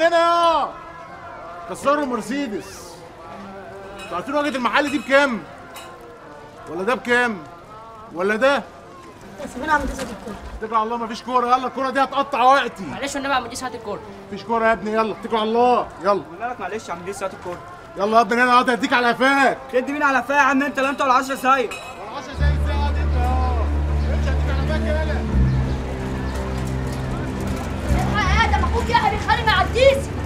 يا ابني هنا يا كسروا مرسيدس. أنتوا عارفين واجهة المحل دي بكام؟ ولا ده بكام؟ ولا ده؟ سيبونا عم تسعد الكل. اتكل على الله مفيش كورة. يلا الكورة دي هتقطع وقتي. معلش والنبي عم تسعد الكل مفيش كورة يا ابني. يلا اتكل على الله. يلا. مالك معلش يا عم دي ساعة الكورة. يلا يا ابني اقعد هديك على قفاك. شد مين على فيا يا عم؟ انت لا انت ولا 10 سايق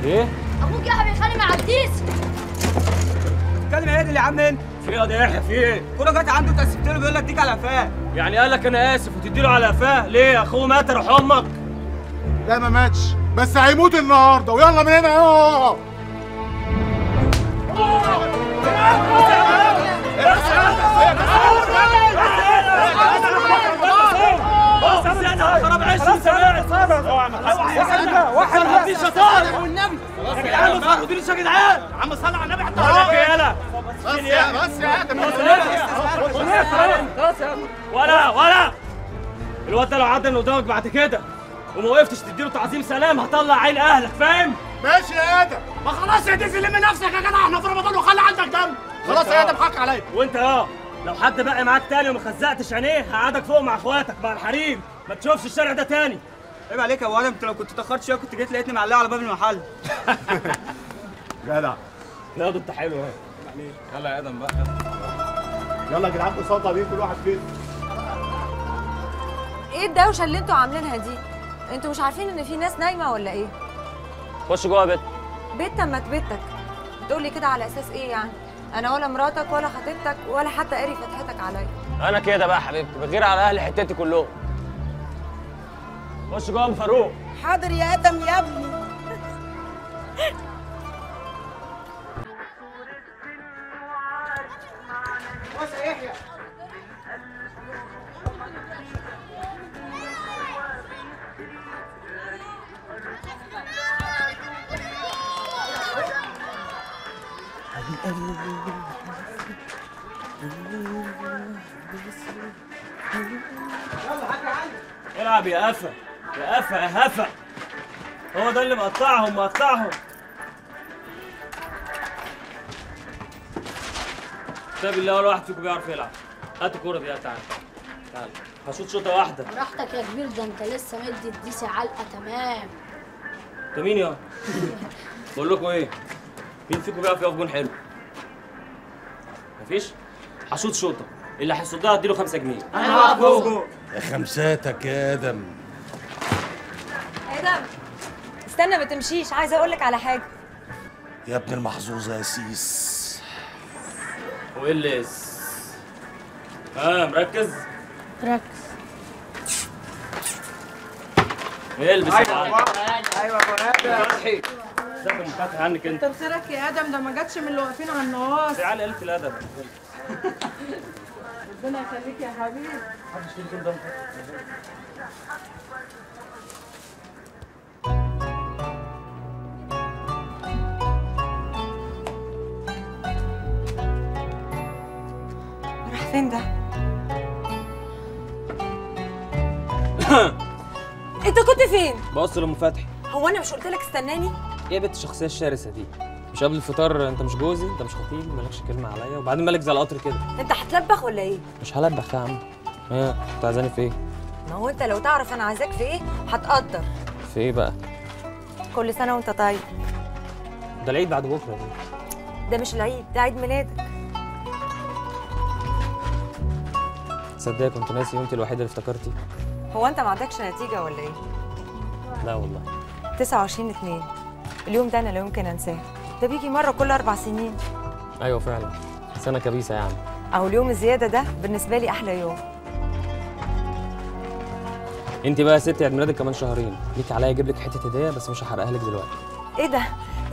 إيه؟ أخوك يحيى بيتخانق مع الديس. اتكلم يا اللي يا عم إنت؟ في إيه يا يحيى في إيه؟ الكوره جت عنده تسبت له بيقول لك اديك على فيا يعني قال لك أنا آسف وتديله على قفاه. ليه أخوه مات؟ روح أمك. لا ما ماتش. بس هيموت النهارده. ويلا من هنا يا خرب 20 سنه واحد ما فيش شطاره والنبي يا جدعان ما تفرقونيش يا جدعان عم صل على النبي حتى يلا بس يا بس يا آدم خلاص يا ولا ولا الواد ده لو عدى من قدامك بعد كده وما وقفتش تديله تعظيم سلام هطلع عين اهلك فاهم؟ ماشي يا آدم ما خلاص يا ديزي لم نفسك يا جدع إحنا في رمضان وخلي عندك دم خلاص يا آدم حق عليا وانت آه لو حد بقى معاك تاني وما خزقتش عينيه هقعدك فوق مع اخواتك مع الحريم. ما تشوفش الشارع ده تاني. عيب عليك يا أبو آدم انت لو كنت اتأخرت شوية كنت جيت لقيتني معلقة على باب المحل. جدع. لا ده انت حلو اهي يلا يا آدم بقى يلا. يا جدعان بساطه دي كل واحد فين؟ إيه الدوشة اللي أنتوا عاملينها دي؟ أنتوا مش عارفين ان في ناس نايمة ولا إيه؟ خش جوه يا بت. بيت تمت بيتك. بتقولي كده على أساس إيه يعني؟ أنا ولا مراتك ولا خطيبتك ولا حتى قاري فتحتك عليا. أنا كده بقى يا حبيبتي بغير على أهل حتتي كلهم. خش جوه يا ام فاروق. حاضر يا آدم يا ابني. العب يا قفا يا قفا يا هفا. هو ده اللي مقطعهم مقطعهم. كتاب الله ولا واحد فيكم بيعرف يلعب. هات الكورة دي تعالى تعالى هشوط شوطة واحدة. براحتك يا كبير ده انت لسه مدي الديسي علقة تمام. انت مين يا؟ بقول لكم إيه؟ مين فيكم بيعرف يقف جون حلو؟ مفيش؟ هشوط شوطة. اللي هيصدها اديله 5 جنيه. أنا هقف جوه. يا خمساتك يا آدم. آدم استنى ما تمشيش. عايزة أقول لك على حاجة. يا ابن المحظوظة يا سيس. وإيه اللي اس ها مركز؟ ركز البس. أيوه يا أبو فتحي ده كان فاتح عنك أنت. خيرك يا آدم ده ما جاتش من اللي واقفين على النواص. تعالى قلة الأدب. ربنا يخليك يا حبيبي. محدش فيكم ده. راح فين ده؟ انت كنت فين؟ بص لأم فتحي. هو أنا مش قلت لك استناني؟ إيه بنت الشخصية الشرسة دي. مش قبل الفطار انت مش جوزي انت مش خطيبي مالكش كلمة عليا؟ وبعدين مالك زي القطر كده. انت هتلبخ ولا إيه؟ مش هلبخ يا عم. إيه كنت عايزاني في إيه؟ ما هو انت لو تعرف أنا عايزاك في إيه هتقدر. في إيه بقى؟ كل سنة وانت طيب. ده العيد بعد بكرة ده مش العيد ده عيد ميلادك. تصدقي كنت ناسي وانت الوحيده اللي افتكرتي هو انت ما عندكش نتيجة ولا إيه؟ لا والله. 29 2 اليوم ده أنا لا يمكن انساه. ده بيجي مرة كل أربع سنين. أيوه فعلا. سنة كبيسة يعني. أو اليوم الزيادة ده بالنسبة لي أحلى يوم. أنت بقى يا ستي عيد ميلادك كمان شهرين. ليك عليا أجيب لك حتة هدية بس مش هحرقها لك دلوقتي. إيه ده؟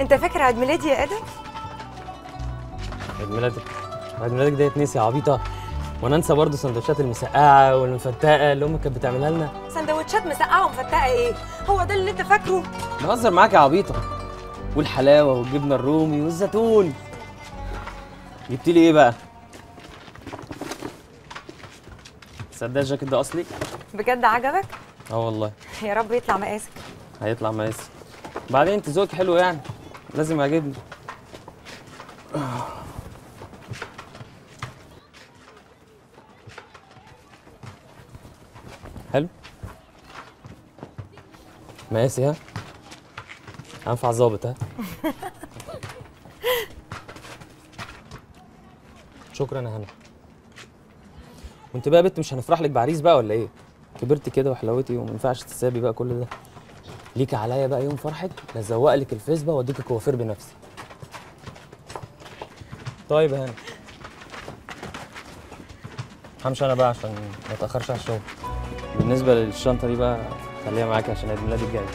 أنت فاكر عيد ميلادي يا آدم؟ عيد ميلادك؟ عيد ميلادك ده يتنسي يا عبيطة. وأنا أنسى برضه سندوتشات المسقعة والمفتقة اللي أمك كانت بتعملها لنا. سندوتشات مسقعة ومفتقة إيه؟ هو ده اللي أنت فاكره؟ بهزر معاك يا عبيطة. والحلاوة والجبنة الرومي والزيتون. جبت لي إيه بقى؟ تصدق الجاكيت ده أصلي؟ بجد عجبك؟ آه والله. يا رب يطلع مقاسك. هيطلع مقاسي. بعدين أنت ذوقك حلو يعني. لازم يعجبني. حلو. ماشي ها؟ أنفع ظابط ها؟ شكرا يا هنا. وانت بقى بنت مش هنفرح لك بعريس بقى ولا إيه؟ كبرت كده وحلاوتي وما ينفعش تسابي بقى كل ده. ليك عليا بقى يوم فرحك لازوق لك ال face بقى وأديك الكوافير بنفسي. طيب يا هنا. همشي أنا بقى عشان ما اتاخرش على الشغل. بالنسبة للشنطة دي بقى خليها معاكي عشان عيد ميلادي الجاي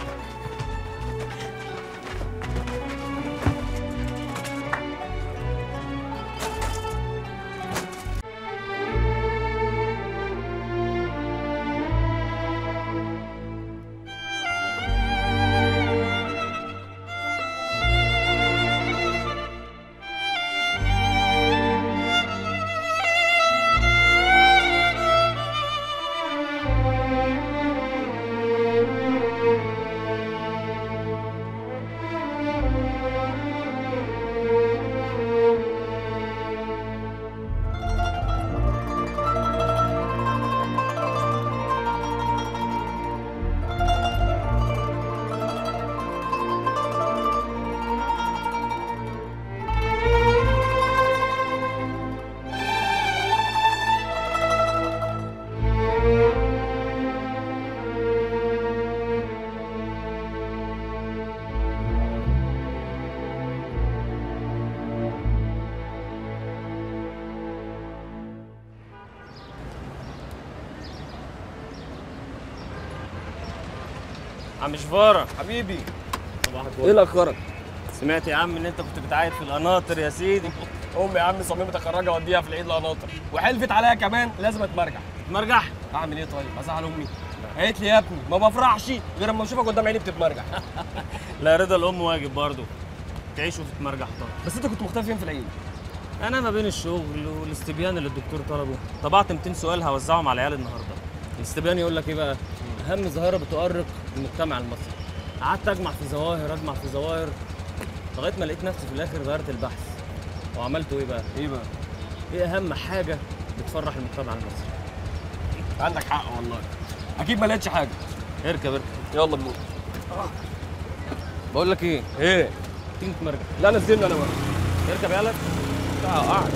عم شفاره حبيبي إيه الاخبار سمعت يا عم إن أنت كنت بتعايد في القناطر يا سيدي. امي يا عم صممت اخرجها اوديها في العيد القناطر وحلفت عليا كمان لازم أتمرجع. مرجح أعمل إيه طيب؟ أزعل أمي. قالت لي يا ابني ما بفرحش غير أما أشوفك قدام عيني بتتمرجع. لا رضا الأم واجب برضه. تعيش وتتمرجح طبعا. بس أنت كنت مختفي فين في العيد؟ أنا ما بين الشغل والاستبيان اللي الدكتور طلبه. طبعت 200 سؤال هوزعهم على العيال النهارده. الاستبيان يقول لك إيه بقى؟ أهم ظاهره بتؤرق المجتمع المصري. قعدت أجمع في ظواهر أجمع في ظواهر لغاية ما لقيت نفسي في الآخر غيرت البحث. وعملت إيه بقى؟ إيه بقى؟ إيه أهم حاجة بتفرح المجتمع المصري؟ عندك حق والله. أكيد ما لقيتش حاجة. اركب اركب. يلا بنور بقول لك إيه؟ إيه؟ تيجي نتمرجح لا نزلني أنا بقى. اركب يلا. آه قاعد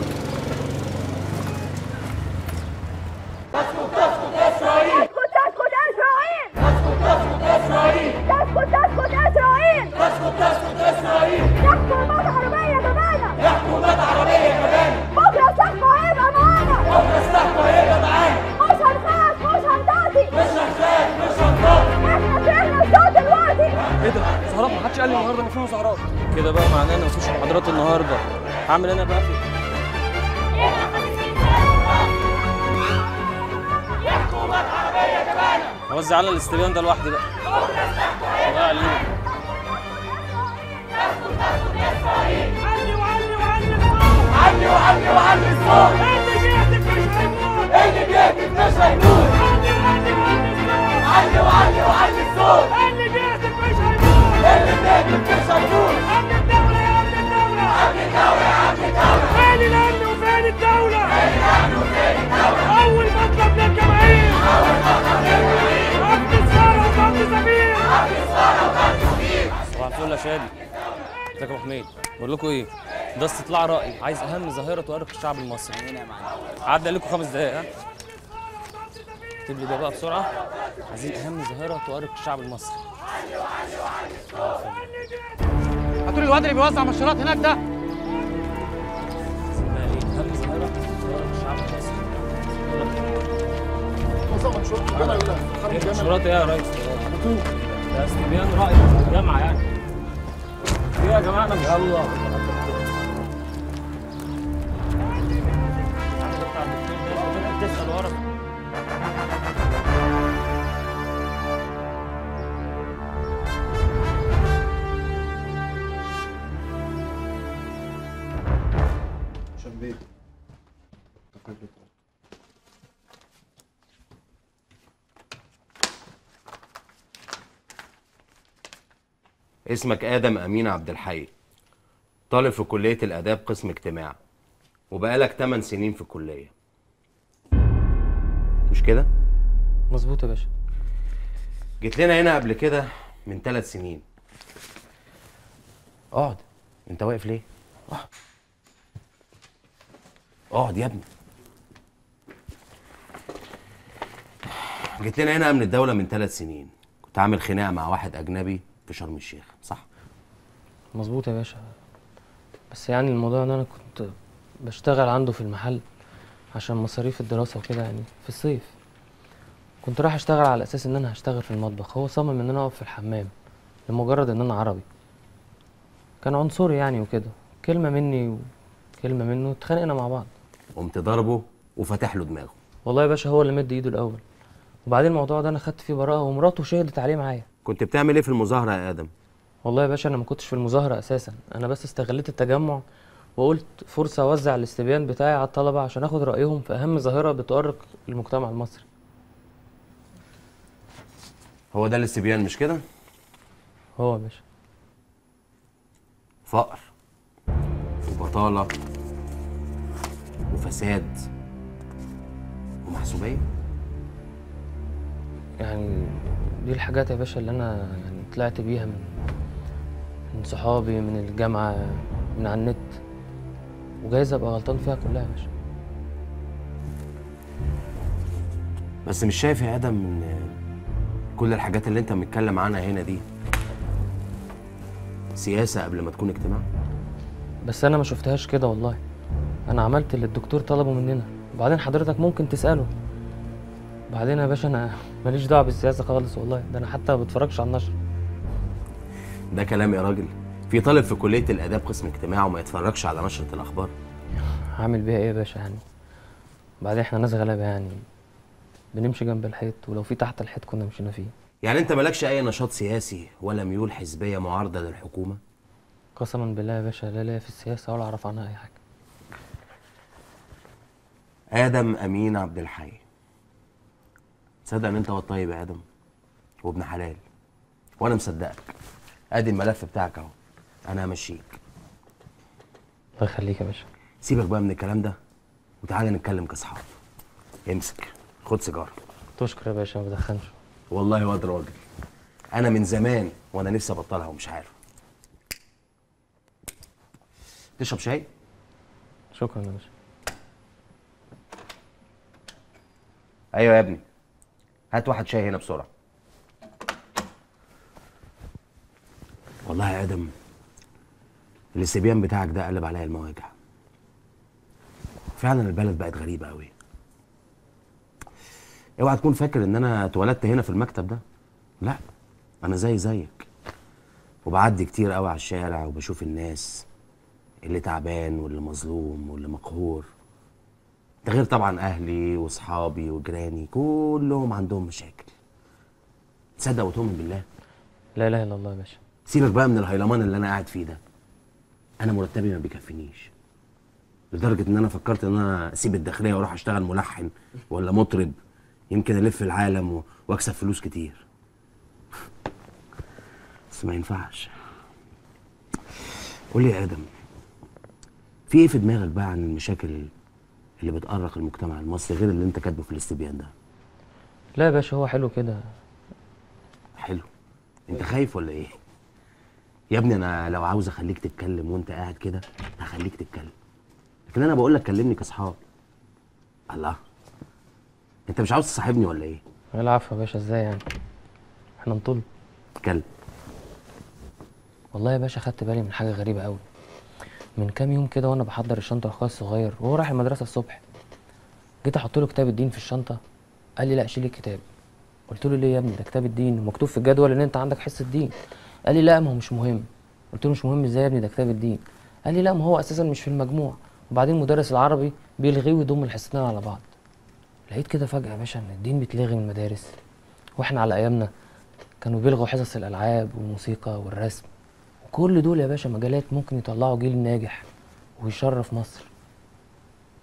الاستبيان ده لوحدي بقى. لكم إيه ده استطلاع رأي عايز أهم ظاهرة تؤرق الشعب المصري. عدى لكم خمس دقايق ها؟ اكتب لي ده بقى بسرعة. عايزين أهم ظاهرة تؤرق الشعب المصري. هاتوا لي الواد اللي بيوزع مشروات هناك ده؟ إيه اهم ظاهره تؤرق الشعب المصري إيه مشروعات إيه يا ريس؟ ده استبيان رأي في الجامعة يعني. إيه يا جماعة؟ يلا. اسمك آدم أمين عبد الحي طالب في كلية الآداب قسم اجتماع وبقالك 8 سنين في الكلية. مش كده؟ مظبوط يا باشا. جيت لنا هنا قبل كده من ثلاث سنين. اقعد. انت واقف ليه؟ اقعد اقعد يا ابني. جيت لنا هنا من الدولة من ثلاث سنين. كنت عامل خناقة مع واحد أجنبي في شرم الشيخ صح؟ مظبوط يا باشا. بس يعني الموضوع ان أنا كنت بشتغل عنده في المحل عشان مصاريف الدراسة وكده يعني في الصيف. كنت رايح أشتغل على أساس إن أنا هشتغل في المطبخ. هو صمم إن أنا أقف في الحمام لمجرد إن أنا عربي. كان عنصري يعني وكده. كلمة مني وكلمة منه اتخانقنا مع بعض. قمت ضربه وفتح له دماغه. والله يا باشا هو اللي مد إيده الأول. وبعدين الموضوع ده أنا خدت فيه براءة ومراته شهدت عليه معايا. كنت بتعمل إيه في المظاهرة يا آدم؟ والله يا باشا أنا ما كنتش في المظاهرة أساسا أنا بس استغليت التجمع وقلت فرصة أوزع الاستبيان بتاعي على الطلبة عشان آخد رأيهم في أهم ظاهرة بتؤرق المجتمع المصري هو ده الاستبيان مش كده؟ هو يا باشا فقر وبطالة وفساد ومحسوبية يعني دي الحاجات يا باشا اللي أنا يعني طلعت بيها من من صحابي من الجامعة من على النت. وجايز أبقى غلطان فيها كلها يا باشا. بس مش شايف يا آدم إن كل الحاجات اللي أنت بتتكلم عنها هنا دي سياسة قبل ما تكون اجتماع؟ بس أنا ما شفتهاش كده والله. أنا عملت اللي الدكتور طلبه مننا. وبعدين حضرتك ممكن تسأله. بعدين يا باشا أنا ماليش دعوة بالسياسة خالص والله ده أنا حتى ما بتفرجش على النشر. ده كلام يا راجل. في طالب في كلية الآداب قسم اجتماع وما يتفرجش على نشرة الأخبار. هعمل بيها إيه يا باشا يعني؟ بعدين إحنا ناس غلابة يعني. بنمشي جنب الحيط ولو في تحت الحيط كنا مشينا فيه. يعني أنت مالكش أي نشاط سياسي ولا ميول حزبية معارضة للحكومة؟ قسما بالله يا باشا لا لا في السياسة ولا أعرف عنها أي حاجة. آدم أمين عبد الحي. تصدق إن أنت هو الطيب يا آدم وابن حلال؟ وأنا مصدقك. أدي الملف بتاعك أهو. أنا همشيك. الله يخليك يا باشا. سيبك بقى من الكلام ده وتعالى نتكلم كأصحاب. امسك. خد سيجارة. تشكر يا باشا ما بدخنش والله واد راجل. أنا من زمان وأنا نفسي أبطلها ومش عارف. تشرب شاي؟ شكرا يا باشا. أيوه يا ابني. هات واحد شاي هنا بسرعة. والله يا آدم الاستبيان بتاعك ده قلب عليا المواجع فعلا البلد بقت غريبة قوي اوعى تكون فاكر إن أنا اتولدت هنا في المكتب ده. لا أنا زي زيك. وبعدي كتير قوي على الشارع وبشوف الناس اللي تعبان واللي مظلوم واللي مقهور. ده غير طبعا أهلي وأصحابي وجيراني كلهم عندهم مشاكل. تصدق وتؤمن بالله؟ لا إله إلا الله يا باشا. سيبك بقى من الهيلمان اللي أنا قاعد فيه ده. أنا مرتبي ما بيكفينيش. لدرجة إن أنا فكرت إن أنا أسيب الداخلية وأروح أشتغل ملحن ولا مطرب. يمكن ألف العالم و- وأكسب فلوس كتير. بس ما ينفعش. قول لي يا آدم في إيه في دماغك بقى عن المشاكل اللي بتأرق المجتمع المصري غير اللي انت كاتبه في الاستبيان ده. لا يا باشا هو حلو كده. حلو. انت خايف ولا إيه؟ يا ابني أنا لو عاوز اخليك تتكلم وانت قاعد كده هخليك تتكلم. لكن أنا بقول لك كلمني كاصحاب. الله. انت مش عاوز تصاحبني ولا إيه؟ العفو يا باشا إزاي يعني؟ إحنا نطل اتكلم. والله يا باشا خدت بالي من حاجة غريبة قوي. من كام يوم كده وأنا بحضر الشنطة لاخويا الصغير وهو رايح المدرسة الصبح جيت أحط له كتاب الدين في الشنطة قال لي لا شيل الكتاب. قلت له ليه يا ابني؟ ده كتاب الدين ومكتوب في الجدول إن أنت عندك حصة دين. قال لي لا ما هو مش مهم. قلت له مش مهم إزاي يا ابني؟ ده كتاب الدين. قال لي لا ما هو أساسا مش في المجموع. وبعدين مدرس العربي بيلغيه ويضم الحصتين على بعض. لقيت كده فجأة يا باشا إن الدين بيتلغي من المدارس. وإحنا على أيامنا كانوا بيلغوا حصص الألعاب والموسيقى والرسم. وكل دول يا باشا مجالات ممكن يطلعوا جيل ناجح ويشرف مصر.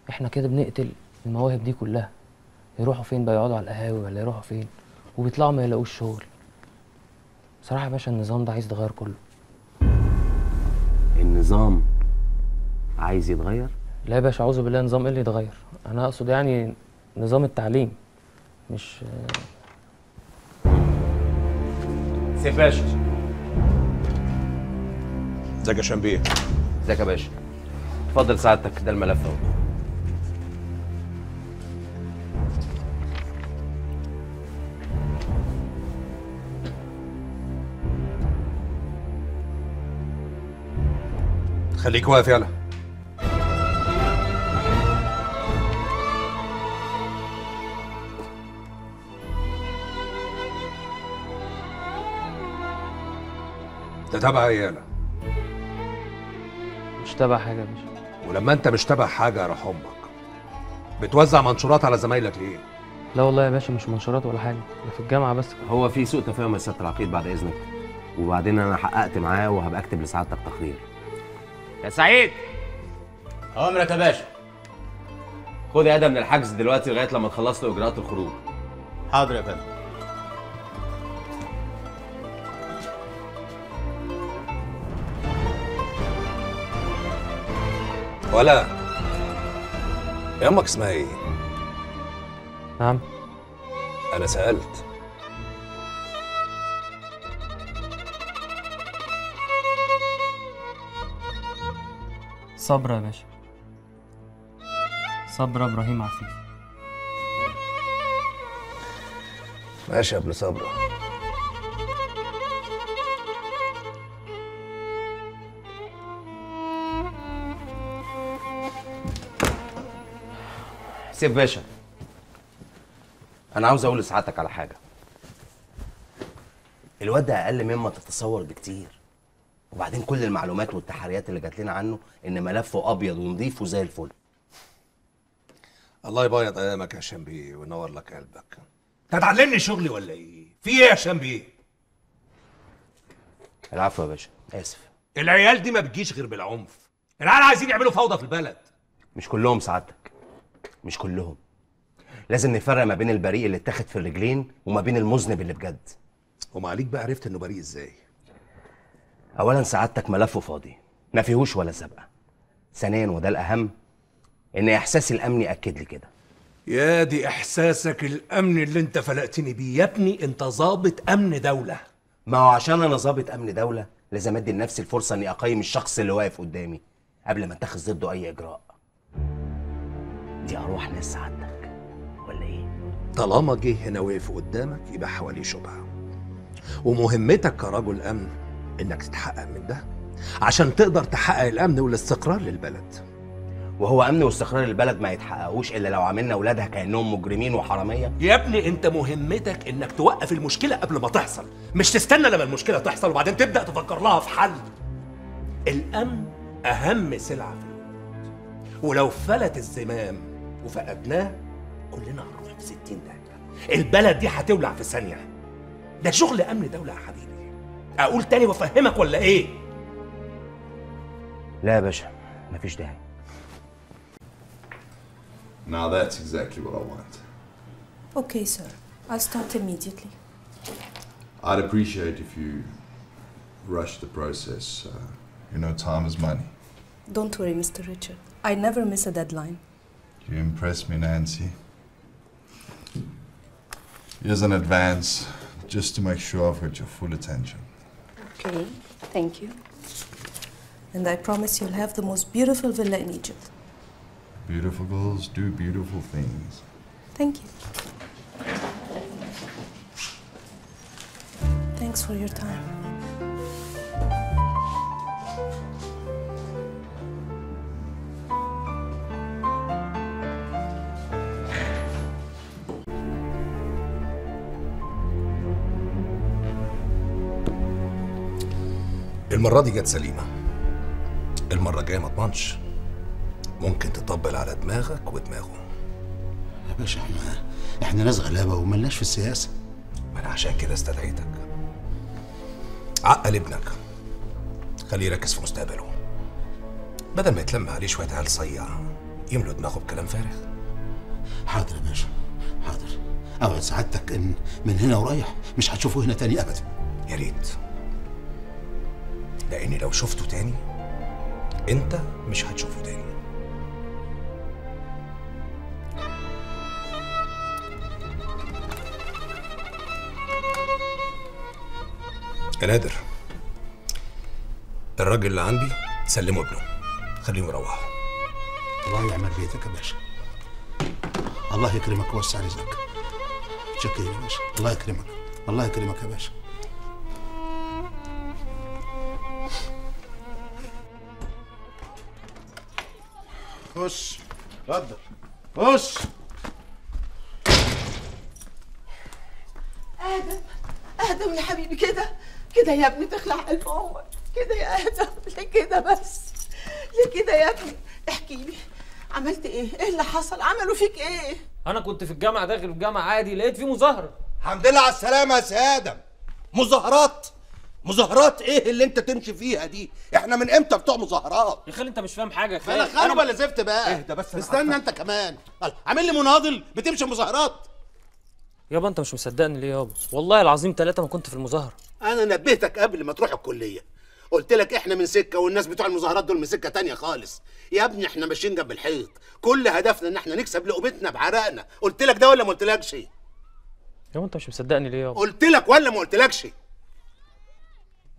إحنا كده بنقتل المواهب دي كلها. يروحوا فين بقى؟ يقعدوا على القهاوي ولا يروحوا فين؟ وبيطلعوا ما يلاقوش شغل. بصراحة يا باشا النظام ده عايز يتغير كله. النظام عايز يتغير؟ لا يا باشا أعوذ بالله نظام إيه اللي يتغير؟ أنا أقصد يعني نظام التعليم مش سيف باشا. ازيك يا شنبيه؟ ازيك يا باشا؟ اتفضل سعادتك ده الملف اهو. خليك واقف يلا. إيه يالا مش تبع حاجة يا باشا. ولما انت مش تابع حاجة يا روح أمك بتوزع منشورات على زمايلك ليه؟ لا والله يا باشا مش منشورات ولا حاجة ده في الجامعة بس. هو في سوء تفاهم يا سياده العقيد بعد إذنك وبعدين أنا حققت معاه وهبقى أكتب لسعادتك تقرير. يا سعيد! أمرك يا باشا. خد يا آدم من الحجز دلوقتي لغاية لما تخلص له إجراءات الخروج. حاضر يا فندم. ولا. يا أمك اسمها إيه؟ نعم. أنا سألت. صبرا يا باشا. صبرا إبراهيم عفيف. ماشي يا ابن صبرا سيف باشا أنا عاوز أقول لسعادتك على حاجة. الواد ده أقل مما تتصور بكتير. وبعدين كل المعلومات والتحريات اللي جات لنا عنه إن ملفه أبيض ونضيف وزي الفل. الله يبيض ايامك يا شنبيه وينور لك قلبك. أنت هتعلمني شغلي ولا إيه؟ في إيه يا شنبيه العفو يا باشا. آسف. العيال دي ما بتجيش غير بالعنف. العيال عايزين يعملوا فوضى في البلد. مش كلهم سعادتك. مش كلهم. لازم نفرق ما بين البريء اللي اتاخد في الرجلين وما بين المذنب اللي بجد. وما عليك بقى عرفت انه بريء إزاي؟ اولا سعادتك ملفه فاضي ما فيهوش ولا سابقه ثانيا وده الأهم إن احساسي الامني اكد لي كده. يا دي إحساسك الأمن اللي أنت فلقتني بيه. يا ابني أنت ظابط أمن دولة. ما هو عشان أنا ظابط أمن دولة لازم أدي لنفسي الفرصة إني أقيم الشخص اللي واقف قدامي قبل ما أتخذ ضده أي إجراء. دي ارواح ناس سعادتك ولا إيه؟ طالما جه هنا وقف قدامك يبقى حواليه شبهة. ومهمتك كرجل أمن إنك تتحقق من ده. عشان تقدر تحقق الأمن والاستقرار للبلد. وهو أمن واستقرار البلد ما يتحققوش إلا لو عملنا اولادها كأنهم مجرمين وحرامية؟ يا ابني أنت مهمتك إنك توقف المشكلة قبل ما تحصل. مش تستنى لما المشكلة تحصل وبعدين تبدأ تفكر لها في حل. الأمن أهم سلعة في الوجود ولو فلت الزمام وفقدناه كلنا هنروح في 60 دقيقه البلد دي هتولع في ثانية ده شغل امن دوله يا حبيبي أقول تاني وافهمك ولا إيه لا يا باشا مفيش داعي Now that's exactly what I want. Okay, sir. I'll start immediately. I'd appreciate if you rush the process. Uh, you know, time is money. Don't worry, Mr. Richard. I never miss a deadline. You impress me, Nancy. Here's an advance, just to make sure I've got your full attention. Okay, thank you. And I promise you'll have the most beautiful villa in Egypt. Beautiful girls do beautiful things. Thank you. Thanks for your time. المرة دي جت سليمة. المرة الجاية ما اضمنش. ممكن تطبل على دماغك ودماغه. يا باشا إحنا إحنا ناس غلابة وملناش في السياسة. ما أنا عشان كده استدعيتك. عقل ابنك. خليه يركز في مستقبله. بدل ما يتلم عليه شوية عيال صيع يملوا دماغه بكلام فارغ. حاضر يا باشا حاضر. أوعد سعادتك إن من هنا ورايح مش هتشوفه هنا تاني ابدا. يا ريت. لأني لو شفته تاني أنت مش هتشوفه تاني. يا نادر الراجل اللي عندي سلمه ابنه. خليهم يروحوا الله يعمر بيتك يا باشا. الله يكرمك ويوسع رزقك. شكرا يا باشا. الله يكرمك. الله يكرمك يا باشا. خش. اتفضل. خش. آدم. آدم يا حبيبي كده. كده يا ابني تخلع قلب أمك. كده يا آدم. ليه كده بس. ليه كده يا ابني. احكي لي. عملت إيه؟ إيه اللي حصل؟ عملوا فيك إيه؟ أنا كنت في الجامعة داخل الجامعة عادي لقيت في مظاهرة. الحمد لله على السلامة يا سي آدم. مظاهرات. مظاهرات إيه اللي انت تمشي فيها دي؟ إحنا من إمتى بتوع مظاهرات؟ يا خالي انت مش فاهم حاجة يا بلا خالي خانوا بلا زفت بقى. اهدى بس استنى. انت كمان. قال، عامل لي مناضل بتمشي مظاهرات. يابا انت مش مصدقني ليه يابا؟ والله العظيم ثلاثة ما كنت في المظاهرة. أنا نبهتك قبل ما تروح الكلية. قلت لك إحنا من سكة والناس بتوع المظاهرات دول من سكة تانية خالص. يا ابني إحنا ماشيين جنب الحيط. كل هدفنا ان إحنا نكسب لقمتنا بعرقنا. قلت لك ده ولا ما قلتلكش؟ يابا انت مش مصدقني ليه يابا؟ قلت لك ولا ما قلتلكش؟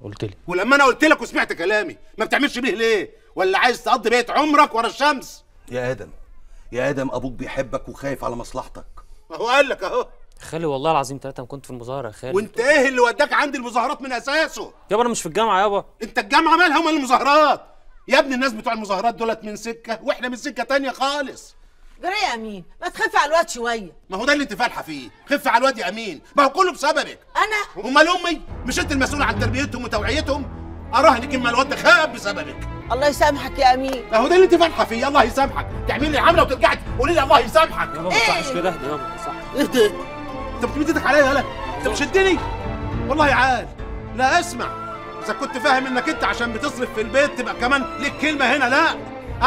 قلت لي. ولما أنا قلت لك وسمعت كلامي ما بتعملش بيه ليه؟ ولا عايز تقضي بقيه عمرك ورا الشمس؟ يا آدم يا آدم أبوك بيحبك وخايف على مصلحتك. اهو قال لك أهو. خالي والله العظيم ثلاثة ما كنت في المظاهرة يا خالي. وأنت إيه اللي وداك عندي المظاهرات من أساسه؟ يابا أنا مش في الجامعة يابا. أنت الجامعة مالها؟ ومال المظاهرات. يا ابني الناس بتوع المظاهرات دولت من سكة وإحنا من سكة تانية خالص. جرى يا أمين. ما تخفي على الواد شوية. ما هو ده اللي انت فالحة فيه. خف على الواد يا أمين. ما هو كله بسببك. أنا؟ أمال أمي مش أنت المسؤول عن تربيتهم وتوعيتهم؟ اراهنك اما الواد ده خاب بسببك. الله يسامحك يا أمين. ما هو ده اللي انت فالحة فيه. الله يسامحك. تعملي لي عامله وترجعي تقولي لي الله يسامحك. يابا ما يصحش كده. اهدى يابا ما يصحش إيه ده؟ انت بتمد إيدك عليا يالا انت بتشدني والله عال. لا اسمع. إذا كنت فاهم إنك أنت عشان بتصرف في البيت تبقى كمان ليك كلمة هنا. لا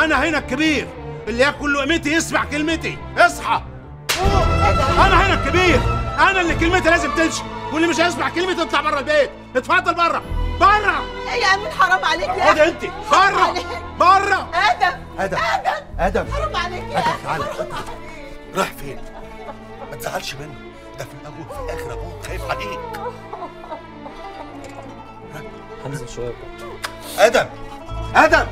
أنا هنا الكبير. اللي ياكل لقمتي يسمع كلمتي. اصحى. أنا هنا الكبير. أنا اللي كلمتي لازم تمشي. واللي مش هيسمع كلمتي يطلع بره البيت. اتفضل بره. بره. إيه يا أمين حرام عليك يا اقعدي أنت. بره. بره. آدم. آدم. آدم. حرام عليك يا آدم تعالى رايح فين؟ ما تزعلش منه ده في الأول وفي الآخر أبوك خايف عليك. هنزل شوية. آدم. آدم.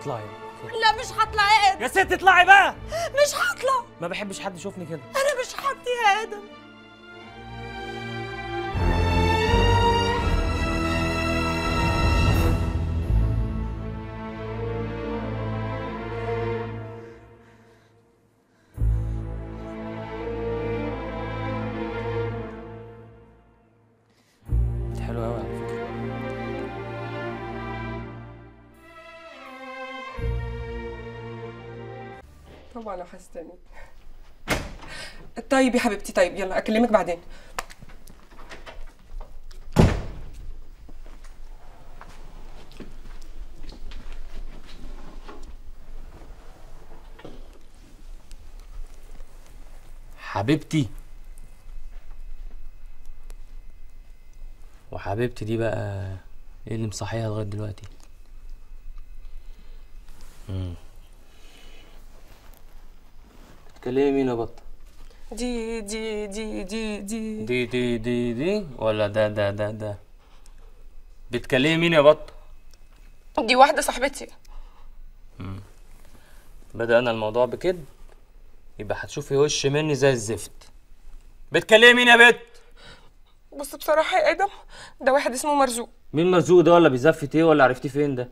اطلعي لا مش هطلع يا آدم. يا ست اطلعي بقى. مش هطلع. ما بحبش حد يشوفني كده. أنا مش هطلع يا آدم. طبعا هستني طيب يا حبيبتي طيب يلا أكلمك بعدين. حبيبتي. وحبيبتي دي بقى إيه اللي مصحيها لغاية دلوقتي؟ امم يا بطة؟ دي دي دي دي دي. دي دي دي دي ولا ده ده ده ده؟ بتكلمي مين يا بطة؟ دي واحدة صاحبتي. مم. بدأنا الموضوع بكده. يبقى هتشوفي وش مني زي الزفت. بتكلمي مين يا بت؟ بص بصراحة يا آدم ده واحد اسمه مرزوق. مين مرزوق ده؟ ولا بيزفت إيه؟ ولا عرفتيه فين ده؟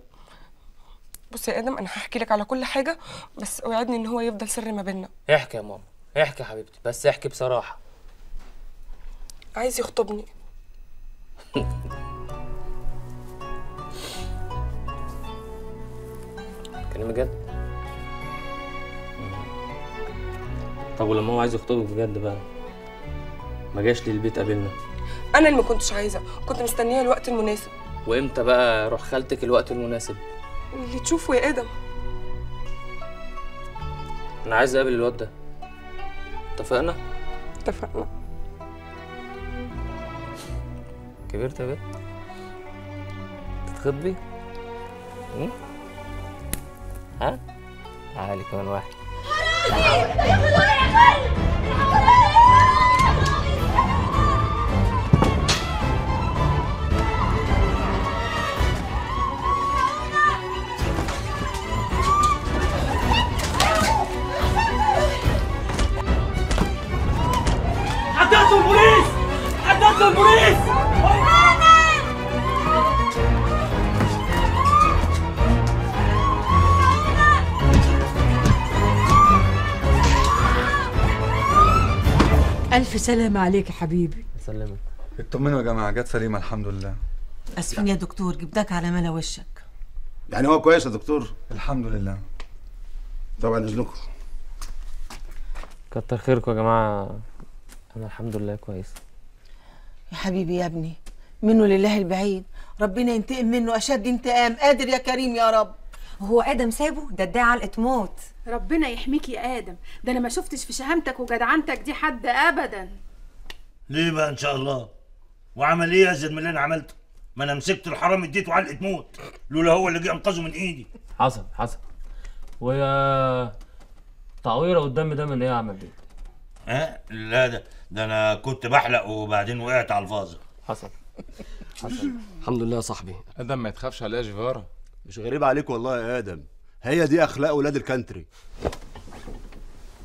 بص يا آدم أنا هحكي لك على كل حاجة بس أوعدني إن هو يفضل سر ما بيننا. احكي يا ماما احكي يا حبيبتي بس احكي بصراحة. عايز يخطبني. كلام بجد طب ولما هو عايز يخطبك بجد بقى ما جاش لي البيت قابلنا؟ أنا اللي ما كنتش عايزة كنت مستنية الوقت المناسب. وإمتى بقى؟ روح خالتك الوقت المناسب. اللي تشوفه يا آدم. أنا عايز أقابل الواد ده. اتفقنا؟ اتفقنا. كبرت يا بنت. تتخطبي? ها؟ تعالي كمان واحد. البوليس ألف سلامة عليك يا حبيبي. سلمك. اطمنوا يا جماعة جت سليمة الحمد لله. أسفين يا دكتور جبتك على ملا وشك. يعني هو كويس يا دكتور؟ الحمد لله. طبعا اذنكم كتر خيركم يا جماعة. أنا الحمد لله كويس. يا حبيبي يا ابني منه لله البعيد. ربنا ينتقم منه أشد انتقام. قادر يا كريم يا رب. هو آدم سابه؟ ده ادعي علقه موت ربنا يحميك يا آدم. ده أنا ما شفتش في شهامتك وجدعنتك دي حد ابدا. ليه بقى إن شاء الله؟ وعمل إيه ازيد من اللي أنا عملته؟ ما أنا مسكت الحرام اديته علقه موت لولا هو اللي جه أنقذه من إيدي. حصل حصل. ويا تعويره قدام ده من إيه يا عم بيه ها؟ لا ده ده أنا كنت بحلق وبعدين وقعت على الفازه حصل. حصل. الحمد لله يا صاحبي. آدم ما تخافش عليها جيفارا. مش غريب عليك والله يا آدم. هي دي أخلاق ولاد الكانتري.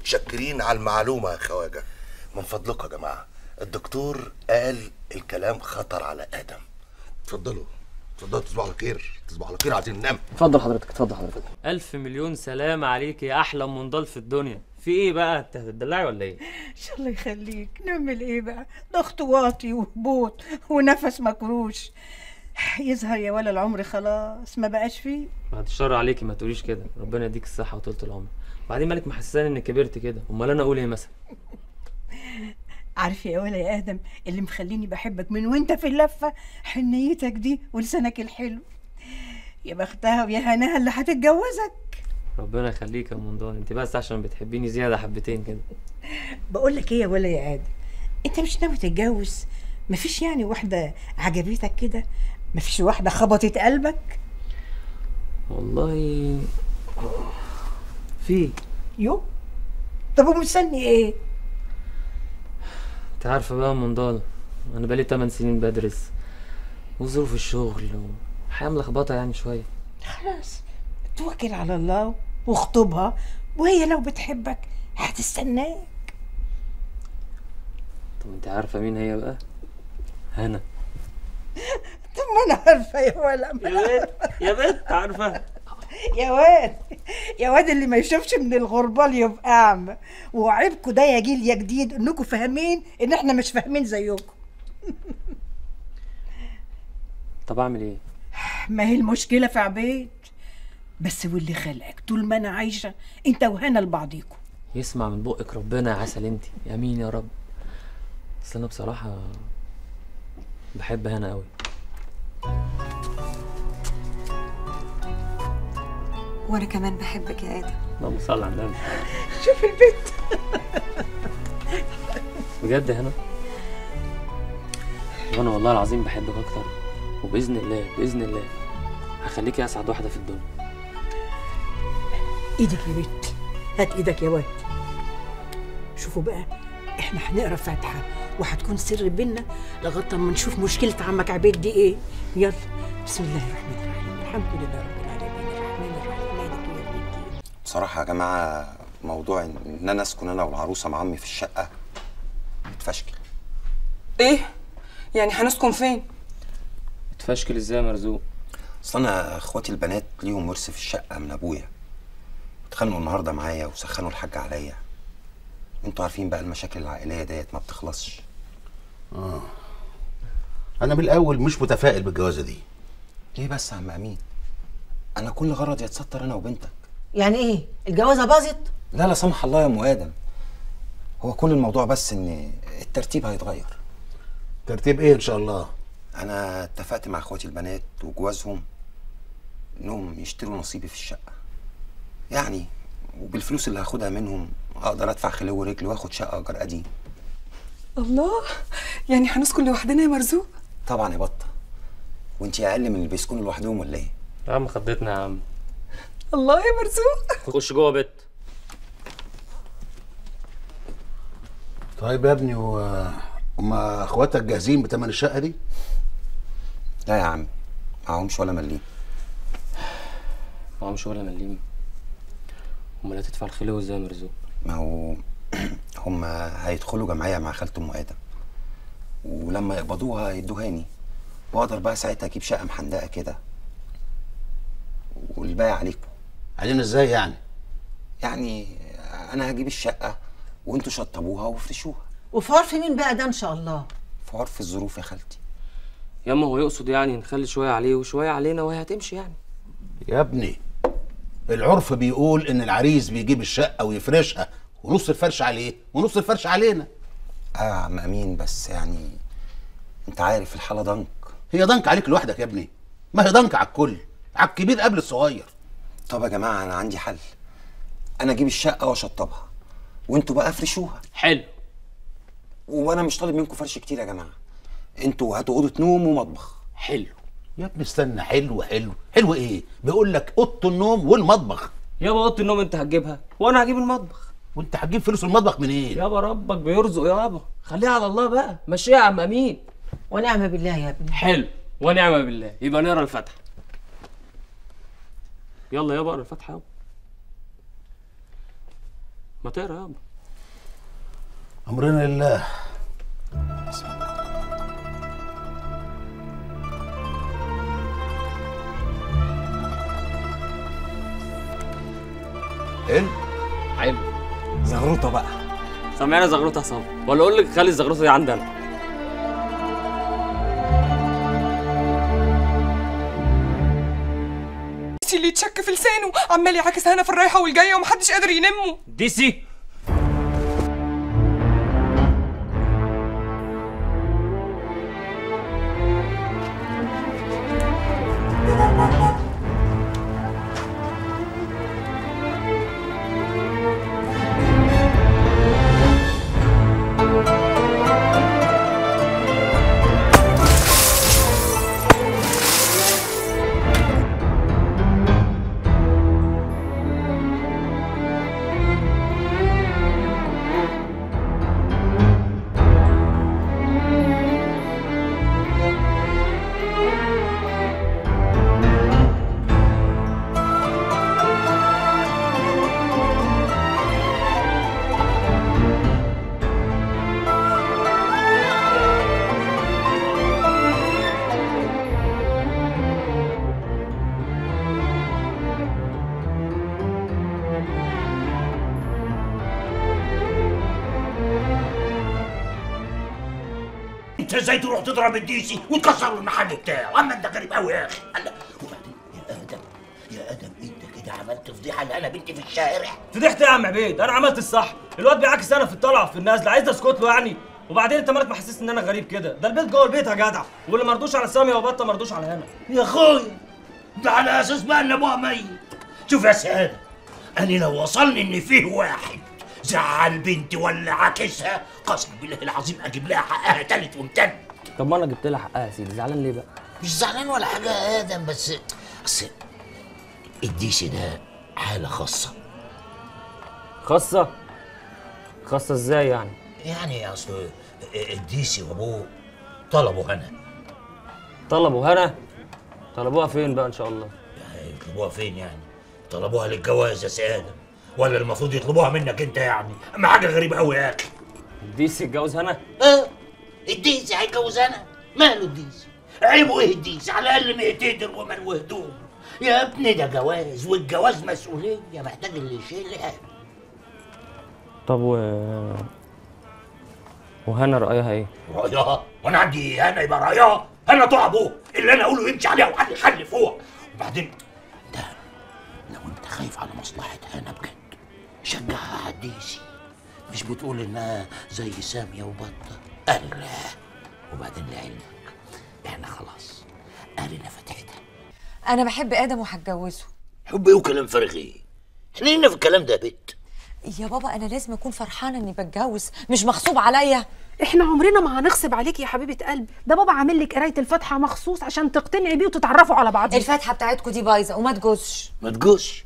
شاكرين على المعلومة يا خواجة. من فضلكم يا جماعة. الدكتور قال الكلام خطر على آدم. اتفضلوا. اتفضلوا تصبحوا على خير. تصبحوا على خير عايزين ننام. اتفضل حضرتك اتفضل حضرتك. ألف مليون سلام عليك يا أحلى منضل في الدنيا. في إيه بقى؟ أنت هتدلعي ولا إيه؟ إن شاء الله يخليك؟ نعمل إيه بقى؟ ضغط واطي وهبوط ونفس مكروش يظهر يا ولا العمر خلاص ما بقاش فيه. بعد الشر عليكي ما تقوليش كده. ربنا يديك الصحة وطولة العمر. بعدين مالك محسساني انك كبرت كده؟ أمال أنا أقول إيه مثلا؟ عارف يا ولا يا آدم اللي مخليني بحبك من وأنت في اللفة؟ حنيتك دي ولسانك الحلو. يا بختها ويا هناها اللي هتتجوزك. ربنا يخليك يا منضال انت بس عشان بتحبيني زيادة حبتين كده. بقول لك إيه يا ولا يا آدم انت مش ناوي تتجوز؟ مفيش يعني واحدة عجبتك كده؟ مفيش واحدة خبطت قلبك؟ والله في. يو؟ طب ومستني إيه؟ انت عارفة بقى يا منضال أنا بقالي 8 سنين بدرس وظروف الشغل وحياة ملخبطة يعني شوية. خلاص. توكل على الله واخطبها وهي لو بتحبك هتستناك. طب انت عارفة مين هي بقى؟ هنا. طب ما أنا عارفة يا ولا يا بنت يا بنت عارفة. يا واد يا واد اللي ما يشوفش من الغربال يبقى أعمى. وعيبكوا ده يا جيل يا جديد انكم فاهمين إن إحنا مش فاهمين زيكم طب أعمل إيه؟ ما هي المشكلة في عبيد. بس واللي خلقك طول ما أنا عايشة أنت وهنا لبعضيكوا. يسمع من بقك ربنا يا عسل انت آمين يا رب. بس أنا بصراحة بحب هنا قوي وأنا كمان بحبك يا آدم. اللهم صل على النبي. شوف البيت. بجد هنا؟ وأنا والله العظيم بحبك أكتر. وبإذن الله بإذن الله. هخليكي أسعد واحدة في الدنيا. إيدك يا بنت. هات إيدك يا واد. شوفوا بقى إحنا هنقرا فاتحة وهتكون سر بينا لغاية ما نشوف مشكلة عمك عبيد دي إيه. يلا بسم الله الرحمن الرحيم. الحمد لله رب العالمين. الرحمن الرحيم. مالك يوم الدين بصراحة يا جماعة موضوع إن أنا أسكن أنا والعروسة مع عمي في الشقة بتفشكل إيه؟ يعني هنسكن فين؟ تفشكل إزاي يا مرزوق؟ أصل أنا أخواتي البنات ليهم ورث في الشقة من أبويا. اتخانقوا النهاردة معايا وسخنوا الحاج عليا. أنتوا عارفين بقى المشاكل العائلية ديت ما بتخلصش. آه. أنا من الأول مش متفائل بالجوازة دي. ليه بس يا عم أمين؟ أنا كل غرضي اتستر أنا وبنتك. يعني إيه؟ الجوازة باظت؟ لا لا سمح الله يا أم آدم. هو كل الموضوع بس إن الترتيب هيتغير. ترتيب إيه إن شاء الله؟ أنا اتفقت مع إخواتي البنات وجوازهم إنهم يشتروا نصيبي في الشقة. يعني وبالفلوس اللي هاخدها منهم أقدر أدفع خلو ورجل وآخد شقة ايجار قديم. الله! يعني هنسكن لوحدنا يا مرزوق؟ طبعا يا بطة. وانت أقل من اللي بيسكنوا لوحدهم ولا إيه؟ يا عم خدتنا يا عم. الله يا مرزوق! خش جوه بيت طيب يا ابني و هما أخواتك جاهزين بتمن الشقة دي؟ لا يا عم معهمش ولا مليم. معهمش ولا مليم. امال هتدفع الخلو إزاي يا مرزوق. ما هو هم هيدخلوا جمعية مع خالته أم آدم. ولما يقبضوها يدوهاني واقدر بقى ساعتها أجيب شقة محندقة كده. والباقي عليكم. علينا إزاي يعني؟ يعني أنا هجيب الشقة وأنتوا شطبوها وافرشوها وفي عرف مين بقى ده إن شاء الله؟ في عرف الظروف يا خالتي. ياما هو يقصد يعني نخلي شوية عليه وشوية علينا وهي هتمشي يعني. يا ابني العرف بيقول إن العريس بيجيب الشقة ويفرشها ونص الفرش عليه ونص الفرش علينا. آه يا عم أمين بس يعني أنت عارف الحالة ضنك. هي ضنك عليك لوحدك يا ابني. ما هي ضنك على الكل على الكبير قبل الصغير. طب يا جماعة أنا عندي حل. أنا أجيب الشقة وأشطبها وأنتوا بقى أفرشوها. حلو. وأنا مش طالب منكم فرش كتير يا جماعة. أنتوا هاتوا اوضه نوم ومطبخ. حلو. يا ابني استنى حلو حلو. حلو إيه؟ بيقول لك أوضة النوم والمطبخ. يابا أوضة النوم أنت هتجيبها؟ وأنا هجيب المطبخ. وأنت هتجيب فلوس المطبخ منين؟ يابا ربك بيرزق يابا خليها على الله بقى. مشيها يا عم أمين. ونعم بالله يا ابني. حلو. ونعم بالله. يبقى نقرأ الفاتحة. يلا يابا اقرا الفاتحة يابا. ما تقرأ يابا. أمرنا لله. حلو حلو. زغروطة بقى. سامعنا زغروطة يا صاحبي. ولا أقول لك خلي الزغروطة دي عندي أنا. ديسي اللي يتشك في لسانه. عمال يعاكس هنا في الرايحة والجاية ومحدش قادر ينمه. ديسي أنت إزاي تروح تضرب الديسي وتكسر المحل بتاعه. أما أنت غريب قوي يا أخي. وبعدين يا آدم يا آدم أنت كده عملت فضيحة لأنا بنتي في الشارع. فضحت إيه يا عم عبيد؟ أنا عملت الصح. الواد بيعاكس أنا في الطلعة في النازلة. عايز أسكت له يعني؟ وبعدين أنت مالك محسسني إن أنا غريب كده؟ ده البيت جوه البيت يا جدع. واللي مردوش على سامي وبطة مردوش على هنا يا اخويا ده على أساس بقى إن أبوها ميت. شوف يا سعاده أنا لو وصلني إن فيه واحد زعل بنتي ولا عاكسها قسم بالله العظيم أجيب لها حقها تالت ومتن طب ما أنا جبت لها حقها يا سيدي. زعلان ليه بقى؟ مش زعلان ولا حاجة يا آدم بس بس الديسي ده حاله خاصة. خاصة؟ خاصة إزاي يعني؟ يعني أصل الديسي وأبوه طلبوا هنا. طلبوا هنا؟ طلبوها فين بقى إن شاء الله؟ يطلبوها فين يعني؟ طلبوها للجواز يا سيادة ولا المفروض يطلبوها منك انت يعني. أما حاجة غريبة قوي يا أخي. الديسي اتجوز هنا؟ آه الديسي هيتجوز أنا ماله الديسي؟ عيبه إيه الديسي؟ على الأقل 200 درهم وهدوم. يا ابني ده جواز والجواز مسؤولية محتاج اللي يشيلها طب و وهنا رأيها إيه؟ رأيها؟ وأنا عندي أنا يبقى رأيها. أنا طوع أبوه. اللي أنا أقوله يمشي عليها وحد يخلف هو وبعدين ده لو أنت خايف على مصلحتها أنا بجد. شجعها عديسي مش بتقول إنها زي سامية وبطة؟ قال لا. وبعدين لعلمك إحنا خلاص قرينا فتحتها. أنا بحب آدم وهتجوزه. حب إيه وكلام فارغ إيه إحنا لينا في الكلام ده يا بت. يا بابا أنا لازم أكون فرحانة إني بتجوز مش مغصوب عليا. إحنا عمرنا ما هنغصب عليك يا حبيبة قلبي ده بابا عامل لك قراية الفاتحة مخصوص عشان تقتنعي بيه وتتعرفوا على بعض. الفاتحة بتاعتكم دي بايظة وما تجوزش. ما تجوزش.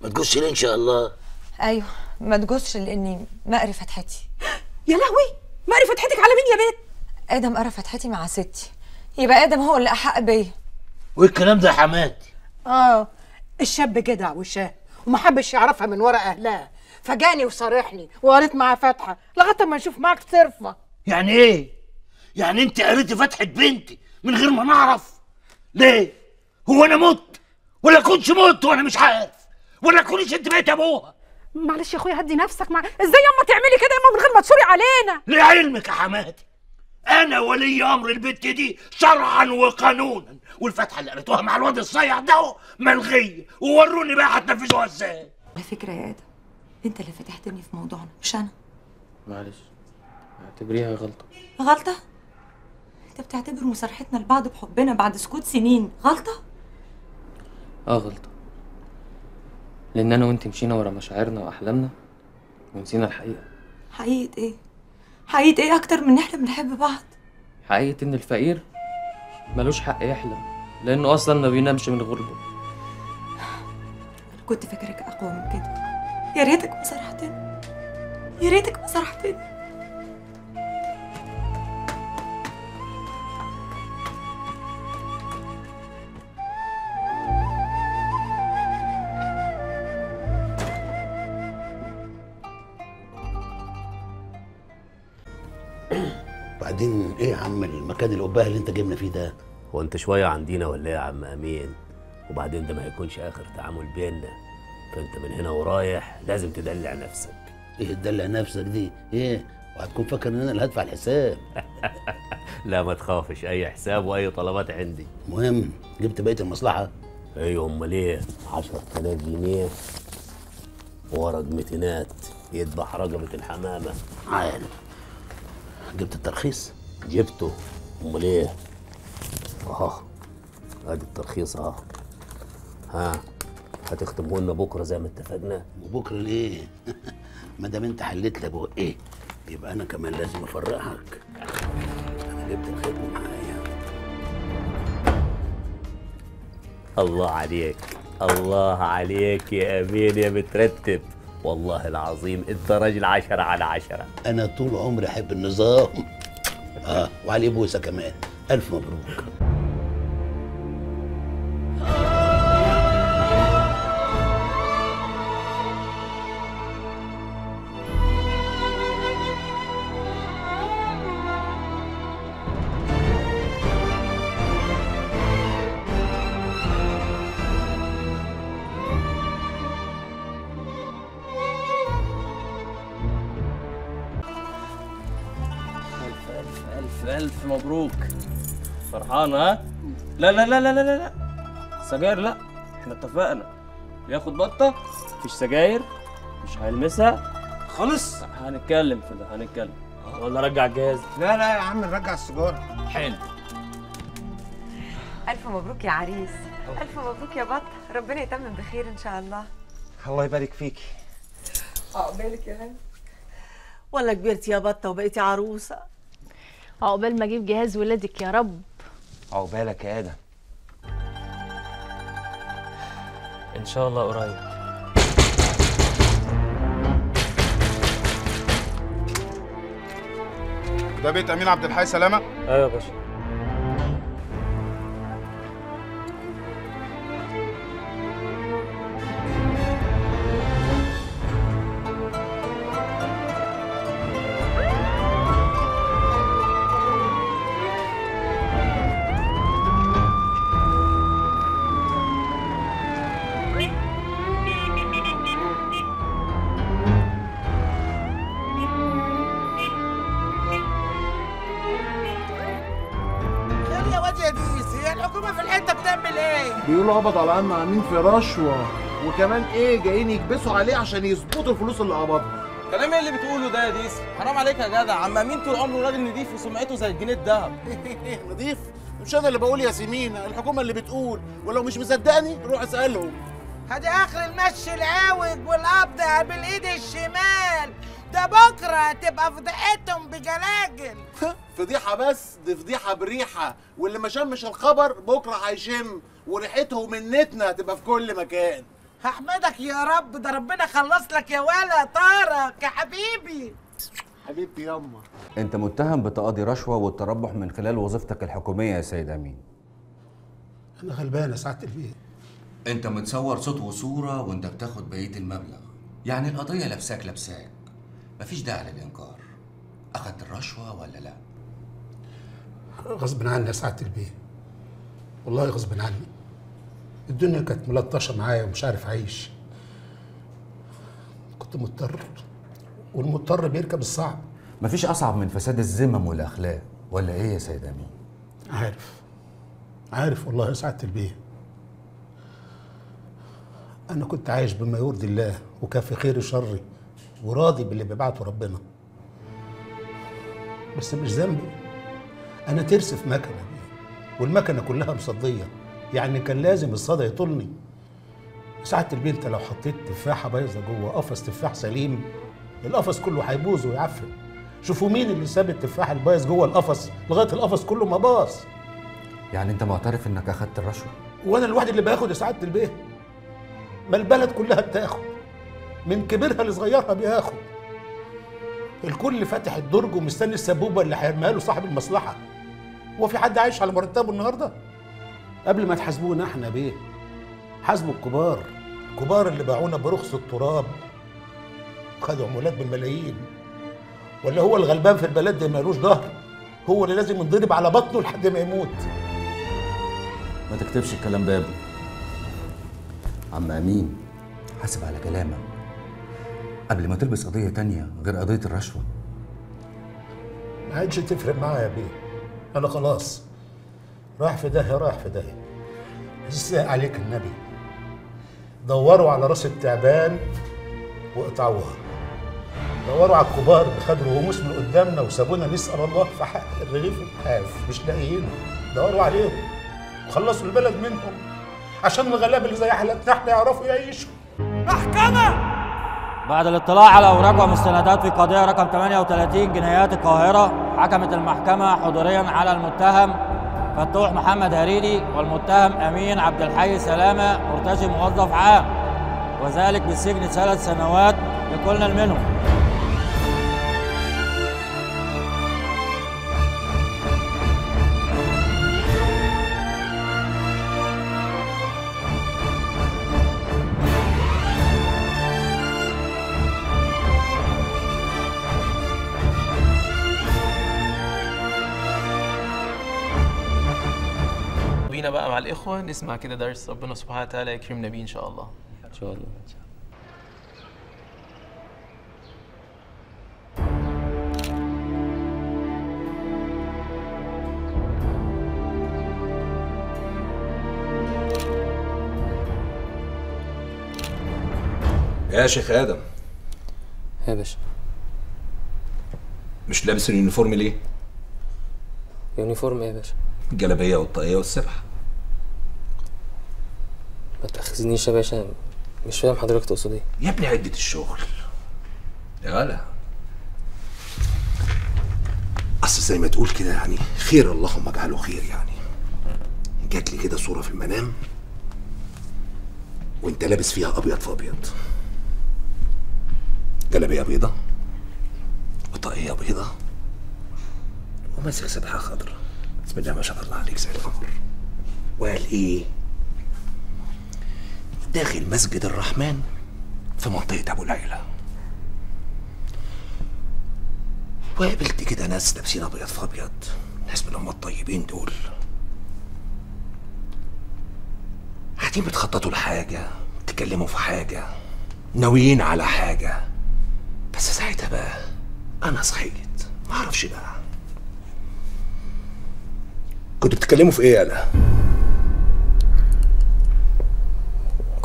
ما تجوزش ليه إن شاء الله؟ أيوه ما تجوزش لأني مقري فتحتي. يا لهوي! مقري فتحتك على مين يا بنت؟ آدم قرا فتحتي مع ستي. يبقى آدم هو اللي أحق بيا. وايه الكلام ده يا حماتي. آه الشاب جدع وشاه وما حبش يعرفها من ورا أهلها. فجاني وصارحني وقريت معاه فاتحه لغاية ما نشوف معاك صرفة. يعني إيه؟ يعني أنت قريتي فتحة بنتي من غير ما نعرف؟ ليه؟ هو أنا مت ولا كنتش مت وأنا مش عارف ولا كنتش انت بقيت أبوها. معلش يا أخويا هدي نفسك مع إزاي ياما تعملي كده؟ ياما من غير ما تشوري علينا. لعلمك يا حماتي أنا ولي أمر البت دي شرعا وقانونا والفتحة اللي قريتوها مع الواد الصيع ده ملغية. ووروني بقى هتنفذوها إزاي؟ على فكرة يا آدم أنت اللي فتحتني في موضوعنا مش أنا. معلش اعتبريها غلطة. غلطة؟ أنت بتعتبر مصارحتنا لبعض بحبنا بعد سكوت سنين غلطة؟ آه غلطة. لأن أنا وأنت مشينا ورا مشاعرنا وأحلامنا ونسينا الحقيقة. حقيقة إيه؟ حقيقة إيه أكتر من إن إحنا بنحب بعض؟ حقيقة إن الفقير ملوش حق يحلم لأنه أصلا ما بينامش من غربه. كنت فاكرك أقوى من كده. يا ريتك ما صرحتني يا ريتك ما صرحتني إيه يا عم المكان القباه اللي انت جايبنا فيه ده؟ هو انت شوية عندينا ولا إيه يا عم أمين؟ وبعدين ده ما هيكونش آخر تعامل بيننا فانت من هنا ورايح لازم تدلع نفسك. إيه تدلع نفسك دي؟ إيه؟ وهتكون فاكر ان أنا اللي هدفع الحساب. لا ما تخافش أي حساب وأي طلبات عندي. المهم جبت بقية المصلحة. أيوه امال إيه 10000 جنيه ورق متينات يذبح رقبه الحمامة. عال جبت الترخيص. جبته. أمال إيه؟ أهو أدي الترخيص أهو. ها هتختمه لنا بكرة زي ما اتفقنا. وبكرة ليه؟ ما دام أنت حليت لي ابو إيه؟ يبقى أنا كمان لازم أفرحك. أنا جبت الختم معايا. الله عليك الله عليك يا أمين يا مترتب. والله العظيم أنت راجل عشرة على عشرة. أنا طول عمري أحب النظام. آه وعلي بوسه كمان. ألف مبروك. فرحان ها؟ لا لا لا لا لا لا لا. سجاير لا إحنا اتفقنا. ياخد بطة مفيش سجاير مش هيلمسها. خالص هنتكلم في ده هنتكلم. ولا رجع الجهاز؟ لا لا يا عم نرجع السيجارة. حلو. ألف مبروك يا عريس. ألف مبروك يا بط ربنا يتمم بخير إن شاء الله. الله يبارك فيكي عقبالك يا هاني ولا كبرتي يا بطة وبقيتي عروسة؟ عقبال ما أجيب جهاز ولادك يا رب. عقبالك يا آدم. إن شاء الله قريب. ده بيت أمين عبد الحي سلامة؟ أيوه يا باشا. قبض على عم أمين في رشوه وكمان إيه جايين يكبسوا عليه عشان يظبطوا الفلوس اللي قبضها. كلام إيه اللي بتقوله ده يا ديس؟ حرام عليك يا جدع. عم أمين طول عمره راجل نضيف وسمعته زي الجنيه الدهب نضيف؟ مش أنا اللي بقول يا سمينه الحكومة اللي بتقول. ولو مش مصدقني روح اسألهم. ادي آخر المشي العوج والقبض بالإيد الشمال. ده بكرة هتبقى فضيحتهم بجلاجل. فضيحة بس دي فضيحة بريحة. واللي ما شمش الخبر بكرة هيشم. وريحته منتنا هتبقى في كل مكان. هحمدك يا رب ده ربنا خلص لك يا ولا طارق يا حبيبي. حبيبتي ياما. انت متهم بتقاضي رشوة والتربح من خلال وظيفتك الحكومية يا سيد أمين. أنا غلبان يا سعادة البيت. انت متصور صوت وصورة وانت بتاخد بقية المبلغ. يعني القضية لابساك لابساك مفيش داعي للإنكار. أخدت الرشوة ولا لأ؟ غصب عني يا سعادة البيت. والله غصب عني. الدنيا كانت ملطشة معايا ومش عارف أعيش. كنت مضطر والمضطر بيركب الصعب. مفيش أصعب من فساد الذمم والأخلاق ولا إيه يا سيد أمين؟ عارف عارف والله يا سعادة البيه. أنا كنت عايش بما يرضي الله وكافي خير شري وراضي باللي بيبعته ربنا. بس مش ذنبي. أنا ترس في مكنة والمكنة كلها مصدية. يعني كان لازم الصدى يطولني. ساعة البنت لو حطيت تفاحة بايظة جوه قفص تفاح سليم القفص كله هيبوظ ويعفن. شوفوا مين اللي ساب التفاح البايظ جوه القفص لغاية القفص كله ما باظ. يعني انت معترف انك أخدت الرشوة؟ وأنا الواحد اللي باخد يا سعادة البيه ما البلد كلها بتاخد. من كبيرها لصغيرها بياخد. الكل فاتح الدرج ومستني السبوبة اللي هيرميها له صاحب المصلحة. هو في حد عايش على مرتبه النهارده؟ قبل ما تحاسبونا إحنا بيه. حاسبوا الكبار. الكبار اللي باعونا برخص التراب خدوا عمولات بالملايين. ولا هو الغلبان في البلد ده مالوش ظهر؟ هو اللي لازم ينضرب على بطنه لحد ما يموت. ما تكتبش الكلام ده يا ابني. عم أمين حاسب على كلامك. قبل ما تلبس قضية تانية غير قضية الرشوة. ما عادش تفرق معايا يا بيه. أنا خلاص. رايح في داهية رايح في داهية. إزاي عليك النبي. دوروا على راس التعبان واقطعوها دوروا على الكبار اللي خدوا رؤوس من قدامنا وسابونا نسأل الله في حق الرغيف والحاف مش لاقيينه دوروا عليهم. وخلصوا البلد منهم. عشان الغلابة اللي زي حالتنا إحنا يعرفوا يعيشوا. بعد الاطلاع على أوراق ومستندات في قضية رقم 38 جنايات القاهرة حكمت المحكمة حضوريا على المتهم فتوح محمد هريدي والمتهم أمين عبد الحي سلامة مرتشي موظف عام وذلك بالسجن ثلاث سنوات لكل منهم. الإخوة نسمع كده درس ربنا سبحانه وتعالى يكرمنا بيه إن شاء الله. إن شاء الله. يا شيخ آدم. يا باشا. مش لابس اليونيفورم ليه؟ يونيفورم إيه يا باشا؟ الجلابية والطاقية والسبحه ما تأخذنيش يا باشا مش فاهم حضرتك تقصد إيه. يا ابني عدة الشغل. يا غلا أصل زي ما تقول كده يعني خير اللهم اجعله خير يعني. جات لي كده صورة في المنام وأنت لابس فيها أبيض في أبيض. جلابيه بيضه وطاقيه بيضه وماسك سبحه خضراء بسم الله ما شاء الله عليك زي القمر وقال إيه؟ داخل مسجد الرحمن في منطقة أبو العيلة وقابلت كده ناس لابسين أبيض في أبيض ناس من هم الطيبين دول. قاعدين بتخططوا لحاجة بتتكلموا في حاجة ناويين على حاجة. بس ساعتها بقى أنا صحيت. معرفش بقى. كنتوا بتتكلموا في إيه يالا؟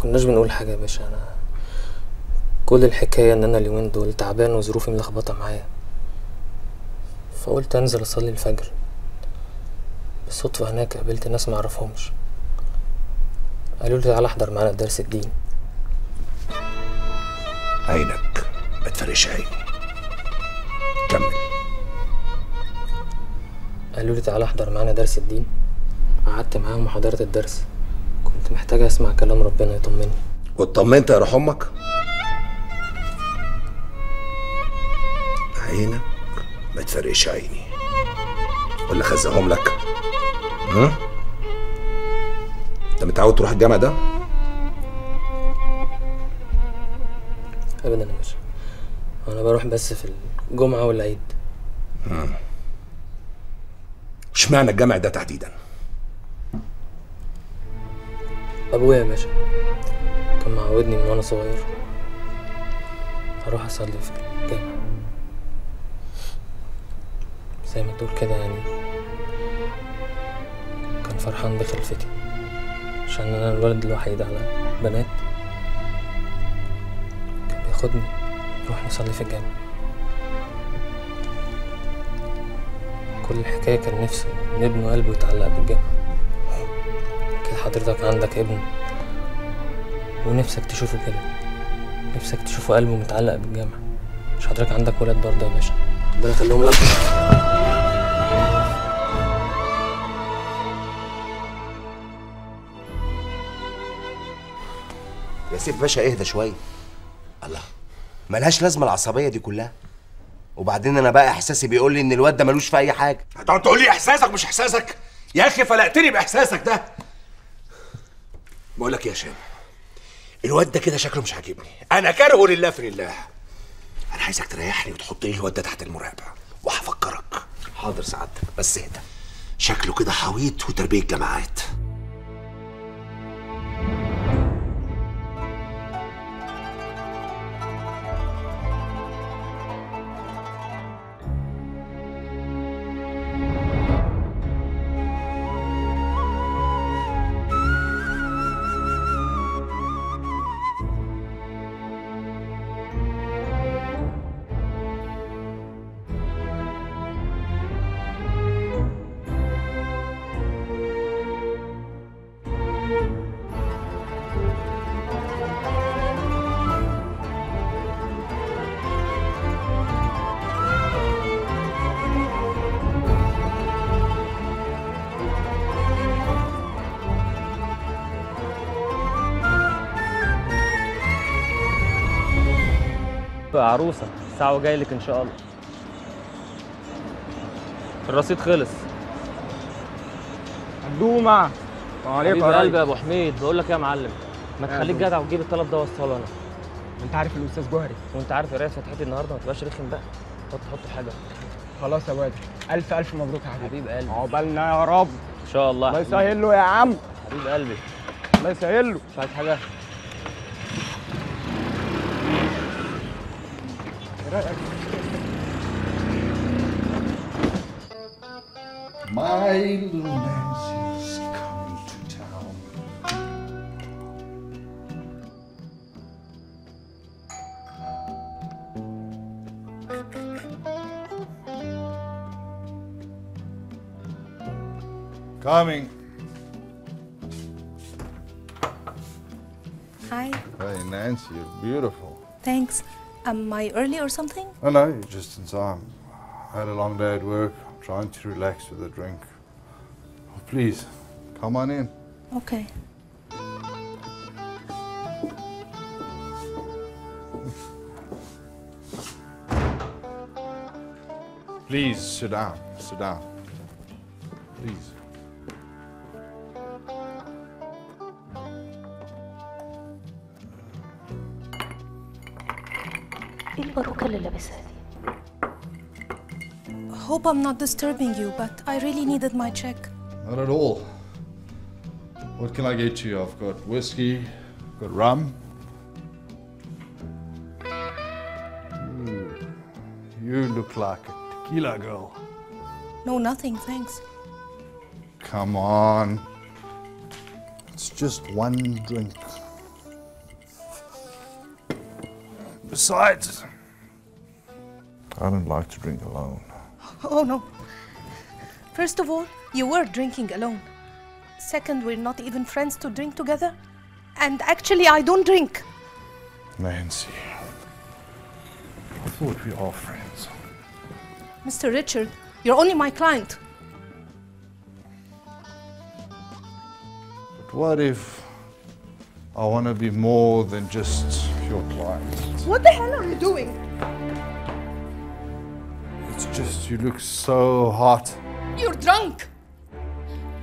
كناش بنقول حاجة يا باشا. أنا كل الحكاية إن أنا اليومين دول تعبان وظروفي ملخبطة معايا. فقلت أنزل أصلي الفجر. بالصدفة هناك قابلت ناس معرفهمش قالوا لي تعالى أحضر معانا درس الدين. عينك ما تفرقش عيني. كمل. قالوا لي تعالى أحضر معانا درس الدين. قعدت معاهم وحضرت الدرس. كنت محتاج أسمع كلام ربنا يطمني. واطمنت يا روح أمك؟ عينك ما تفرقش عيني. ولا خزقهم لك. ها؟ انت متعود تروح الجامع ده؟ ابدا يا باشا. أنا بروح بس في الجمعة والعيد. اشمعنى الجامع ده تحديدا؟ أبويا يا باشا. كان معودني من وأنا صغير. أروح أصلي في الجامع. زي ما تقول كده يعني. كان فرحان بخلفتي. عشان أنا الولد الوحيد على بنات. كان بياخدني نروح نصلي في الجامع. كل الحكاية كان نفسه إن ابنه قلبه يتعلق بالجامع. حضرتك عندك ابن. ونفسك تشوفه كده. نفسك تشوفه قلبه متعلق بالجامع. مش حضرتك عندك ولاد برضه يا باشا؟ ربنا يخليهم لك. يا سيف باشا اهدى شوية. الله. ملهاش لازمة العصبية دي كلها. وبعدين أنا بقى إحساسي بيقول لي إن الواد ده ملوش في أي حاجة. هتقعد تقول لي إحساسك مش إحساسك؟ يا أخي فلقتني بإحساسك ده. بقول لك إيه يا هشام الواد ده كده شكله مش عاجبني. أنا كارهه لله في لله. أنا عايزك تريحني وتحط لي الواد ده تحت المراقبة وهفكرك. حاضر سعادتك بس اهدى. شكله كده حويط وتربية جماعات. عروسة. ساعة وجاي لك إن شاء الله. الرصيد خلص. دومة حبيب قلبي يا أبو حميد. بقول لك إيه يا معلم؟ ما يا تخليك. جدع وتجيب الطلب ده وصله أنا أنت عارف الأستاذ جوهري؟ وأنت عارف قرايه فتحتي النهارده ما تبقاش رخم بقى. حط حط حاجة. خلاص يا واد. الف ألف مبروك يا حبيبي. حبيب قلبي. عقبالنا يا رب. إن شاء الله. الله يا. يسهل له يا عم. حبيب قلبي. الله يسهل له. مش عايز حاجة؟ My little Nancy's coming to town. Coming. Hi, Hey, Nancy, you're beautiful. thanks. Am I early or something? Oh, no, just in time. I had a long day at work. I'm trying to relax with a drink. Oh, please, come on in. Okay. Please, sit down. Sit down. Please. الباروكة اللي لابسها دي؟ Hope I'm not disturbing you, but I really needed my check. Not at all. What can I get you? I've got whiskey, got rum. You, you look like a tequila girl. No, nothing, thanks. Come on. It's just one drink. Besides, I don't like to drink alone. Oh no. First of all, you were drinking alone. Second, we're not even friends to drink together. And actually, I don't drink. Nancy, I thought we are friends. Mr. Richard, you're only my client. But what if I want to be more than just your client? What the hell are you doing? It's just you look so hot. You're drunk.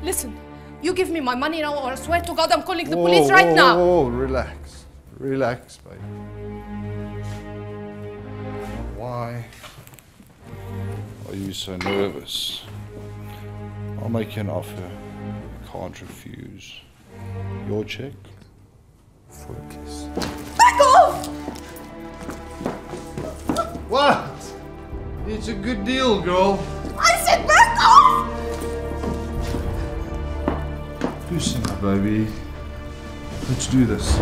Listen, you give me my money now, or I swear to God, I'm calling the Whoa, police right whoa, now. Whoa, relax. Relax, baby. Why are you so nervous? I'll make you an offer you can't refuse. Your check for a kiss. Back off! What? It's a good deal, girl. I said back off! Loosen up, baby. Let's do this.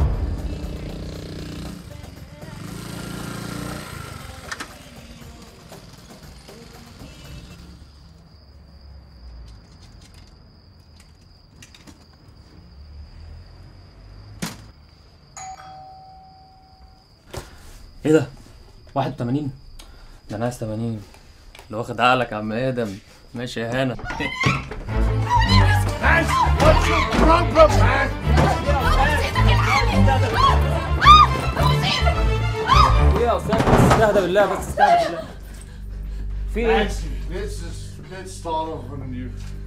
ايه ده 81 ده أنا عايز 80 اللي واخد عقلك يا عم آدم ماشي يا هنا? إيه يا أستاذ بس استهدى بالله بس استهدى بالله في إيه؟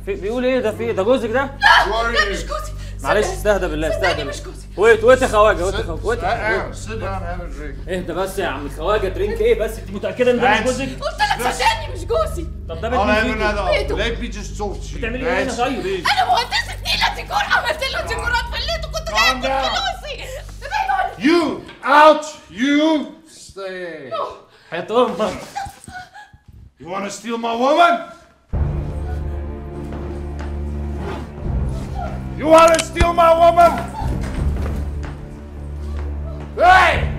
في بيقول إيه ده في إيه ده جوزك ده؟ Who are you? معلش استهدى بالله استهدى. wait wait يا خواجة wait يا خواجة wait. اهدى بس يا عم الخواجه drink إيه بس انت متأكدة ان ده مش. جوزك؟ قلت لك صدقني مش جوزي طب ده بيت me just talk to you. بتعملي إيه هنا طيب؟ أنا مهندسة نيلة ديكور عملت له ديكورات فليته كنت جايب فلوسي You out. You stay. حياة أمك You want to steal my woman? You want to steal my woman? Hey!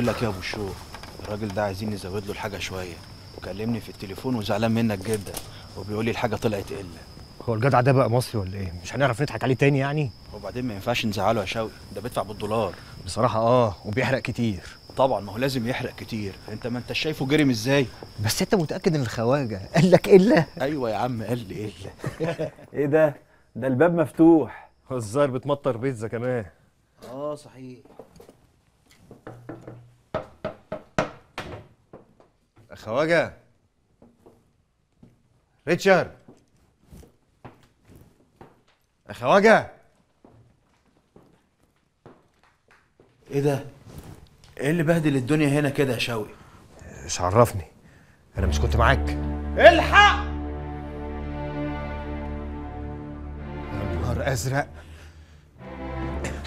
بقول لك يا أبو الشوق الراجل ده عايزين نزود له الحاجة شوية. وكلمني في التليفون وزعلان منك جدا وبيقول لي الحاجة طلعت قله هو الجدع ده بقى مصري ولا إيه؟ مش هنعرف نضحك عليه تاني يعني؟ وبعدين ما ينفعش نزعله يا شوقي ده بيدفع بالدولار. بصراحة آه وبيحرق كتير. طبعا ما هو لازم يحرق كتير. أنت ما انت شايفه جرم إزاي؟ بس أنت متأكد إن الخواجة قال لك إلا؟ أيوه يا عم قال لي إلا. إيه ده؟ ده الباب مفتوح. الظاهر بتمطر بيتزا كمان. آه صحيح. خواجه ريتشارد. خواجه إيه ده؟ إيه اللي بهدل الدنيا هنا كده يا شوقي؟ مش عرفني؟ أنا مش كنت معاك. الحق! نهار أزرق.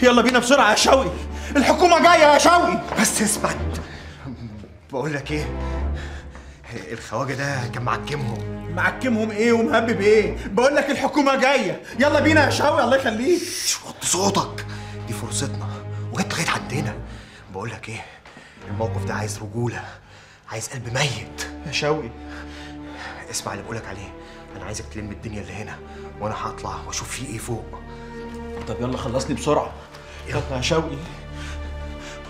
يلا بينا بسرعة يا شوقي. الحكومة جاية يا شوقي. بس اثبت بقول لك إيه؟ الخواجة ده كان معكمهم. معكمهم إيه ومهبب إيه؟ بقول لك الحكومة جاية. يلا بينا يا شوقي الله يخليك. وطي صوتك. دي فرصتنا. وجت لغاية عندنا. بقول لك إيه؟ الموقف ده عايز رجولة. عايز قلب ميت. يا شوقي اسمع اللي بقولك عليه. أنا عايزك تلم الدنيا اللي هنا وأنا هطلع وأشوف فيه إيه فوق. طب يلا خلصني بسرعة. يلا. يا شوقي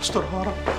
استرها يا رب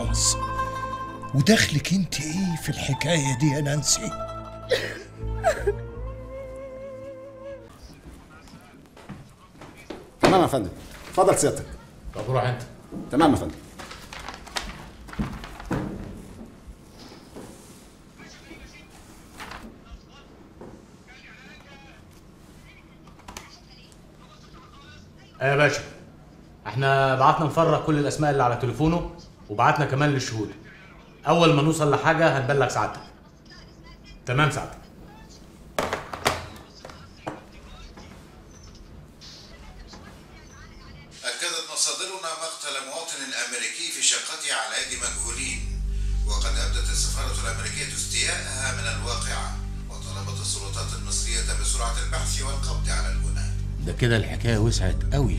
بالرصاص ودخلك انت إيه في الحكاية دي يا نانسي؟ تمام يا فندم. اتفضل سيادتك. طب روح انت. تمام يا فندم. إيه يا باشا؟ إحنا بعتنا نفرغ كل الاسماء اللي على تليفونه. وبعتنا كمان للشهود. أول ما نوصل لحاجة هنبلغ سعادتك. تمام سعادتك. أكدت مصادرنا مقتل مواطن أمريكي في شقته على أيدي مجهولين وقد أبدت السفارة الأمريكية استياءها من الواقعة وطلبت السلطات المصرية بسرعة البحث والقبض على الجناه ده كده الحكاية وسعت قوي.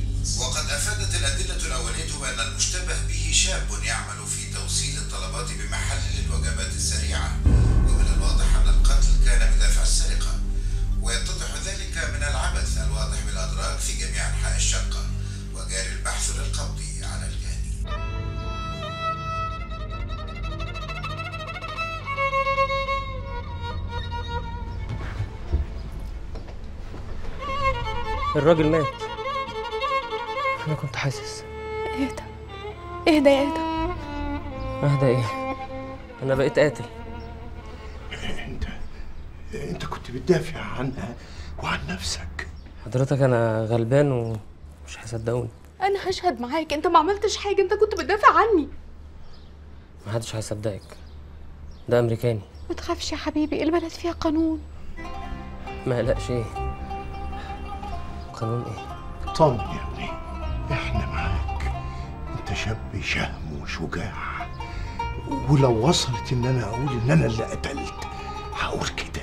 الراجل مات أنا كنت حاسس. اهدى. اهدى يا آدم أهدى إيه؟ أنا بقيت قاتل. انت كنت بتدافع عنها وعن نفسك. حضرتك أنا غلبان ومش هيصدقوني أنا هشهد معاك. أنت ما عملتش حاجة. أنت كنت بتدافع عني. محدش هيصدقك. ده أمريكاني. ما تخافش يا حبيبي. البلد فيها قانون. ما قلقش إيه؟ قانون إيه؟ طمن يا ابني إحنا معاك. أنت شاب شهم وشجاع. ولو وصلت إن أنا أقول إن أنا اللي قتلت هقول كده.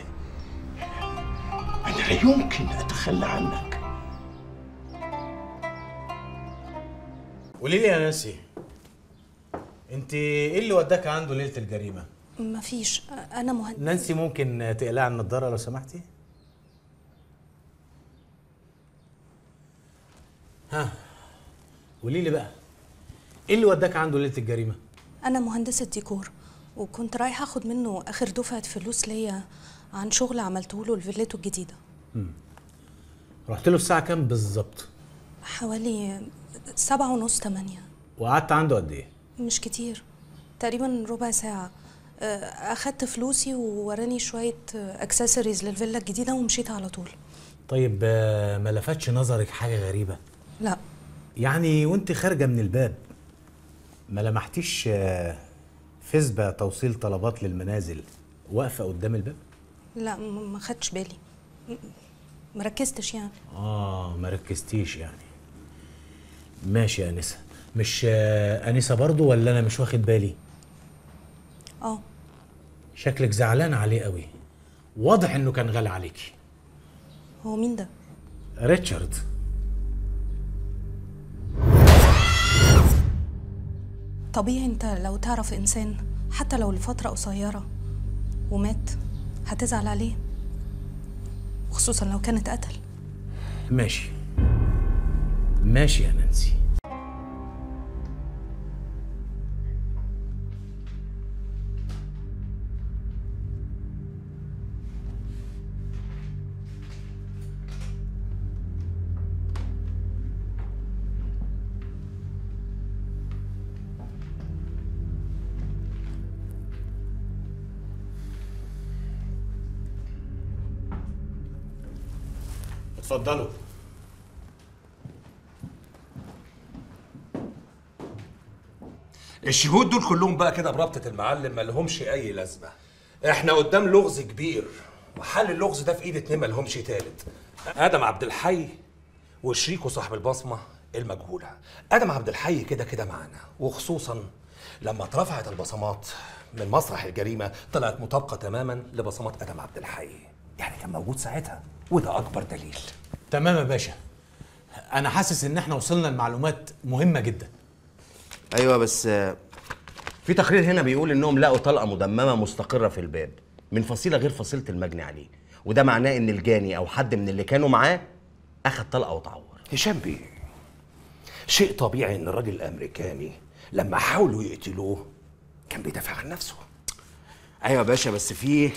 أنا لا يمكن أتخلى عنك. قولي لي يا نانسي أنت إيه اللي وداك عنده ليلة الجريمة؟ مفيش. أنا مهندس نانسي ممكن تقلعي النضارة لو سمحتي؟ ها. قولي لي بقى إيه اللي وداك عنده ليلة الجريمة؟ أنا مهندسة ديكور وكنت رايحة أخد منه آخر دفعة فلوس ليا عن شغل عملته له لفيلته الجديدة. رحت له الساعة كام بالظبط؟ حوالي سبعة ونص تمانية. وقعدت عنده قد إيه؟ مش كتير تقريبا ربع ساعة. آه، أخدت فلوسي ووراني شوية اكسسوارز للفيلا الجديدة ومشيت على طول. طيب آه، ما لفتش نظرك حاجة غريبة؟ لا. يعني وانت خارجة من الباب ما لمحتيش آه، فسبة توصيل طلبات للمنازل واقفة قدام الباب؟ لا ما خدتش بالي. م- مركزتش يعني. آه ما ركزتيش يعني. ماشي يا أنسة. مش آه، أنسة برضو ولا أنا مش واخد بالي؟ آه. شكلك زعلان عليه قوي. واضح إنه كان غالي عليكي. هو مين ده؟ ريتشارد. طبيعي انت لو تعرف انسان حتى لو لفترة قصيرة ومات هتزعل عليه خصوصا لو كان اتقتل. ماشي. ماشي يا نانسي. اتفضلوا. الشهود دول كلهم بقى كده بربطة المعلم ما لهمش أي لازمة. إحنا قدام لغز كبير وحل اللغز ده في إيد اتنين ما لهمش تالت. آدم عبد الحي وشريكه صاحب البصمة المجهولة. آدم عبد الحي كده كده معانا وخصوصا لما اترفعت البصمات من مسرح الجريمة طلعت مطابقة تماما لبصمات آدم عبد الحي. يعني كان موجود ساعتها. وده أكبر دليل. تمام يا باشا. أنا حاسس إن إحنا وصلنا لمعلومات مهمة جدا. أيوه بس في تقرير هنا بيقول إنهم لقوا طلقة مدممة مستقرة في الباب من فصيلة غير فصيلة المجني عليه وده معناه إن الجاني أو حد من اللي كانوا معاه اخد طلقة وتعور. هشام بيه شيء طبيعي إن الراجل الامريكاني لما حاولوا يقتلوه كان بيدافع عن نفسه. أيوه يا باشا بس في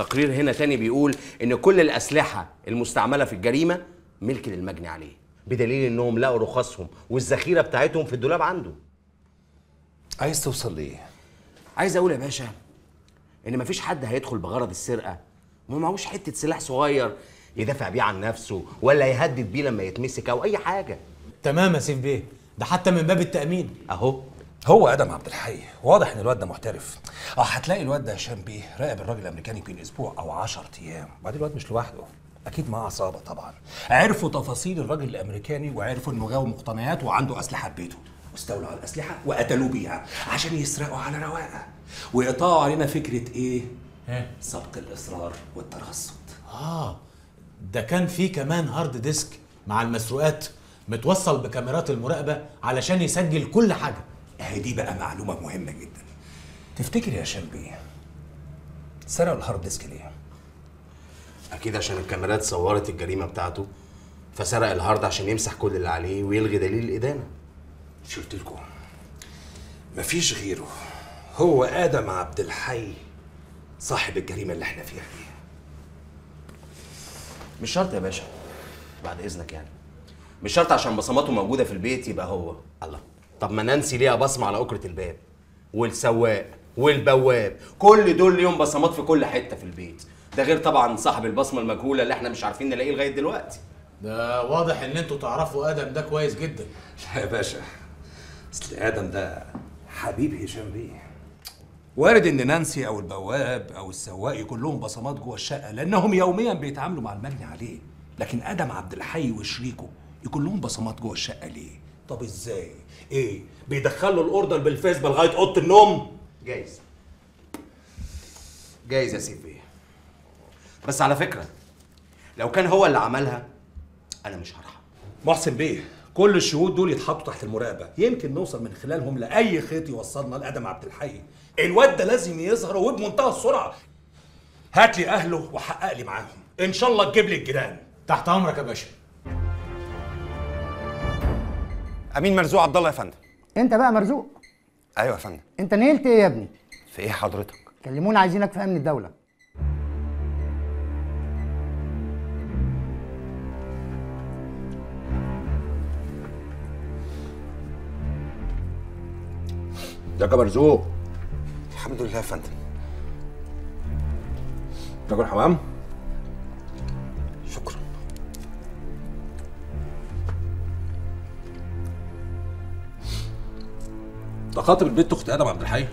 تقرير هنا تاني بيقول إن كل الأسلحة المستعملة في الجريمة ملك للمجني عليه بدليل إنهم لقوا رخصهم والذخيرة بتاعتهم في الدولاب عنده. عايز توصل ليه؟ عايز أقول يا باشا إن مفيش حد هيدخل بغرض السرقة وما معهوش حتة سلاح صغير يدافع بيه عن نفسه ولا يهدد بيه لما يتمسك أو أي حاجة. تمام يا سيف بيه ده حتى من باب التأمين. أهو. هو آدم عبد الحي. واضح إن الواد ده محترف. آه هتلاقي الواد ده هشام بيه راقب الراجل الأمريكاني يمكن أسبوع أو 10 أيام. بعدين الواد مش لوحده. أكيد معاه عصابة طبعا. عرفوا تفاصيل الراجل الأمريكاني وعرفوا إنه غاوي مقتنيات وعنده أسلحة في بيته. واستولوا على الأسلحة وقتلوه بيها عشان يسرقوا على رواقة. ويقطعوا علينا فكرة إيه؟ سبق الإصرار والترصد. آه ده كان في كمان hard disk مع المسروقات متوصل بكاميرات المراقبة علشان يسجل كل حاجة. اهي دي بقى معلومة مهمة جدا. تفتكر يا هشام بيه سرقوا ال hard disk ليه؟ أكيد عشان الكاميرات صورت الجريمة بتاعته فسرق ال hard عشان يمسح كل اللي عليه ويلغي دليل الإدانة. مش قلت لكم. مفيش غيره. هو آدم عبد الحي صاحب الجريمة اللي إحنا فيها دي. مش شرط يا باشا بعد إذنك يعني. مش شرط عشان بصماته موجودة في البيت يبقى هو. الله. طب ما نانسي ليها بصمه على أكرة الباب؟ والسواق والبواب كل دول ليهم بصمات في كل حتة في البيت. ده غير طبعا صاحب البصمة المجهولة اللي إحنا مش عارفين نلاقيه لغاية دلوقتي. ده واضح إن أنتوا تعرفوا آدم ده كويس جدا. لا يا باشا أصل آدم ده حبيب هشام بيه. وارد إن نانسي أو البواب أو السواق يكون لهم بصمات جوه الشقة لأنهم يوميا بيتعاملوا مع المجني عليه. لكن آدم عبد الحي وشريكه يكون لهم بصمات جوه الشقة ليه؟ طب إزاي؟ إيه؟ بيدخلوا الأوردر بالفيسبا لغايه أوضة النوم. جايز. جايز يا سيف بيه بس على فكرة لو كان هو اللي عملها أنا مش هرحم. محسن بيه كل الشهود دول يتحطوا تحت المراقبة. يمكن نوصل من خلالهم لأي خيط يوصلنا لأدم عبد الحي. الواد ده لازم يظهر وبمنتهى السرعة. هات لي أهله وحقق لي معاهم. إن شاء الله تجيب لي الجيران. تحت أمرك يا باشا. أمين مرزوق عبد الله يا فندم. أنت بقى مرزوق؟ أيوه يا فندم. أنت نيلت إيه يا ابني؟ في إيه حضرتك؟ كلمونا عايزينك في أمن الدولة. ده كبر مرزوق. الحمد لله يا فندم. تاكل حمام؟ ده خاطب البنت أخت آدم عبد الحي؟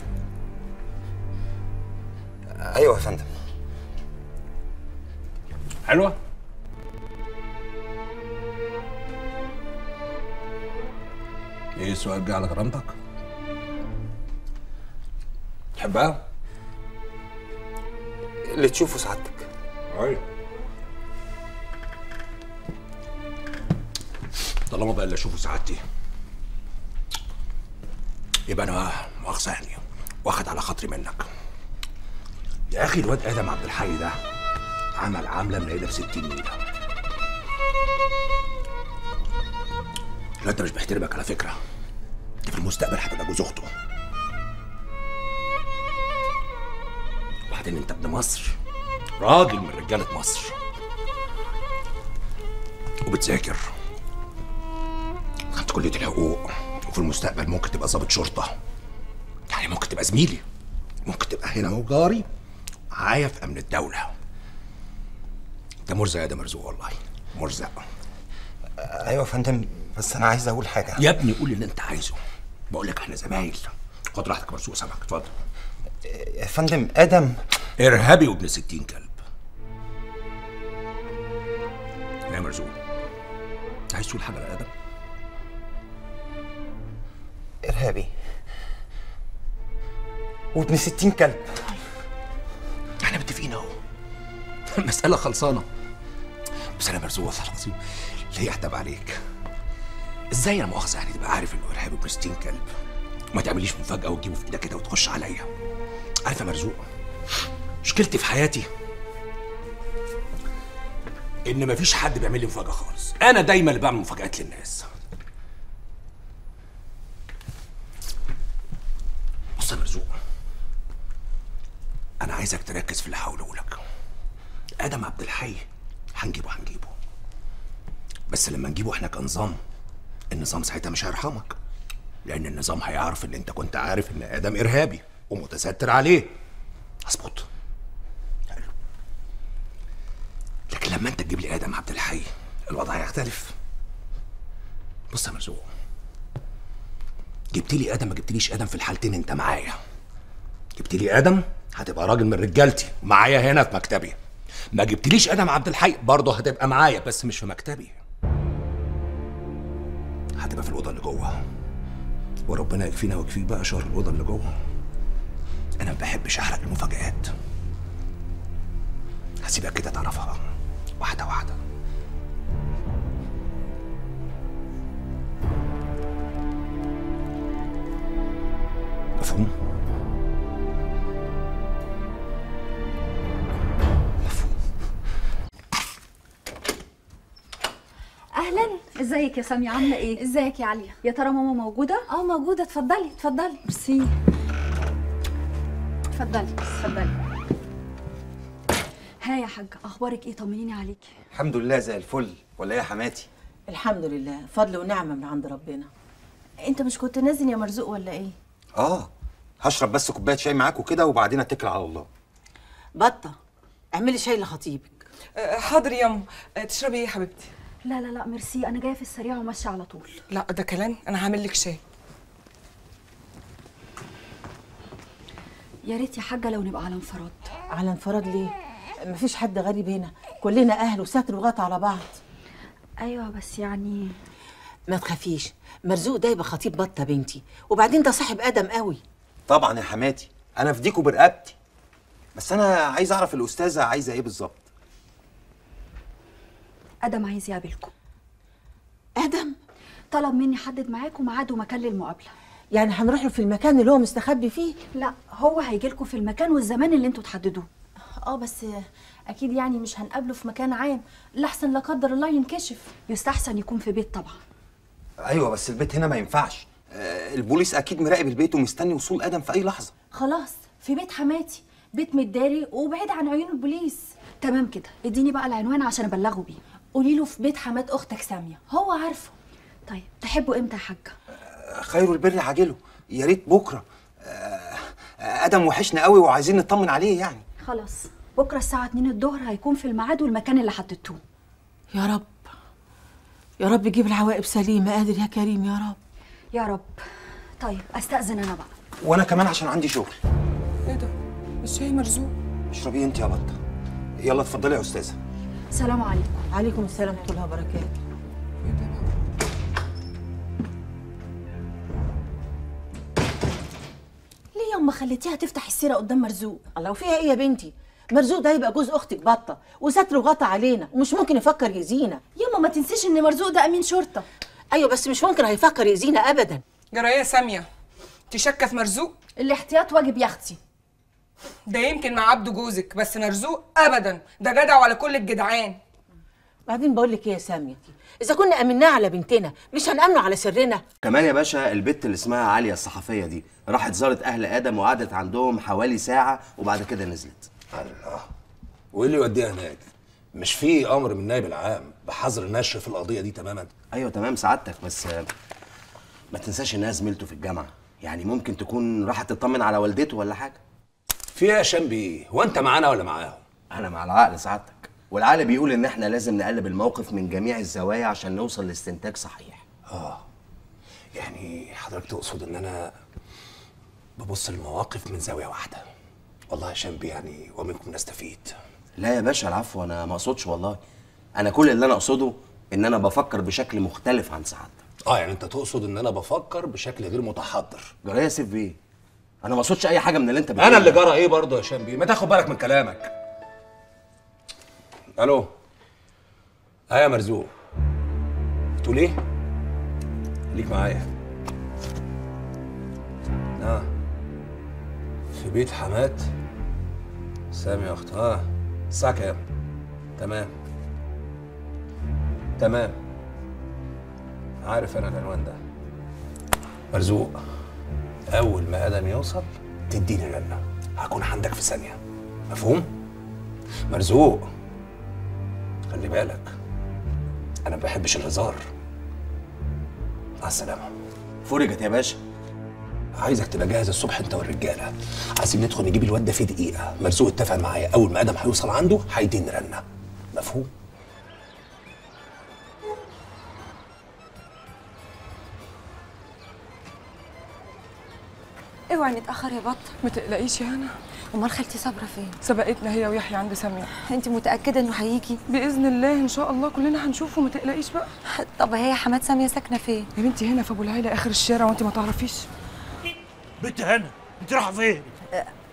أيوه يا فندم. حلوة؟ إيه السؤال جه على كرامتك؟ تحبها؟ اللي تشوفه سعادتك. أيوه طالما بقى اللي أشوفه سعادتي. يبقى أنا مؤاخذه يعني واخد على خاطري منك. يا أخي الواد آدم عبد الحي ده عمل عامله منيله في 60 نيله لا انت مش بيحترمك على فكرة. انت في المستقبل هتبقى جوز أخته. وبعدين أنت ابن مصر. راجل من رجالة مصر. وبتذاكر. خدت كلية الحقوق. وفي المستقبل ممكن تبقى ضابط شرطة. يعني ممكن تبقى زميلي. ممكن تبقى هنا هو جاري معايا في أمن الدولة. انت مرزق يا ده مرزوق والله. مرزق. أيوه يا فندم بس أنا عايز أقول حاجة. يا ابني قول اللي أنت عايزه. بقول لك إحنا زمايل. خد راحتك مرزوق سامعك اتفضل. يا فندم آدم. ارهابي وابن ستين كلب. يا مرزوق عايز تقول حاجة يا آدم إرهابي. وابن ستين كلب. إحنا متفقين أهو. المسألة خلصانة. بس أنا مرزوق والله العظيم. ليه أحتب عليك. إزاي أنا مؤاخذة؟ يعني تبقى عارف إنه إرهابي ابن ستين كلب. وما تعمليش مفاجأة وتجيبه في إيدك كده وتخش عليا. عارف يا مرزوق مشكلتي في حياتي إن مفيش حد بيعمل لي مفاجأة خالص. أنا دايما اللي بعمل مفاجآت للناس. بص يا مرزوق. أنا عايزك تركز في اللي هقوله لك. آدم عبد الحي هنجيبه هنجيبه. بس لما نجيبه إحنا كنظام النظام ساعتها مش هيرحمك. لأن النظام هيعرف ان أنت كنت عارف إن آدم إرهابي ومتستر عليه. أظبط. لكن لما أنت تجيب لي آدم عبد الحي الوضع هيختلف. بص يا مرزوق. جبت لي آدم ما جبتليش آدم في الحالتين انت معايا. جبت لي آدم هتبقى راجل من رجالتي. معايا هنا في مكتبي. ما جبتليش آدم عبد الحي برضه هتبقى معايا بس مش في مكتبي. هتبقى في الأوضة اللي جوه. وربنا يكفينا ويكفيك بقى شر الأوضة اللي جوه. أنا ما بحبش أحرق المفاجآت. هسيبك كده تعرفها. واحدة واحدة. مفهوم؟ أهلا. إزيك يا سامية عاملة إيه؟ إزيك يا عليا يا ترى ماما موجودة؟ آه موجودة. اتفضلي اتفضلي. ميرسي. اتفضلي اتفضلي. ها يا حاجة أخبارك إيه؟ طمنيني عليكي الحمد لله زي الفل. ولا إيه يا حماتي؟ الحمد لله. فضل ونعمة من عند ربنا. أنت مش كنت نازل يا مرزوق ولا إيه؟ آه هشرب بس كوباية شاي معاك وكده وبعدين أتكل على الله. بطة اعملي شاي لخطيبك. حاضر يا ام تشربي إيه يا حبيبتي؟ لا لا لا ميرسي أنا جاية في السريع وماشية على طول. لا ده كلام. أنا هعمل لك شاي. يا ريت يا حاجة لو نبقى على انفراد. على انفراد ليه؟ مفيش حد غريب هنا. كلنا أهل وستر وغط على بعض. أيوه بس يعني ما تخافيش مرزوق ده يبقى خطيب بطة بنتي وبعدين ده صاحب آدم قوي. طبعا يا حماتي أنا في ديكوا برقبتي. بس أنا عايز أعرف الأستاذة عايزة إيه بالظبط؟ آدم عايز يقابلكم. آدم؟ طلب مني حدد معاكم ميعاد ومكان للمقابلة. يعني هنروح له في المكان اللي هو مستخبي فيه؟ لا هو هيجي لكم في المكان والزمان اللي أنتوا تحددوه. آه بس أكيد يعني مش هنقابله في مكان عام لحسن لا قدر الله ينكشف. يستحسن يكون في بيت طبعا. أيوه بس البيت هنا ما ينفعش. آه، البوليس أكيد مراقب البيت ومستني وصول آدم في أي لحظة. خلاص في بيت حماتي. بيت متداري وبعيد عن عيون البوليس. تمام كده. اديني بقى العنوان عشان أبلغه بيه. قولي له في بيت حمات أختك سامية. هو عارفه. طيب تحبوا إمتى يا حاجة؟ آه، خير البر عاجله. يا ريت بكرة. آه، آدم وحشنا قوي وعايزين نطمن عليه يعني. خلاص بكرة الساعة 2 الظهر هيكون في الميعاد والمكان اللي حددتوه. يا رب. يا رب جيب العواقب سليمة قادر يا كريم يا رب. يا رب. طيب أستأذن أنا بقى. وأنا كمان عشان عندي شغل. إيه ده؟ الشاي مرزوق. اشربيه أنت يا بطة. يلا اتفضلي يا أستاذة. سلام عليكم. عليكم السلام ورحمة الله وبركاته. ليه يا اما خليتيها تفتح السيرة قدام مرزوق؟ الله وفيها إيه يا بنتي؟ مرزوق ده يبقى جوز أختك بطة. وستر وغطى علينا ومش ممكن يفكر يأذينا ياما ما تنسيش إن مرزوق ده أمين شرطة. أيوه بس مش ممكن هيفكر يأذينا ابدا. جرايه سامية تشكى في مرزوق؟ الاحتياط واجب يا أختي. ده يمكن مع عبده جوزك بس مرزوق ابدا. ده جدع ولا كل الجدعان. بعدين بقول لك إيه يا سامية؟ إذا كنا امناه على بنتنا مش هنأمنه على سرنا؟ كمان يا باشا البت اللي اسمها عالية الصحفية دي راحت زارت أهل آدم وقعدت عندهم حوالي ساعة وبعد كده نزلت. الله وايه اللي يوديها هناك؟ مش في أمر من النائب العام بحظر النشر في القضية دي تماما؟ أيوه تمام سعادتك بس ما تنساش إنها زميلته في الجامعة يعني ممكن تكون راحت تطمن على والدته ولا حاجة في إيه يا شامبي؟ هو أنت معانا ولا معاهم؟ أنا مع العقل سعادتك والعقل بيقول إن إحنا لازم نقلب الموقف من جميع الزوايا عشان نوصل لاستنتاج صحيح آه يعني حضرتك تقصد إن أنا ببص للمواقف من زاوية واحدة والله يا شامبي يعني ومنكم نستفيد. لا يا باشا العفو أنا ما أقصدش والله. أنا كل اللي أنا أقصده إن أنا بفكر بشكل مختلف عن سعادتك. آه يعني أنت تقصد إن أنا بفكر بشكل غير متحضر. جرايه يا سيف بيه. أنا ما أقصدش أي حاجة من اللي أنت بتقوله أنا اللي جرى إيه برضه يا شامبي ما تاخد بالك من كلامك. ألو؟ آه يا مرزوق. تقول إيه؟ خليك معايا. آه. في بيت حمات سامي يا اخت آه الساعة كام؟ تمام. تمام. عارف أنا العنوان ده. مرزوق أول ما آدم يوصل تديني رنه هكون عندك في ثانية. مفهوم؟ مرزوق خلي بالك. أنا ما بحبش الهزار. مع السلامة. فرجت يا باشا. عايزك تبقى جاهز الصبح انت والرجاله. عايزين ندخل نجيب الواد ده في دقيقة. مرزوق اتفق معايا. أول ما آدم هيوصل عنده هيديني رنة. مفهوم؟ اوعي نتأخر يا بط ما تقلقيش يا هنا. أمال خالتي صابرة فين؟ سبقتنا هي ويحيى عند سامية. أنت متأكدة إنه هيجي؟ بإذن الله إن شاء الله كلنا هنشوفه. ما تقلقيش بقى. طب هي حماد سامية ساكنة فين؟ يا بنتي هنا في أبو العيله آخر الشارع وأنت ما تعرفيش. بنت هنا انت رايحة فين؟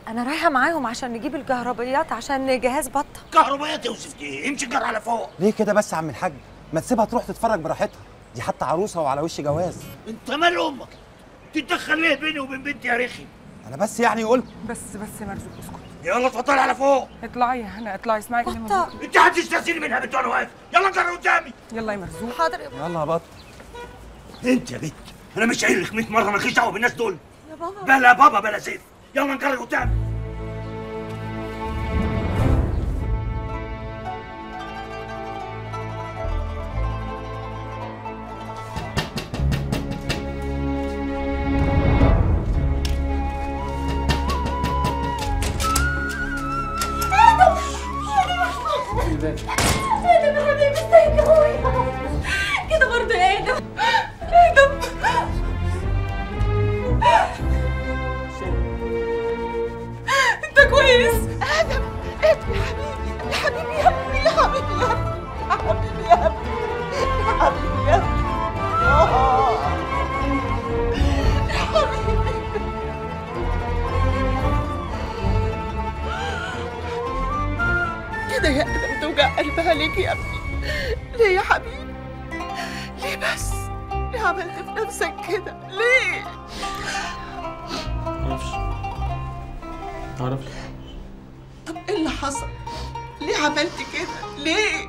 أنا رايحة معاهم عشان نجيب الكهربائيات عشان جهاز بطة. كهربائيات يوسف دي امشي جر على فوق. ليه كده بس يا عم الحاج؟ ما تسيبها تروح تتفرج براحتها. دي حتى عروسة وعلى وش جواز. أنت مال أمك؟ تتدخل ليه بيني وبين بنتي يا رخي أنا بس يعني قلت. بس بس يا مرزوق اسكت. يلا اتفضلي على فوق. اطلعي يا هنا اطلعي اسمعي بطة. أنت هتستأذني منها بنت وأنا واقف. يلا جري قدامي. يلا يا مرزوق. حاضر يلا يا بط أنت يا بنت أنا مش قايل لك 100 مرة مالكيش دعوة بالناس دول. بلا بابا بلا زيد يلا نقرر قدام Thank you. ده كويس. آدم ابني حبيبي يا حبيبي يا حبيبي يا حبيبي يا حبيبي يا حبيبي يا حبيبي يا حبيبي يا حبيبي يا حبيبي. كده يا آدم توجع قلبها ليك يا ابني. ليه يا حبيبي؟ ليه بس؟ ليه عملت في نفسك كده؟ ليه؟ معرفش طب إيه اللي حصل؟ ليه عملت كده؟ ليه؟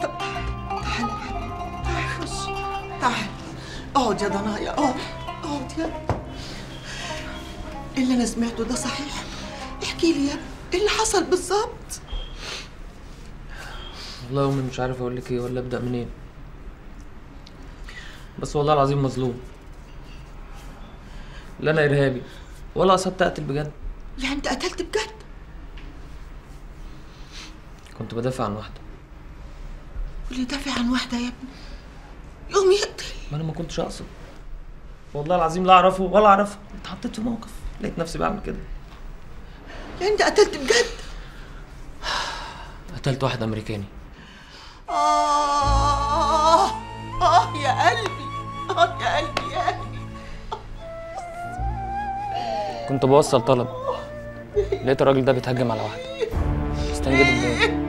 طب تعال يا حبيبي تعال خش تعال. اقعد يا ضنايا اقعد اقعد يا. ابني. اللي أنا سمعته ده صحيح؟ احكي لي يا إيه اللي حصل بالظبط؟ والله يا أمي مش عارف أقول لك إيه ولا أبدأ منين. بس والله العظيم مظلوم. لا أنا إرهابي. ولا قصدت أقتل بجد؟ يعني أنت قتلت بجد؟ كنت بدافع عن واحدة. واللي دافع عن واحدة يا ابني. يقوم يقتل. ما أنا ما كنتش أقصد. والله العظيم لا أعرفه ولا أعرفها. اتحطيت في موقف. لقيت نفسي بعمل كده. يعني أنت قتلت بجد؟ قتلت واحد أمريكاني. آه آه يا قلبي. آه يا قلبي يا قلبي. كنت بوصل طلب. لقيت الراجل ده بيتهجم على واحدة. استنجد الدنيا.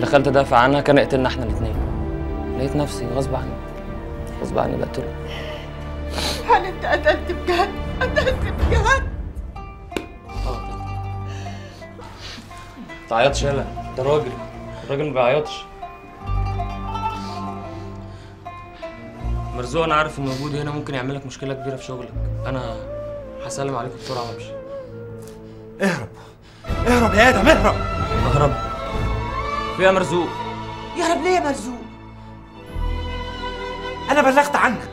دخلت ادافع عنها كان يقتلنا إحنا الاثنين لقيت نفسي غصب عني. غصب عني بقتله. هل انت قتلت بجد؟ قتلت بجد؟ تعيطش يالا. ده راجل. الراجل ما بيعيطش. مرزوق أنا عارف إن وجودي هنا ممكن يعمل لك مشكلة كبيرة في شغلك. أنا هسلم عليكم بسرعة وامشي اهرب. اهرب يا آدم اهرب. اهرب. فيها مرزوق. يا رب ليه يا مرزوق؟ أنا بلغت عنك.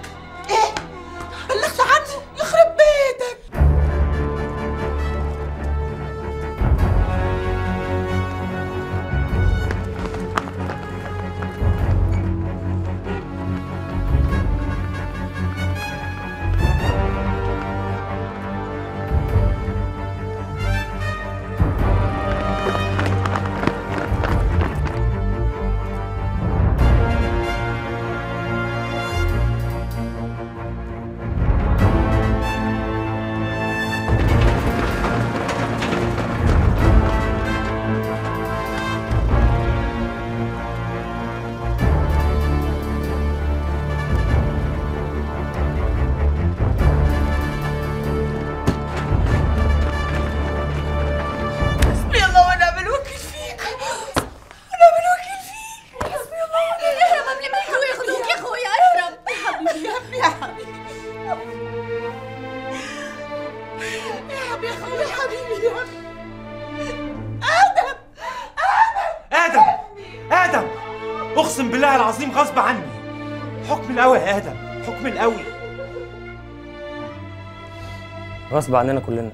غصب عننا كلنا.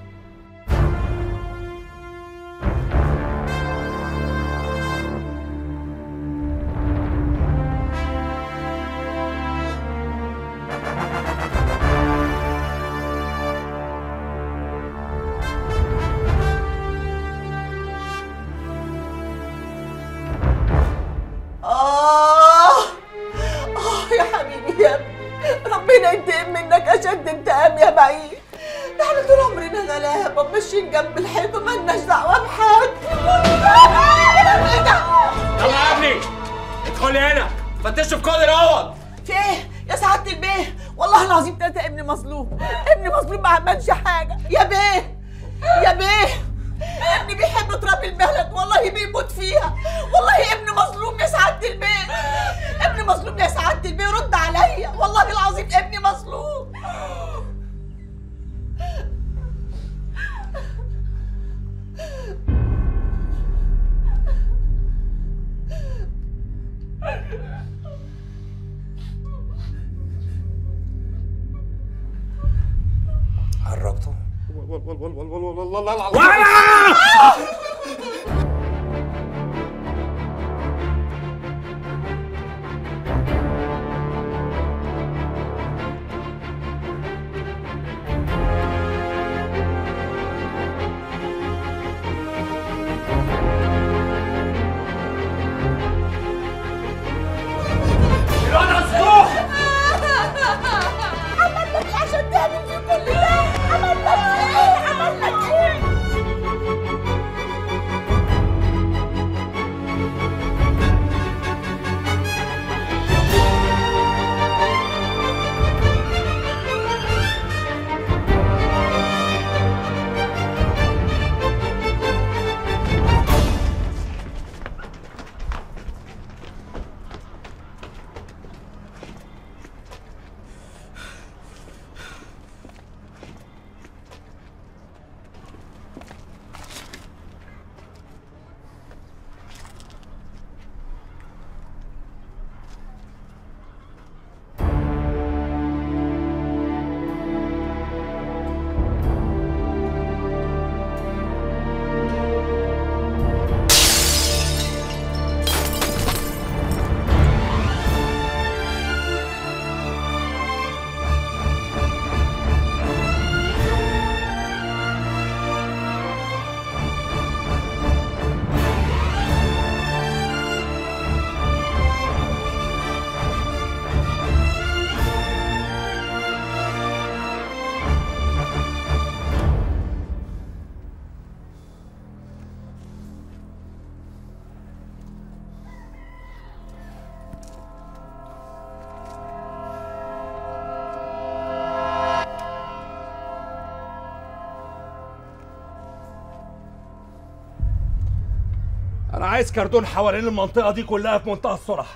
عايز كردون حوالين المنطقة دي كلها في منتهى السرعه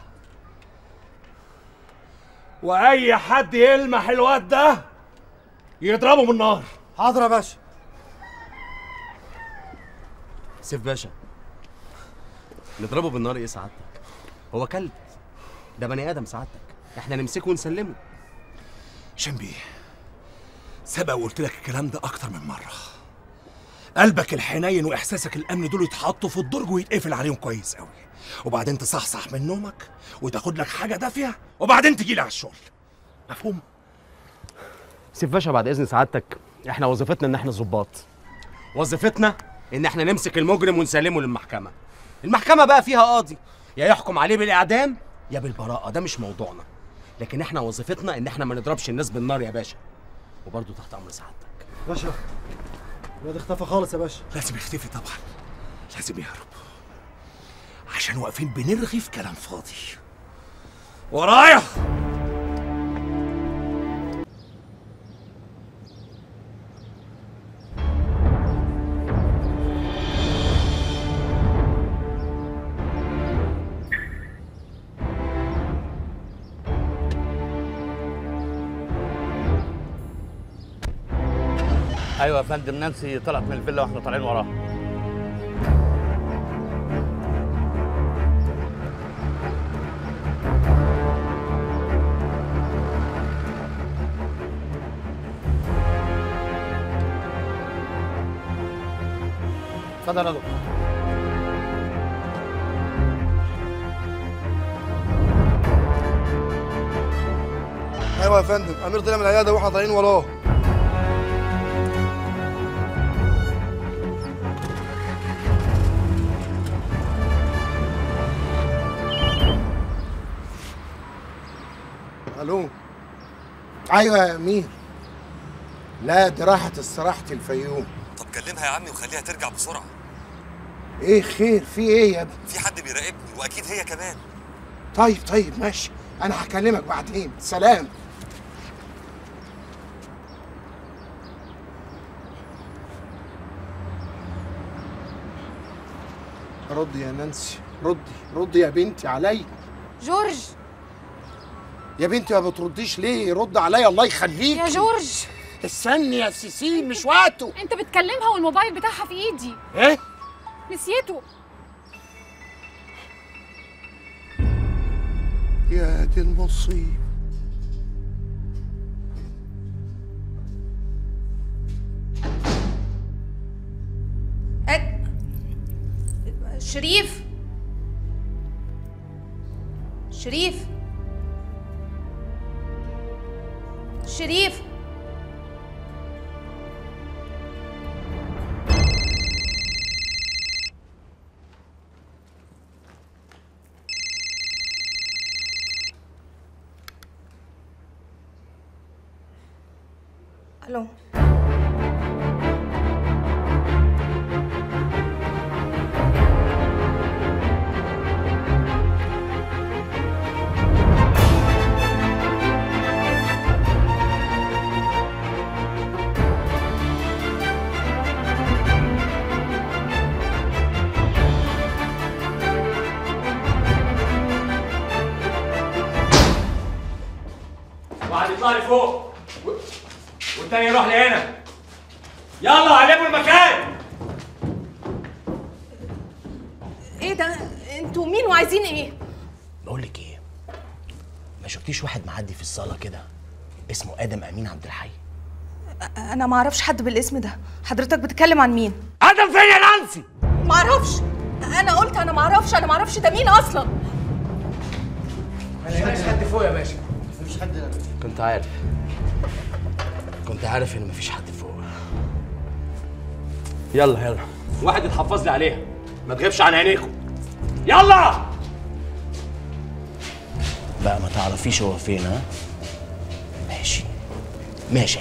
وأي حد يلمح الواد ده يضربه بالنار. حاضر يا باشا. سيف باشا نضربه بالنار إيه سعادتك؟ هو كلب. ده بني آدم سعادتك. إحنا نمسكه ونسلمه. شنبي سبق وقلت لك الكلام ده أكتر من مرة. قلبك الحنين وإحساسك الأمن دول يتحطوا في الدرج ويتقفل عليهم كويس قوي وبعدين تصحصح من نومك وتاخد لك حاجة دافية وبعدين تجي لي على الشغل. مفهوم؟ سيف باشا بعد إذن سعادتك إحنا وظيفتنا إن إحنا ظباط. وظيفتنا إن إحنا نمسك المجرم ونسلمه للمحكمة. المحكمة بقى فيها قاضي يا يحكم عليه بالإعدام يا بالبراءة. ده مش موضوعنا. لكن إحنا وظيفتنا إن إحنا ما نضربش الناس بالنار يا باشا. وبرضه تحت أمر سعادتك. باشا الواد اختفى خالص يا باشا. لازم يختفي طبعا. لازم يهرب عشان واقفين بنرغي في كلام فاضي. ورايا! يا فندم نانسي طلعت من الفيلا وإحنا طالعين وراها اتفضل يا دكتور. أيوه يا فندم أمير طلع من العيادة وإحنا طالعين وراه. ألو. أيوه يا أمير. لا دي راحت استراحة الفيوم. طب كلمها يا عمي وخليها ترجع بسرعة. إيه خير؟ في إيه يا ابني؟ في حد بيراقبني وأكيد هي كمان. طيب طيب ماشي. أنا هكلمك بعدين. سلام. ردي يا نانسي. ردي ردي يا بنتي عليا. جورج. يا بنتي ما بترديش ليه؟ رد عليا الله يخليك يا جورج. استني يا سيسي مش وقته. انت بتكلمها والموبايل بتاعها في ايدي. إيه؟ نسيته. يا دي المصيبة. شريف. شريف. شريف. ألو. والتاني يروح لهنا. يلا علموا المكان. إيه ده؟ أنتوا مين وعايزين إيه؟ بقول لك إيه؟ ما شفتيش واحد معدي في الصالة كده؟ اسمه آدم أمين عبد الحي. أنا ما أعرفش حد بالاسم ده. حضرتك بتتكلم عن مين؟ آدم فين يا نانسي؟ ما أعرفش. أنا قلت أنا ما أعرفش. أنا ما أعرفش ده مين أصلا. ما لقيناش حد فوق يا باشا. مفيش حد كنت عارف. كنت عارف ان مفيش حد فوق. يلا يلا. واحد يتحفظ لي عليها. ما تغيبش عن عينيكم. يلا! بقى ما تعرفيش هو فين ها؟ ماشي. ماشي.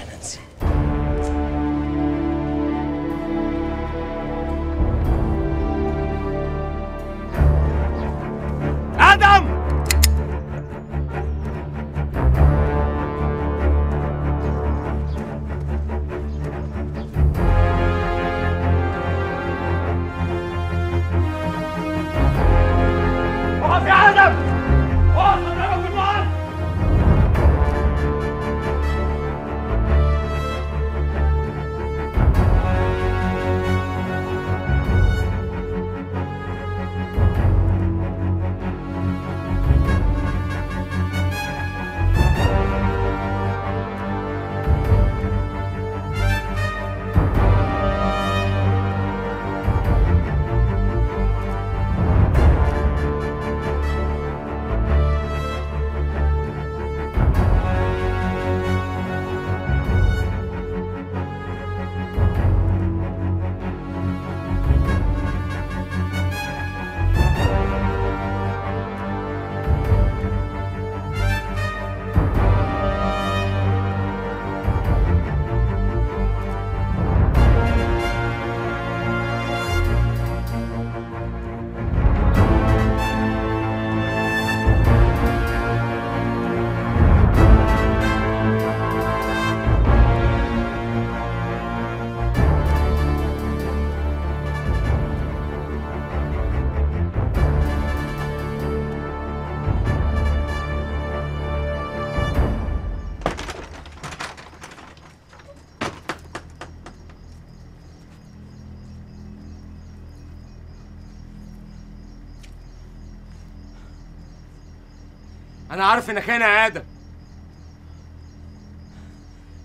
أنا عارف انك هنا يا آدم.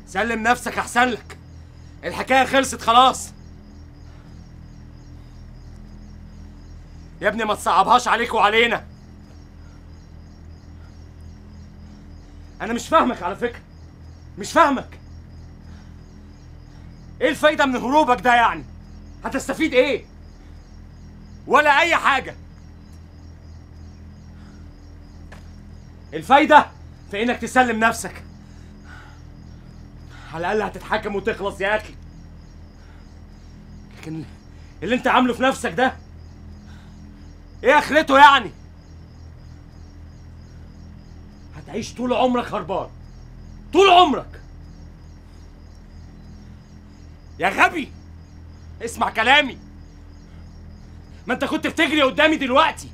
سلم نفسك احسن لك. الحكاية خلصت خلاص. يا ابني ما تصعبهاش عليك وعلينا. أنا مش فاهمك على فكرة. مش فاهمك. إيه الفايدة من هروبك ده يعني؟ هتستفيد إيه؟ ولا أي حاجة. الفايدة في إنك تسلم نفسك. على الأقل هتتحكم وتخلص يا أخي. لكن اللي أنت عامله في نفسك ده إيه آخرته يعني؟ هتعيش طول عمرك هربان. طول عمرك. يا غبي اسمع كلامي. ما أنت كنت بتجري قدامي دلوقتي.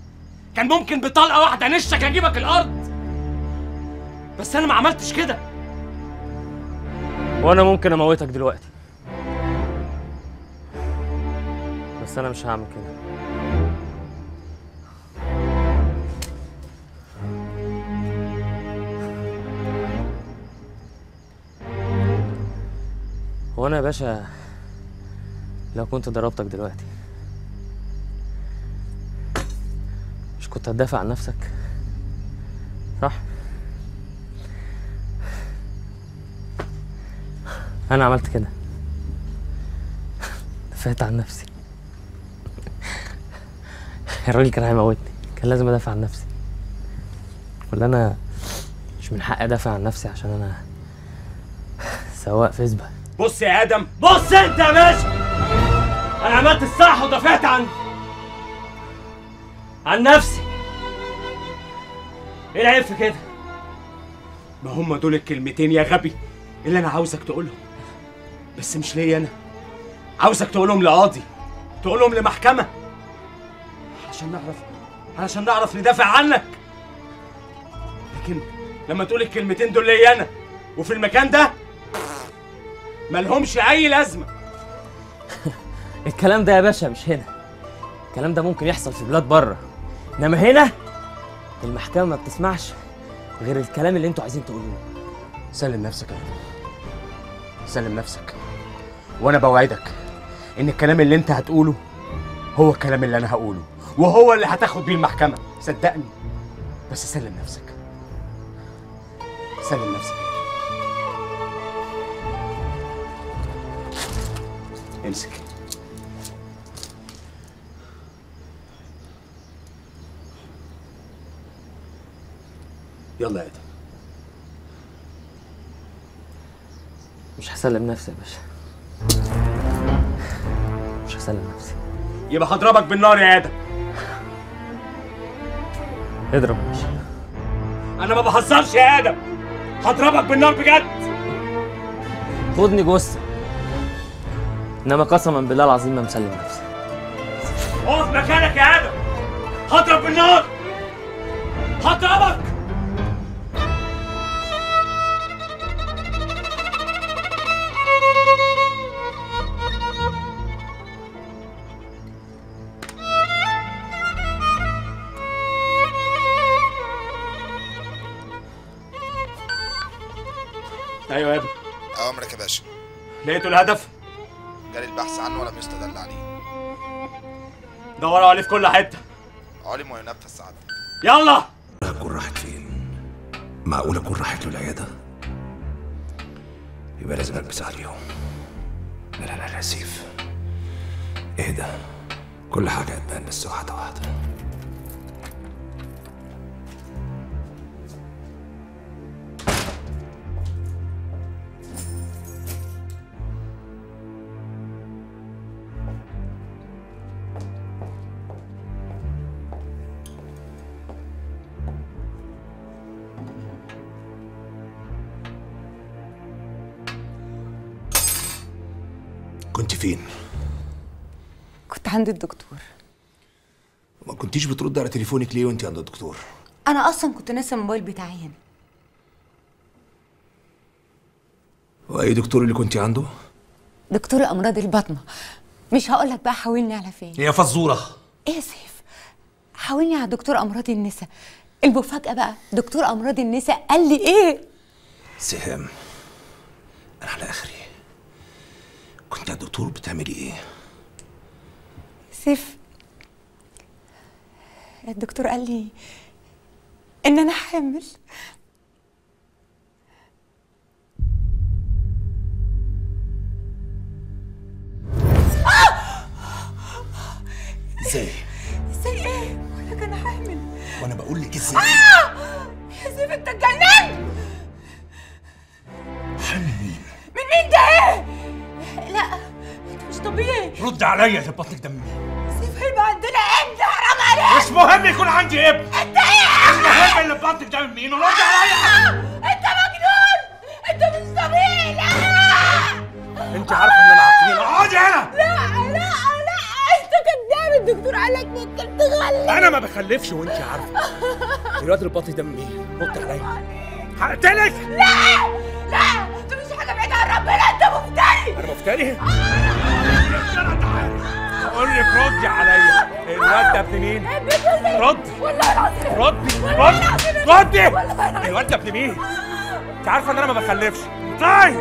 كان ممكن بطلقة واحدة نشك اجيبك الأرض. بس أنا ما عملتش كده. وأنا ممكن أموتك دلوقتي. بس أنا مش هعمل كده. هو أنا يا باشا لو كنت ضربتك دلوقتي مش كنت هتدافع عن نفسك صح؟ أنا عملت كده. دافعت عن نفسي. الراجل كان هيموتني. كان لازم أدافع عن نفسي. ولا أنا مش من حقي أدافع عن نفسي عشان أنا سواق فيسبا بص يا آدم. بص أنت يا باشا. أنا عملت الصح ودافعت عن عن نفسي. إيه العيب في كده؟ ما هم دول الكلمتين يا غبي اللي أنا عاوزك تقولهم. بس مش ليا أنا. عاوزك تقولهم لقاضي تقولهم لمحكمة. علشان نعرف علشان نعرف ندافع عنك. لكن لما تقول الكلمتين دول ليا أنا وفي المكان ده ملهمش أي لازمة. الكلام ده يا باشا مش هنا. الكلام ده ممكن يحصل في بلاد بره. إنما هنا المحكمة ما بتسمعش غير الكلام اللي أنتوا عايزين تقولوه. سلم نفسك يا سلم نفسك. وأنا بوعدك ان الكلام اللي انت هتقوله هو الكلام اللي أنا هقوله وهو اللي هتاخد بيه المحكمة. صدقني. بس سلم نفسك. سلم نفسك. امسك. يلا يا آدم. مش هسلم نفسي يا باشا. مش هسلم نفسي. يبقى هضربك بالنار يا آدم. اضرب. باشا أنا ما بهزرش يا آدم. هضربك بالنار بجد. خدني جثة. إنما قسما بالله العظيم ما مسلم نفسي. اقف مكانك يا آدم. هضرب بالنار. هضربك. لقيتوا الهدف؟ جاري البحث عنه ولم يستدل عليه. دوروا عليه في كل حتة. علم وينفذ سعادتك يلا! أكون راحت فين؟ معقول أكون راحت له العيادة؟ يبقى لازم ألبس عليهم لا لا لا لا سيف. اهدى. كل حاجة هتبان بس واحدة واحدة. عند الدكتور. ما كنتيش بترد على تليفونك ليه وانت عند الدكتور؟ أنا أصلا كنت ناسي الموبايل بتاعي. هنا وأي دكتور اللي كنت عنده؟ دكتور أمراض البطنة. مش هقولك بقى حاولني على فين. هي فزورة. إيه يا سيف؟ حاولني على دكتور أمراض النساء. المفاجأة بقى دكتور أمراض النساء قال لي إيه؟ سهام أنا على آخري. كنت يا دكتور بتعملي إيه؟ سيف الدكتور قال لي إن أنا حامل. إزاي؟ إزاي إيه؟ بقول لك أنا حامل. وأنا بقول لك إزاي؟ آه! يا سيف أنت اتجننت حامل مين؟ من مين ده إيه؟ لا أنت مش طبيعي. رد عليا اللي بطنك ده مين سيف هيبقى عندنا ابن حرام عليك مش مهم يكون عندي ابن. انت إيه؟ المهم اللي في بطنك ده من مين ورد عليا. انت مجنون! انت مش طبيعي لا! انت عارفة إن أنا عقلين اقعدي هنا لا لا لا انت كداب الدكتور قال لك ممكن تغلب أنا ما بخلفش وأنت عارفة. الواد اللي في بطني ده من مين؟ رد عليا. هقتلك! لا لا انت مش حاجة بعيدة عن ربنا انت مفتري. أنا مفتري؟ أقول لك ردي عليا. الواد ده ابن مين؟ والله العظيم. ردي والله ردي العظيم ردي والله العظيم. الواد ده ابن مين؟ انت عارفه ان أنا ما بخلفش. طيب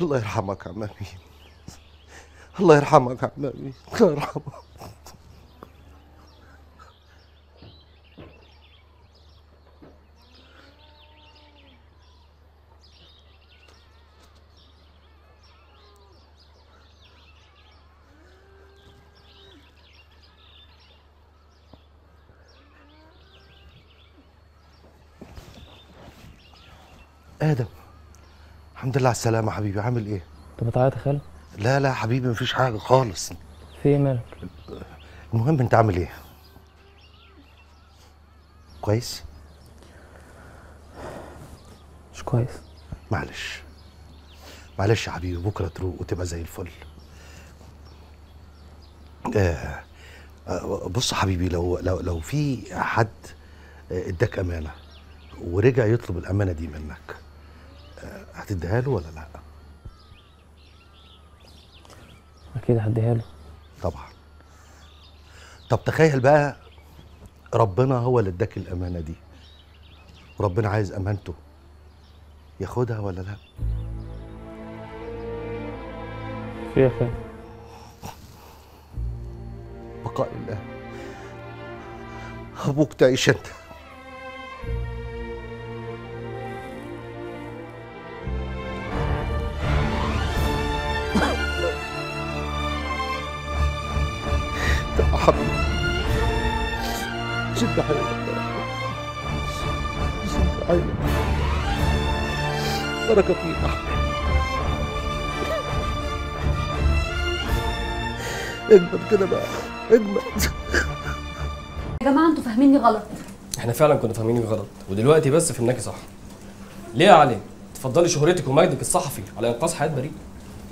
الله يرحمك عم أمين. الله يرحمك عم أمين. الله يرحمك. آدم. الحمد لله على السلامة حبيبي عامل إيه؟ انت بتعيط يا خالد؟ لا لا حبيبي مفيش حاجة خالص. في إيه مالك؟ المهم أنت عامل إيه؟ كويس؟ مش كويس. معلش. معلش يا حبيبي بكرة تروق وتبقى زي الفل. آه آه، بص حبيبي لو لو لو في حد اداك أمانة ورجع يطلب الأمانة دي منك هتديها له ولا لا؟ أكيد هديها له. طبعا. طب تخيل بقى ربنا هو اللي اداك الأمانة دي. وربنا عايز أمانته. ياخدها ولا لا؟ في يا خالد بقاء الله. أبوك تعيش أنت. حبيبي شد حيلك شد حيلك بركة فيك اجمد كده بقى. اجمد. يا جماعة أنتوا فاهميني غلط. إحنا فعلا كنا فاهمينك غلط. ودلوقتي بس فهمناكي صح ليه يا علي؟ تفضلي شهرتك ومجدك الصحفي على إنقاذ حياة بريء.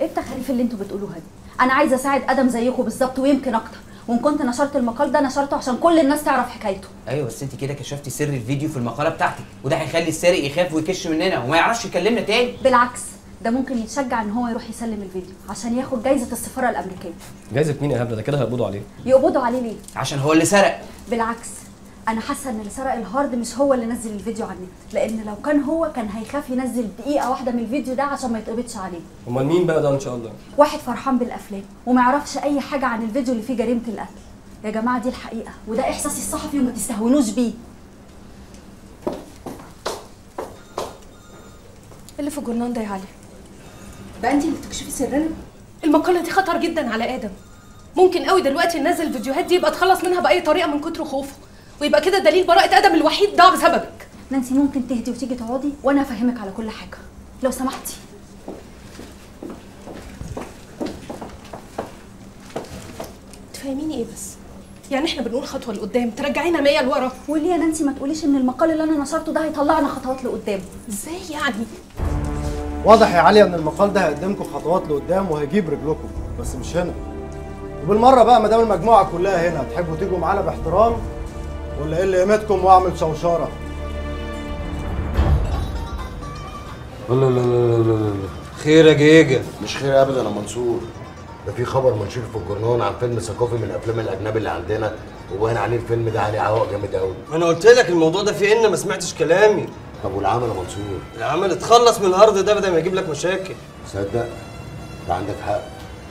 إيه التخاريف اللي أنتوا بتقولوها دي؟ أنا عايزة أساعد آدم زيكم بالظبط ويمكن أكتر. وإن كنت نشرت المقال ده نشرته عشان كل الناس تعرف حكايته. أيوه بس أنت كده كشفتي سر الفيديو في المقالة بتاعتك وده هيخلي السارق يخاف ويكش مننا وما يعرفش يكلمنا تاني. بالعكس ده ممكن يتشجع إن هو يروح يسلم الفيديو عشان ياخد جايزة السفارة الأمريكية. جايزة مين يا هبله ده كده هيقبضوا عليه. يقبضوا عليه ليه؟ عشان هو اللي سرق. بالعكس. أنا حاسة إن اللي سرق الهارد مش هو اللي نزل الفيديو على النت. لأن لو كان هو كان هيخاف ينزل دقيقة واحدة من الفيديو ده عشان ما يتقبضش عليه. أمال مين بقى ده إن شاء الله؟ واحد فرحان بالأفلام وما يعرفش أي حاجة عن الفيديو اللي فيه جريمة القتل. يا جماعة دي الحقيقة. وده إحساسي الصحفي وما تستهونوش بيه. اللي في الجرنان ده يا علي. بقى انت اللي تكشفي سرنا؟ المقالة دي خطر جدا على آدم. ممكن قوي دلوقتي ننزل الفيديوهات دي يبقى اتخلص منها بأي طريقة من كتر خوفه. ويبقى كده دليل براءة آدم الوحيد ضاع بسببك. نانسي ممكن تهدي وتيجي تقعدي وأنا أفهمك على كل حاجة. لو سمحتي. تفهميني إيه بس؟ يعني إحنا بنقول خطوة لقدام ترجعينا 100 لورا. وليه يا نانسي ما تقوليش إن المقال اللي أنا نشرته ده هيطلعنا خطوات لقدام؟ إزاي يعني؟ واضح يا علي إن المقال ده هيقدمكم خطوات لقدام وهيجيب رجلكم بس مش هنا. وبالمرة بقى ما دام المجموعة كلها هنا تحبوا تيجوا معانا باحترام؟ ولا إيه اللي قيمتكم وأعمل شوشرة. لا لا لا لا لا لا خير يا جيجا مش خير ابدا يا منصور. ده في خبر منشور في الجرنان عن فيلم ثقافي من الافلام الأجنبي اللي عندنا وباين عليه الفيلم ده عليه عوق جامد قوي ما أنا قلت لك الموضوع ده فيه إن ما سمعتش كلامي. طب والعمل يا منصور؟ العمل اتخلص من الأرض ده بدل ما يجيب لك مشاكل. صدق انت عندك حق.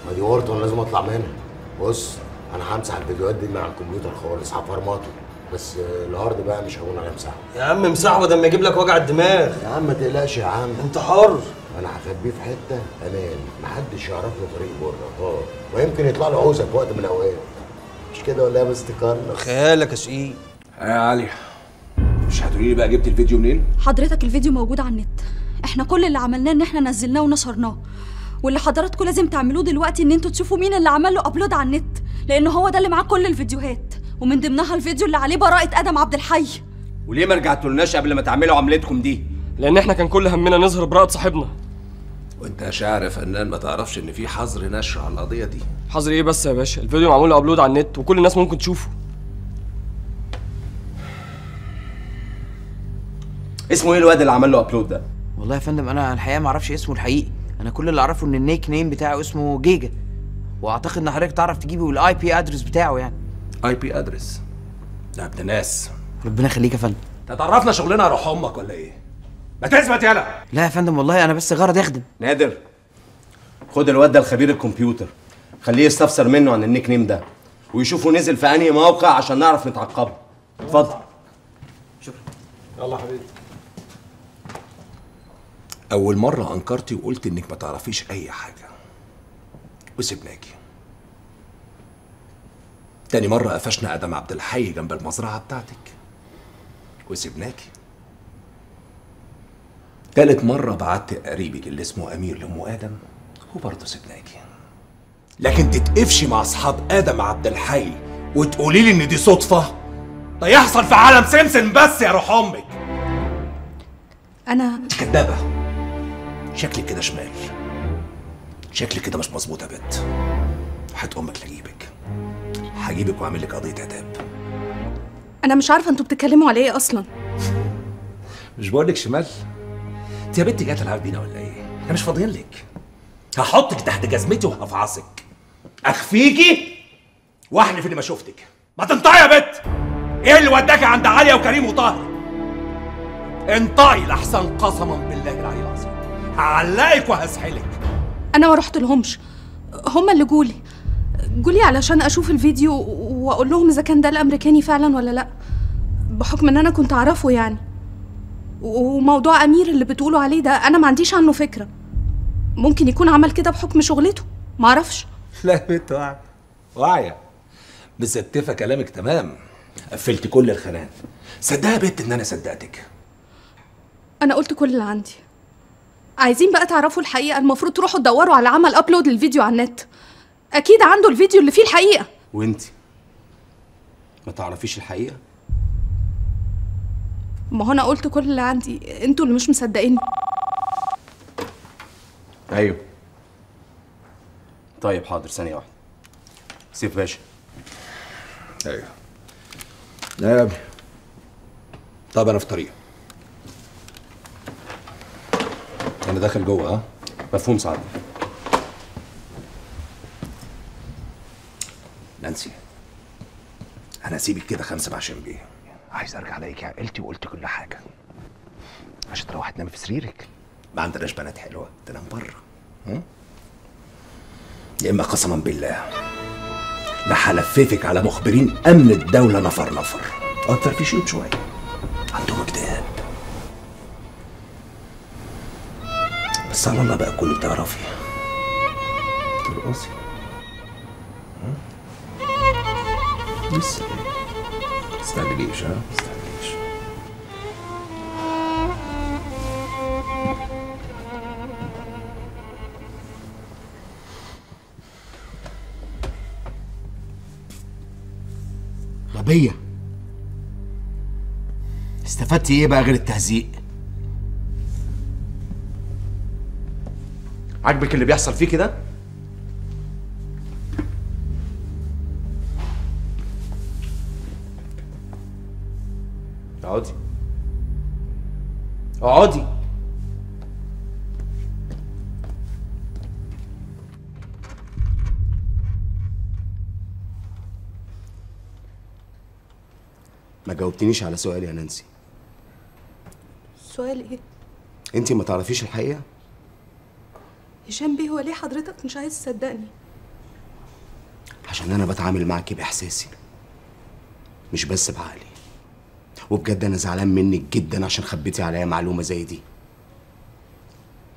ما دي ورطة لازم أطلع منها. بص أنا همسح الفيديوهات دي من على الكمبيوتر خالص هفرمطه. بس الهارد بقى مش هقول عليه امسحه يا عم امسحه بدل ما يجيب لك وجع الدماغ. يا عم ما تقلقش يا عم. انت حر. أنا هخبيه في حتة. أمان. محدش يعرف له طريق بره. آه. ويمكن يطلع له عوزه في وقت من الاوقات. مش كده ولا يا مستر كارلوس؟ خيالك يا شقيق يا علي مش هتقولي لي بقى جبت الفيديو منين؟ حضرتك الفيديو موجود على النت. إحنا كل اللي عملناه ان إحنا نزلناه ونشرناه. واللي حضراتكم لازم تعملوه دلوقتي ان أنتوا تشوفوا مين اللي عمل له ابلود على النت لأن هو ده اللي معاه كل الفيديوهات. ومن ضمنها الفيديو اللي عليه براءة أدم عبد الحي. وليه ما رجعتولناش قبل ما تعملوا عملتكم دي؟ لأن إحنا كان كل همنا نظهر براءة صاحبنا. وأنت يا شاعر يا فنان ما تعرفش إن في حظر نشر على القضية دي. حظر إيه بس يا باشا؟ الفيديو معمول له upload على النت وكل الناس ممكن تشوفه. اسمه إيه الواد اللي عمل له upload ده؟ والله يا فندم أنا الحقيقة ما أعرفش اسمه الحقيقي. أنا كل اللي أعرفه إن ال nickname بتاعه اسمه جيجا. وأعتقد إن حضرتك تعرف تجيبه ال IP address بتاعه يعني. IP address ده ابن ناس. ربنا يخليك يا فندم. تتعرفنا شغلنا يا روح أمك ولا إيه؟ ما تثبت يالا لا يا فندم والله أنا بس غرض اخدم نادر. خد الواد ده الخبير الكمبيوتر. خليه يستفسر منه عن النيك نيم ده. ويشوفه نزل في أنهي موقع عشان نعرف نتعقبه اتفضل. يلا حبيبي. أول مرة أنكرتي وقلت إنك ما تعرفيش أي حاجة. وسبناكي تاني مرة قفشنا آدم عبد الحي جنب المزرعة بتاعتك. وسبناكي تالت مرة بعت قريبك اللي اسمه أمير لأم آدم وبرضه سبناكي لكن تتقفشي مع أصحاب آدم عبد الحي وتقولي لي إن دي صدفة؟ ده يحصل في عالم سمسم بس يا روح أمك. أنا كدابة. شكلك كده شمال. شكلك كده مش مظبوط يا بت هات أمك لجيبك. هجيبك وأعمل لك قضية عتاب. أنا مش عارفة أنتوا بتتكلموا على إيه أصلا. مش بقول لك شمال؟ انت يا بنت جاية تلعب بينا ولا إيه؟ إحنا مش فاضيين لك. هحطك تحت جزمتي وهفعصك. أخفيكي؟ واحلف إني ما شفتك. ما تنطقي يا بت إيه اللي وداكي عند عليا وكريم وطاهر؟ انطقي لحسن قسما بالله العلي العظيم. هعلقك وهسحلك. أنا ما رحت لهمش هما اللي جولي. جولي علشان أشوف الفيديو وأقول لهم إذا كان ده الأمريكاني فعلا ولا لأ بحكم إن أنا كنت أعرفه يعني. وموضوع أمير اللي بتقولوا عليه ده أنا ما عنديش عنه فكرة. ممكن يكون عمل كده بحكم شغلته ما أعرفش. لا بنت واعية. واعية. مستفة كلامك تمام. قفلت كل الخانات صدقها يا بنت إن أنا صدقتك. أنا قلت كل اللي عندي. عايزين بقى تعرفوا الحقيقة المفروض تروحوا تدوروا على عمل ابلود للفيديو على النت. أكيد عنده الفيديو اللي فيه الحقيقة. وانت ما تعرفيش الحقيقة؟ ما هو أنا قلت كل اللي عندي. أنتوا اللي مش مصدقيني. أيوه. طيب حاضر. ثانية واحدة. سيف باشا. أيوه. لا يا ابني طب أنا في طريق. أنا داخل جوه ها؟ مفهوم سعادتك نانسي أنا هسيبك كده خمسة مع شنبي عايز أرجع الاقيك عقلتي وقلت كل حاجة. عشان تروح تنام في سريرك. ما عندناش بنات حلوة تنام بره؟ يا إما قسما بالله لا هلففك على مخبرين أمن الدولة نفر نفر. أكتر في شيوط شوية. عندهم اكتئاب بس على الله بقى كله بتعرفي ترقصي ما تستعجليش ها تستعجليش طبية استفدتي إيه بقى غير التهزيق؟ عاجبك اللي بيحصل فيكي ده جاوبتنيش على سؤالي يا نانسي. سؤال إيه؟ انت ما تعرفيش الحقيقة؟ هشام بيه هو ليه حضرتك مش عايز تصدقني؟ عشان أنا بتعامل معاكي بإحساسي مش بس بعقلي. وبجد أنا زعلان منك جدا عشان خبيتي عليا معلومة زي دي.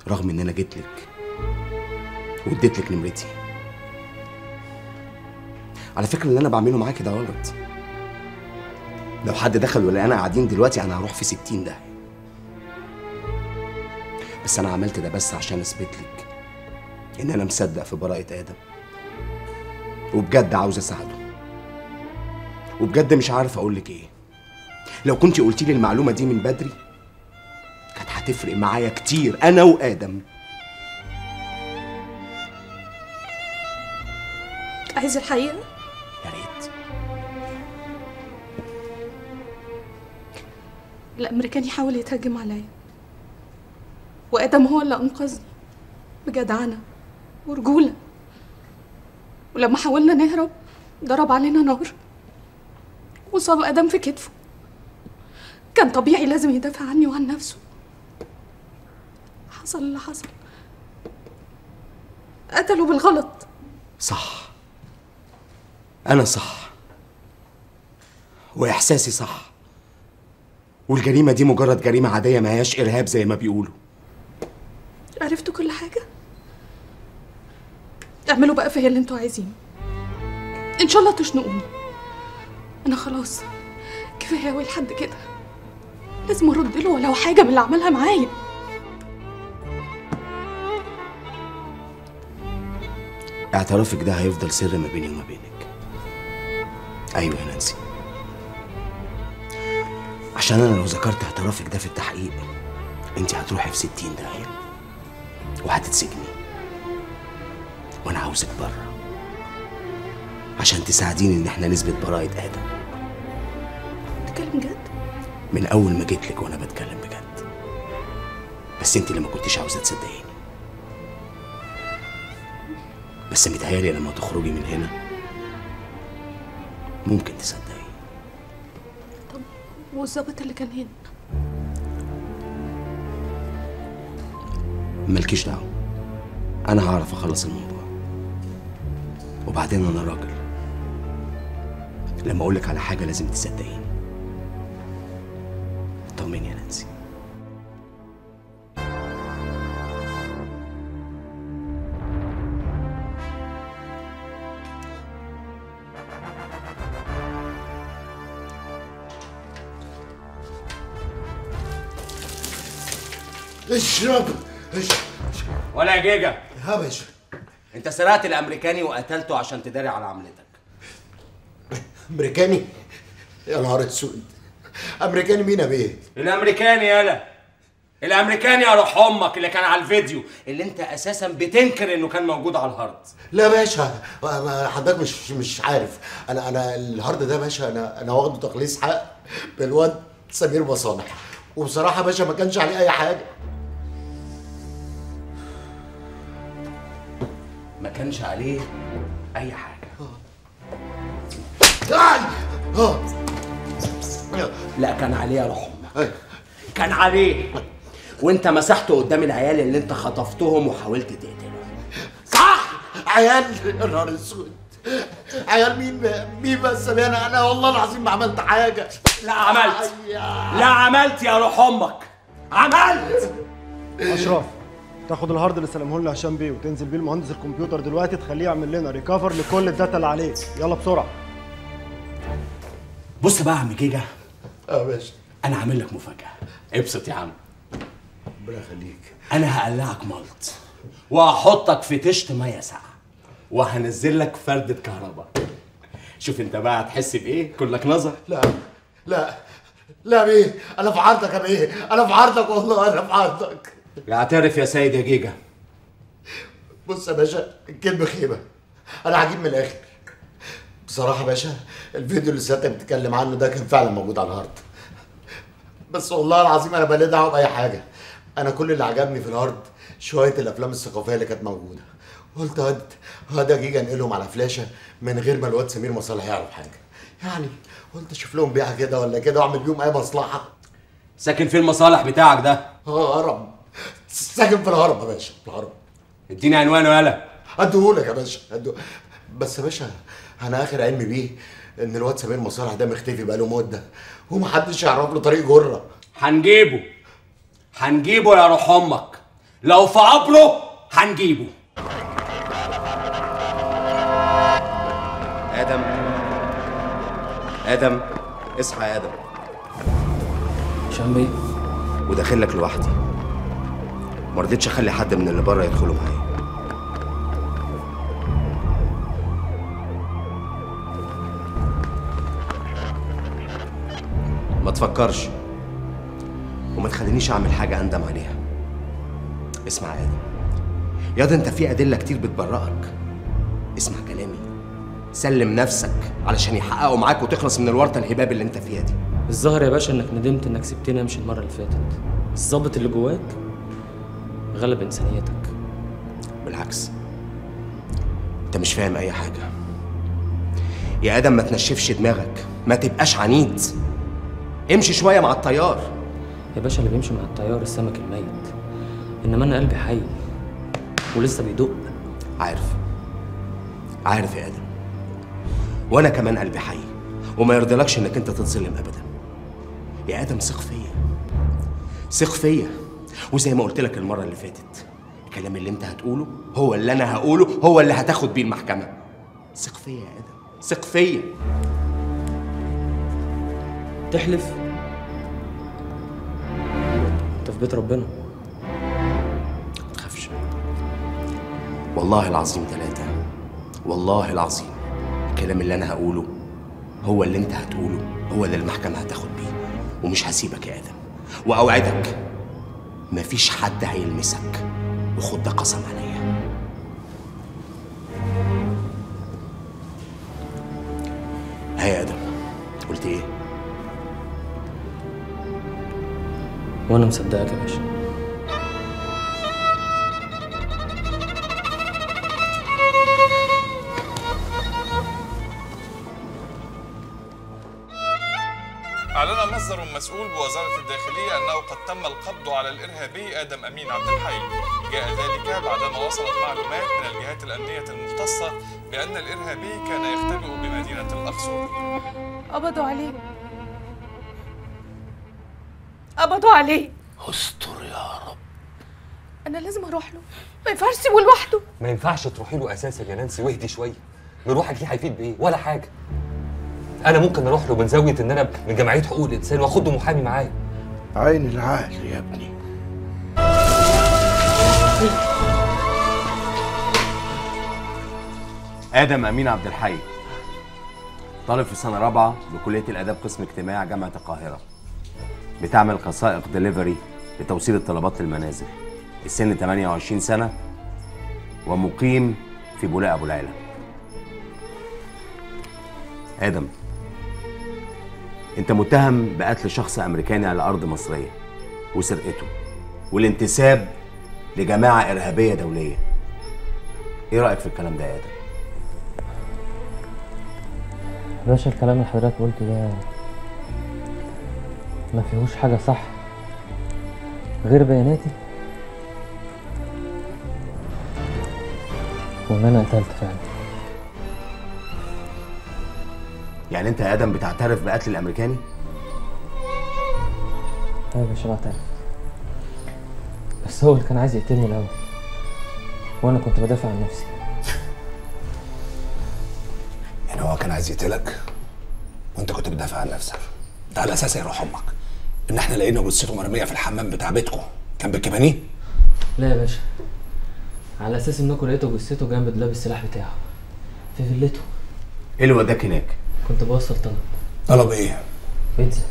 رغم إن أنا جيت لك واديت لك نمرتي. على فكرة اللي أنا بعمله معاكي ده غلط. لو حد دخل ولقانا قاعدين دلوقتي أنا هروح في ستين ده. بس أنا عملت ده بس عشان أثبت لك إن أنا مصدق في براءة آدم. وبجد عاوز أساعده. وبجد مش عارف أقول لك إيه. لو كنت قلتي لي المعلومة دي من بدري كانت هتفرق معايا كتير أنا وآدم. عايز الحقيقة؟ الأمريكاني حاول يتهجم عليا وآدم هو اللي أنقذني. بجدعنة ورجولة. ولما حاولنا نهرب ضرب علينا نار. وصاب آدم في كتفه. كان طبيعي لازم يدافع عني وعن نفسه. حصل اللي حصل. قتلوا بالغلط. صح. أنا صح. وإحساسي صح. والجريمة دي مجرد جريمة عادية ما هياش إرهاب زي ما بيقولوا. عرفتوا كل حاجة؟ اعملوا بقى فيا اللي أنتوا عايزينه. إن شاء الله تشنقوني. أنا خلاص كفاية قوي لحد كده. لازم أرد له ولو حاجة من اللي عملها معايا. اعترافك ده هيفضل سر ما بيني وما بينك. أيوه يا نانسي. عشان أنا لو ذكرت اعترافك ده في التحقيق انت هتروحي في ستين داهية وهتتسجني. وأنا عاوزك بره عشان تساعديني إن إحنا نثبت براءة آدم. بتتكلم جد من أول ما جيت لك وأنا بتكلم بجد. بس انت اللي ما كنتيش عاوزة تصدقيني. بس متهيألي لما تخرجي من هنا ممكن تصدقي والظابط اللي كان هنا. مالكيش دعوة. أنا هعرف أخلص الموضوع. وبعدين أنا راجل. لما أقولك على حاجة لازم تصدقيني. اشرب. اشرب ولا يا جيجا. يا باشا انت سرقت الامريكاني وقتلته عشان تداري على عملتك. امريكاني؟ يا نهار اسود. امريكاني مين يا بيه؟ الامريكاني يالا الامريكاني يا روح أمك اللي كان على الفيديو اللي انت أساسا بتنكر انه كان موجود على ال hard. لا يا باشا حضرتك مش مش عارف. أنا أنا ال hard ده يا باشا أنا أنا واخده تخليص حق بالواد سمير مصالح. وبصراحة يا باشا ما كانش عليه أي حاجة. كانش عليه أي حاجة. لا كان عليه يا روح أمك كان عليه. وانت مسحته قدام العيال اللي انت خطفتهم وحاولت تقتلهم. صح. عيال يا نهار اسود عيال مين مين بس أنا أنا والله العظيم ما عملت حاجة. لا عملت. لا عملت يا روح أمك عملت. اشرف تاخد ال hard اللي سلمه لنا هشام بيه وتنزل بيه المهندس الكمبيوتر دلوقتي تخليه يعمل لنا recover لكل ال data اللي عليه. يلا بسرعة. بص بقى يا عم جيجا. آه باشا أنا عامل لك مفاجأة. ابسط يا عم. ربنا يخليك. أنا هقلعك ملط وهحطك في طشت مية ساقعه وهنزل لك فردة كهرباء شوف أنت بقى هتحس بإيه؟ كلك نظر. لا. لا. لا بيه أنا في عرضك يا بيه أنا في عرضك والله أنا في عرضك. اعترف يا سيد يا جيجا بص يا باشا الكلمة خيبة. أنا هجيب من الآخر. بصراحة يا باشا الفيديو اللي سيادتك بتتكلم عنه ده كان فعلا موجود على ال hard. بس والله العظيم أنا بلا دعوه باي حاجة. أنا كل اللي عجبني في الأرض شوية الأفلام الثقافية اللي كانت موجودة. قلت هاد هاد أجي أنقلهم على فلاشة من غير ما الواد سمير مصالح يعرف حاجة. يعني قلت أشوف لهم بيعة كده ولا كده وأعمل بيهم أي مصلحة. ساكن فين المصالح بتاعك ده؟ آه هرم ساكن في الهرم يا باشا في الهرم اديني عنوانه يالا اديهولك يا باشا أديه. بس يا باشا أنا آخر علمي بيه إن الواد سمير مصالح ده مختفي بقاله مدة ومحدش يعرف له طريق جرة. هنجيبه. هنجيبه يا روح أمك. لو في عبره هنجيبه. آدم. آدم اصحى يا آدم. هشام بيه وداخل لك لوحدي. ما رضيتش أخلي حد من اللي بره يدخلوا معايا. ما تفكرش وما تخلينيش أعمل حاجة أندم عليها. اسمع يا آدم ياض أنت في أدلة كتير بتبرئك. اسمع كلامي. سلم نفسك علشان يحققوا معاك وتخلص من الورطة الهباب اللي أنت فيها دي. الظاهر يا باشا إنك ندمت إنك سبتني أمشي المرة اللي فاتت. الظابط اللي جواك غلب إنسانيتك. بالعكس. أنت مش فاهم أي حاجة. يا آدم ما تنشفش دماغك. ما تبقاش عنيد. امشي شوية مع التيار يا باشا اللي بيمشي مع التيار السمك الميت. إنما أنا قلبي حي. ولسه بيدق. عارف. عارف يا آدم. وأنا كمان قلبي حي. وما يرضيلكش إنك أنت تتظلم ابدا. يا آدم ثق فيا. ثق فيا. وزي ما قلت لك المرة اللي فاتت الكلام اللي انت هتقوله هو اللي أنا هقوله هو اللي هتاخد بيه المحكمة. ثق فيا يا آدم. ثق فيا. تحلف. أنت في بيت ربنا. ما تخافش. والله العظيم ثلاثة والله العظيم الكلام اللي أنا هقوله هو اللي أنت هتقوله هو اللي المحكمة هتاخد بيه. ومش هسيبك يا آدم. وأوعدك مفيش حد هيلمسك. وخد ده قسم عليا. ها يا آدم قلت إيه؟ وأنا مصدقك يا باشا. أعلن مصدر مسؤول بوزارة الداخلية أنه قد تم القبض على الإرهابي آدم أمين عبد الحي. جاء ذلك بعدما وصلت معلومات من الجهات الأمنية المختصة بأن الإرهابي كان يختبئ بمدينة الأقصر. قبضوا عليه قبضوا عليه استر يا رب. أنا لازم أروح له. ما ينفعش اسيبه لوحده. ما ينفعش تروحي له أساسا يا نانسي. واهدي شوية. نروحك ليه هيفيد بإيه؟ ولا حاجة. أنا ممكن أروح له من زاوية إن أنا من جمعية حقوق الإنسان واخده محامي معايا. عين العقل يا ابني. آدم أمين عبد الحي طالب في سنة رابعة بكلية الآداب قسم اجتماع جامعة القاهرة بتعمل قصائق دليفري لتوصيل الطلبات للمنازل. السن 28 سنة ومقيم في بولاق أبو العلا آدم أنت متهم بقتل شخص أمريكاني على أرض مصرية وسرقته والانتساب لجماعة إرهابية دولية إيه رأيك في الكلام ده يا آدم؟ باشا الكلام اللي حضرتك قلته ده ما فيهوش حاجة صح غير بياناتي وإن أنا قتلت فعلا يعني انت يا آدم بتعترف بقتل الامريكاني؟ أيوه يا باشا بعترف بس هو اللي كان عايز يقتلني الأول وأنا كنت بدافع عن نفسي. يعني هو كان عايز يقتلك وأنت كنت بتدافع عن نفسك. ده على أساس يا روح أمك. إن إحنا لقينا جثته مرمية في الحمام بتاع بيتكم كان بالكبانيه لا يا باشا. على أساس إنكم لقيتوا جثته جنب دولاب السلاح بتاعه في فيلته. إيه اللي وداك هناك؟ كنت بوصل طلب. طلب إيه؟ بيتزا.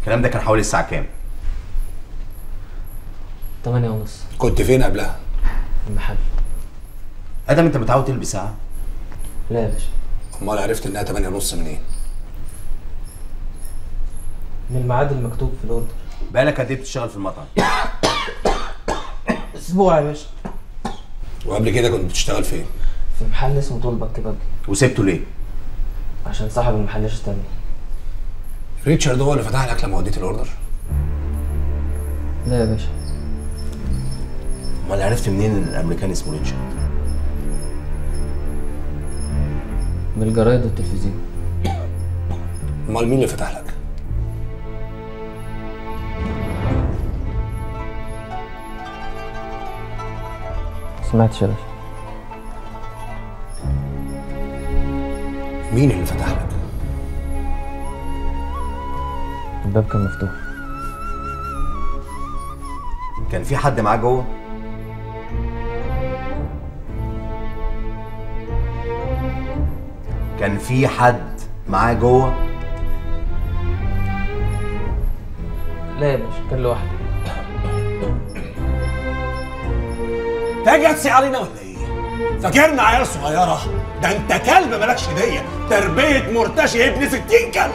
الكلام ده كان حوالي الساعة كام؟ تمانية ونص. كنت فين قبلها؟ المحل. آدم أنت متعود تلبس ساعه لا يا باشا. أمال عرفت إنها 8 ونص منين؟ من الميعاد المكتوب في الأوردر. بقالك قد إيه بتشتغل في المطعم؟ أسبوع يا باشا. وقبل كده كنت بتشتغل فين؟ في محل اسمه طلبة كبابجي وسبته ليه؟ عشان صاحب المحل اشتمني ريتشارد هو اللي فتح لك لما وديت الأوردر؟ لا يا باشا. أمال عرفت منين إن الأمريكان اسمه ريتشارد؟ من الجرايد والتلفزيون. أمال مين اللي فتح لك؟ سمعتش يا باشا مين اللي فتح لك؟ الباب كان مفتوح. كان في حد معاه جوه؟ كان في حد معاه جوه؟ لا يا باشا كان لوحده تاجي تسي علينا ولا إيه؟ فاكرنا عيال صغيرة. ده انت كلب مالكش دية تربية مرتشي ابن ستين كلب.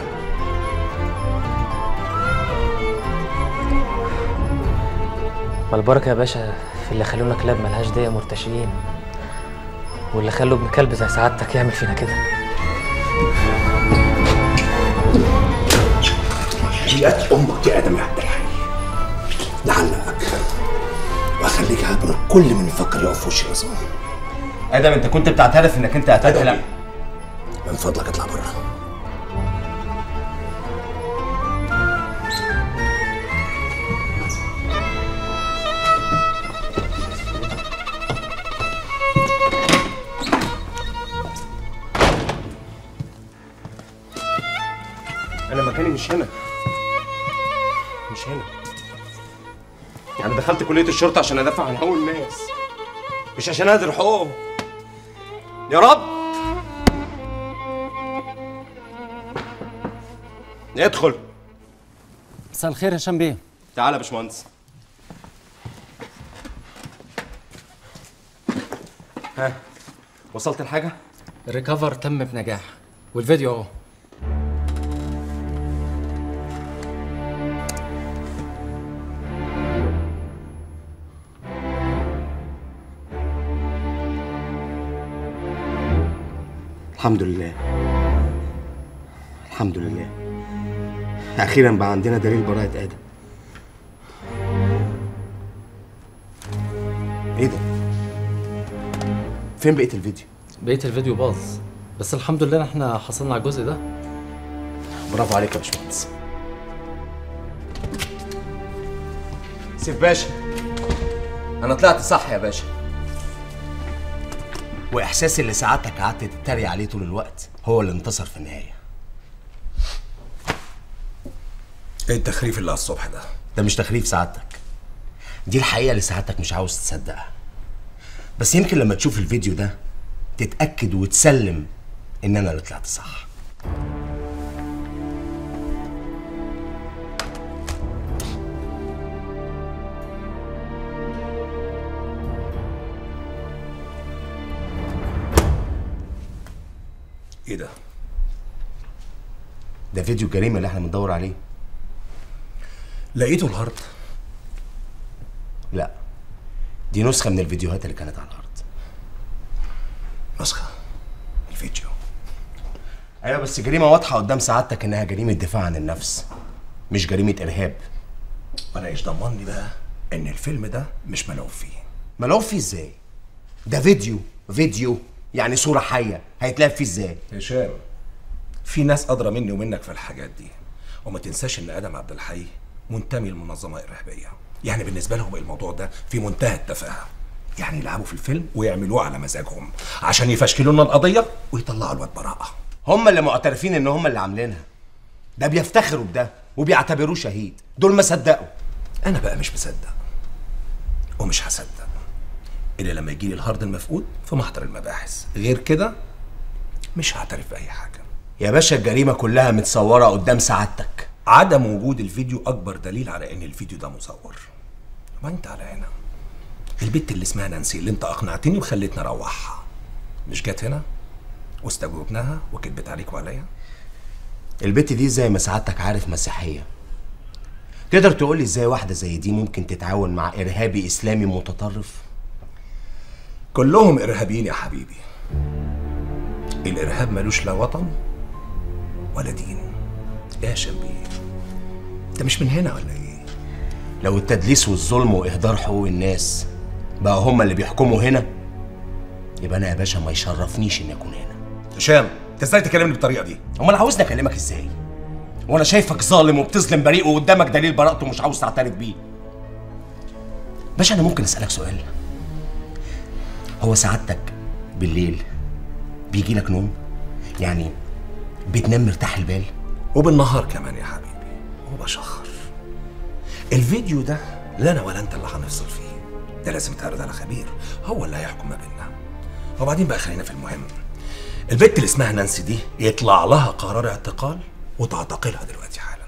ما البركة يا باشا في اللي خلونا كلاب ملهاش دية مرتشيين واللي خلوا ابن كلب زي سعادتك يعمل فينا كده. حياة أمك يا آدم يا عبد الحي. لعلك وأخليك عبر كل من يفكر يقف في وش النظام آدم أنت كنت بتعترف إنك أنت قتلت لا. من فضلك اطلع بره. أنا مكاني مش هنا. مش هنا. يعني دخلت كلية الشرطة عشان أدافع عن حقوق الناس مش عشان اهدر حقوقهم. يا رب. ادخل. مساء الخير يا هشام بيه تعالى يا باشمهندس. ها وصلت الحاجة؟ الريكفر تم بنجاح والفيديو أهو. الحمد لله. الحمد لله. أخيرا بقى عندنا دليل براءة آدم. إيه ده؟ فين بقية الفيديو؟ بقية الفيديو باظ. بس الحمد لله إحنا حصلنا على الجزء ده. برافو عليك يا باشمهندس. سيف باشا. أنا طلعت صح يا باشا. واحساسي اللي سعادتك قعدت تتريق عليه طول الوقت هو اللي انتصر في النهاية. إيه التخريف اللي على الصبح ده؟ ده مش تخريف سعادتك. دي الحقيقة اللي سعادتك مش عاوز تصدقها. بس يمكن لما تشوف الفيديو ده تتأكد وتسلم إن أنا اللي طلعت صح. إيه ده؟ ده فيديو الجريمة اللي إحنا بندور عليه. لقيته الهارد. لا. دي نسخة من الفيديوهات اللي كانت على الأرض نسخة الفيديو. أيوه بس جريمة واضحة قدام سعادتك إنها جريمة دفاع عن النفس مش جريمة إرهاب. وأنا إيش ضمني بقى إن الفيلم ده مش ملعوب فيه؟ ملعوب فيه إزاي؟ ده فيديو فيديو. يعني صورة حية هيتلعب فيه إزاي؟ هشام في ناس أدرى مني ومنك في الحاجات دي. وما تنساش إن آدم عبد الحي منتمي لمنظمة إرهابية. يعني بالنسبة لهم الموضوع ده في منتهى التفاهة. يعني يلعبوا في الفيلم ويعملوه على مزاجهم عشان يفشكلوا لنا القضية ويطلعوا الواد براءة. هم اللي معترفين إن هم اللي عاملينها. ده بيفتخروا بده وبيعتبروه شهيد. دول ما صدقوا. أنا بقى مش مصدق ومش هصدق. الا لما يجي لي الهارد المفقود في محضر المباحث. غير كده مش هعترف بأي حاجة. يا باشا الجريمة كلها متصورة قدام سعادتك. عدم وجود الفيديو أكبر دليل على إن الفيديو ده مصور. ما أنت على هنا. البت اللي اسمها نانسي اللي أنت أقنعتني وخليتني أروحها. مش جت هنا؟ واستجوبناها؟ وكدبت عليك وعليا؟ البت دي زي ما سعادتك عارف مسيحية. تقدر تقول لي إزاي واحدة زي دي ممكن تتعاون مع إرهابي إسلامي متطرف؟ كلهم إرهابيين يا حبيبي. الإرهاب ملوش لا وطن ولا دين. إيه يا شنبيه انت مش من هنا ولا إيه؟ لو التدليس والظلم وإهدار حقوق الناس بقى هما اللي بيحكموا هنا يبقى أنا يا باشا ما يشرفنيش إني أكون هنا. هشام انت إزاي تكلمني بالطريقة دي؟ أمال عاوزني أكلمك إزاي؟ وأنا شايفك ظالم وبتظلم بريء وقدامك دليل براءته ومش عاوز تعترف بيه. باشا أنا ممكن أسألك سؤال؟ هو سعادتك بالليل بيجي لك نوم يعني بتنام مرتاح البال. وبالنهار كمان يا حبيبي وبشخر. الفيديو ده لا أنا ولا أنت اللي هنفصل فيه ده لازم يتعرض على خبير هو اللي هيحكم ما بيننا. وبعدين بقى خلينا في المهم. البت اللي اسمها نانسي دي يطلع لها قرار اعتقال وتعتقلها دلوقتي حالا.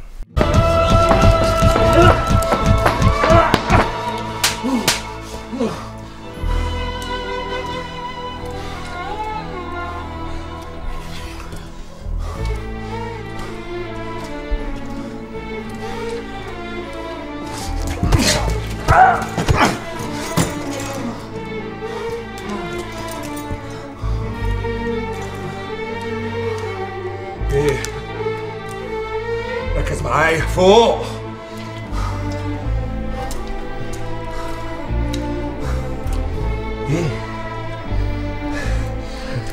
فوق. إيه؟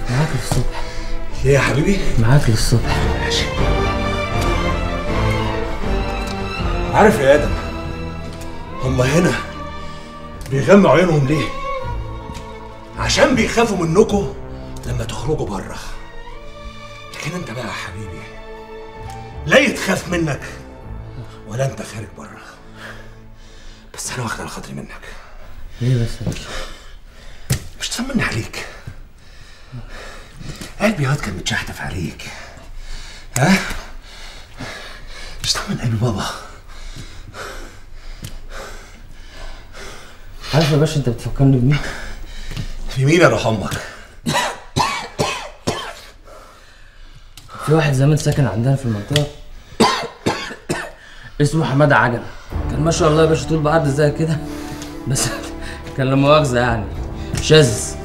معاك للصبح. ليه يا حبيبي؟ معاك للصبح. ماشي. عارف يا آدم هم هنا بيغموا عيونهم ليه؟ عشان بيخافوا منكم لما تخرجوا بره. لكن أنت بقى يا حبيبي لا يتخاف منك. ولا انت خارج بره بس أنا واخد على خاطري منك. ليه بس مش تطمني عليك. قلبي ياض كان متشحتف عليك. ها؟ مش طمن قلبي بابا. عارف يا باشا أنت بتفكرني بمين؟ في مين يا روح أمك؟ في واحد زمان ساكن عندنا في المنطقة. اسمه حمادة عجل. كان ما شاء الله يا باشا طول بعرض زي كده بس كان لا مؤاخذة يعني. شاذ.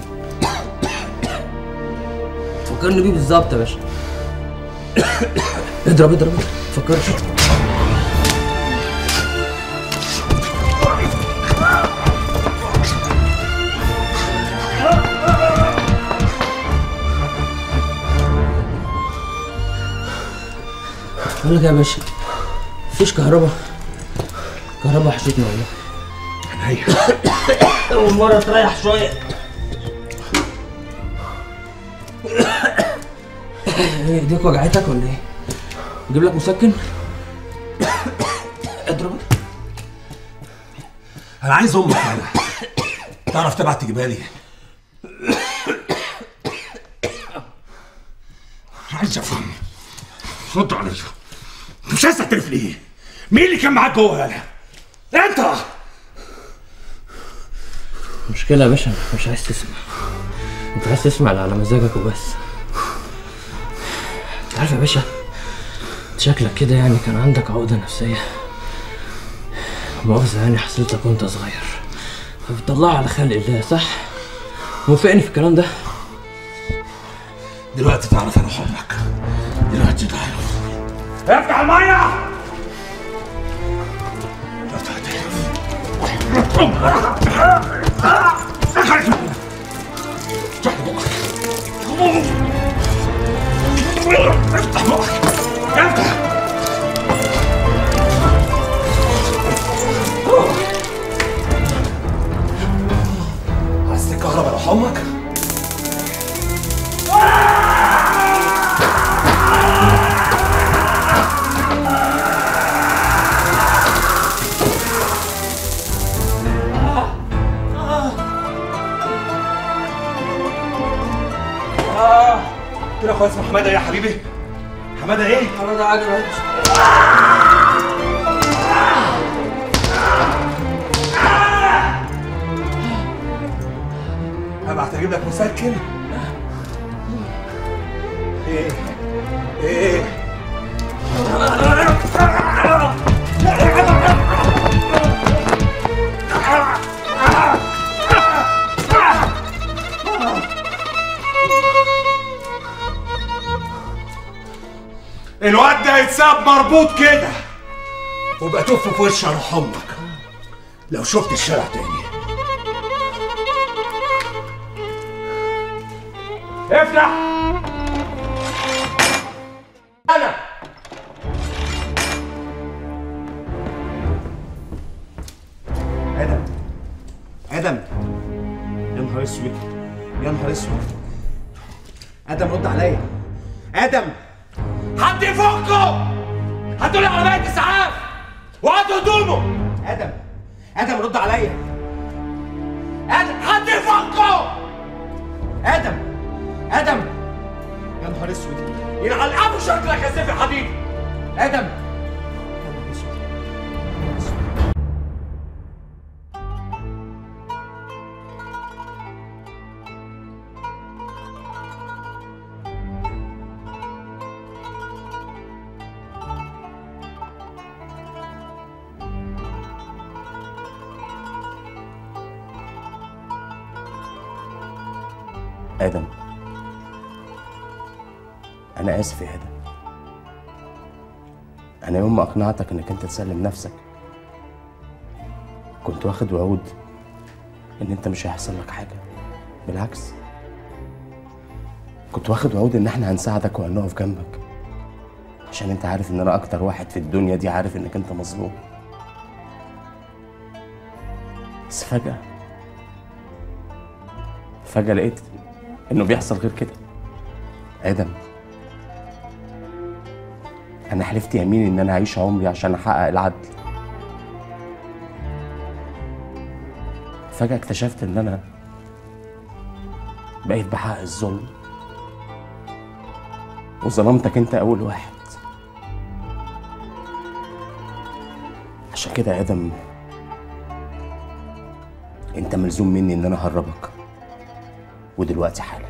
فكرني بيه بالظبط يا باشا. اضرب اضرب. فكرت. بقول لك يا باشا مفيش كهرباء. كهرباء وحشتني والله. عينيا. اول مرة تريح شوية. إيه ايديك وجعتك ولا إيه؟ أجيب لك مسكن؟ اضرب. أنا عايز أمك أنا تعرف تبعت تجيبها لي؟ عايز أفهم. رد عليا مش عايز تعترف ليه؟ مين اللي كان معاك جوه يالا انت! مشكلة يا باشا مش عايز تسمع. انت عايز تسمع اللي على مزاجك وبس. انت عارف يا باشا شكلك كده يعني كان عندك عقدة نفسية. مؤاخذة يعني حصلت لك وانت صغير. فبتطلعها على خلق الله صح؟ موافقني في الكلام ده؟ دلوقتي تعرف أنا أمك. دلوقتي تعرف. افتح المية! عايز تكهرب على أمك اخويا اسمه حمادة إيه يا حبيبي؟ حمادة إيه؟ حمادة عجبت هبعت أجيب لك مسكن إيه إيه إيه الواد ده يتساب مربوط كده. وبقى تف في وش روح أمك. لو شفت الشارع تاني. افتح. اقنعتك انك انت تسلم نفسك. كنت واخد وعود ان انت مش هيحصل لك حاجة. بالعكس. كنت واخد وعود ان إحنا هنساعدك وهنقف جنبك. عشان انت عارف ان أنا أكتر واحد في الدنيا دي عارف انك انت مظلوم. بس فجأة فجأة لقيت انه بيحصل غير كده. آدم. أنا حلفت يمين إن أنا هعيش عمري عشان أحقق العدل. فجأة اكتشفت إن أنا بقيت بحقق الظلم. وظلمتك أنت أول واحد. عشان كده يا آدم أنت ملزوم مني إن أنا أهربك. ودلوقتي حالا.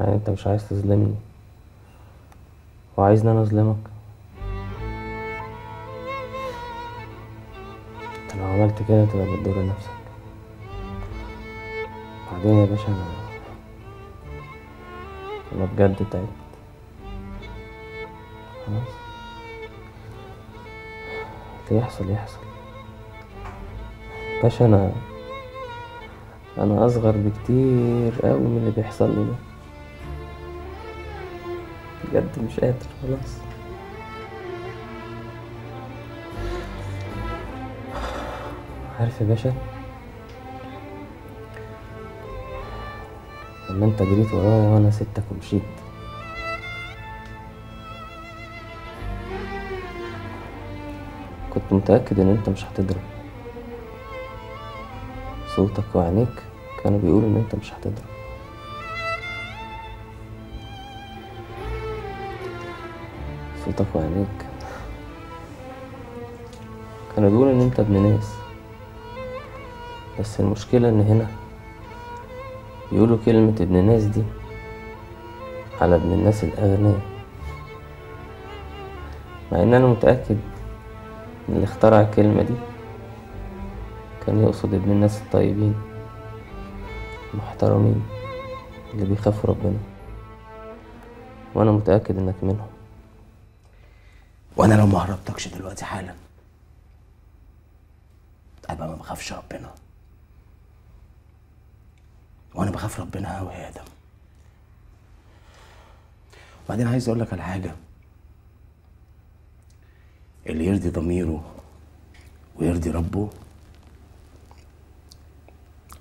يعني أنت مش عايز تظلمني؟ وعايزني أنا أظلمك. أنت لو عملت كده تبقى بتضر نفسك. بعدين يا باشا أنا أنا بجد تعبت. خلاص؟ اللي يحصل يحصل. باشا أنا أنا أصغر بكتير قوي من اللي بيحصل لي ده. بجد مش قادر خلاص. عارف يا باشا لما انت جريت ورايا وأنا سبتك ومشيت. كنت متأكد إن أنت مش هتضرب. صوتك وعينيك كانوا بيقولوا إن أنت مش هتضرب. صوتك وعينيك كانوا بيقولوا إن أنت ابن ناس. بس المشكلة إن هنا بيقولوا كلمة ابن ناس دي على ابن الناس الأغنياء. مع إن أنا متأكد إن اللي اخترع الكلمة دي كان يقصد ابن الناس الطيبين المحترمين اللي بيخافوا ربنا. وأنا متأكد إنك منهم. وأنا لو ما هربتكش دلوقتي حالا أبقى ما بخافش ربنا. وأنا بخاف ربنا قوي يا آدم. وبعدين عايز أقول لك على حاجة. اللي يرضي ضميره ويرضي ربه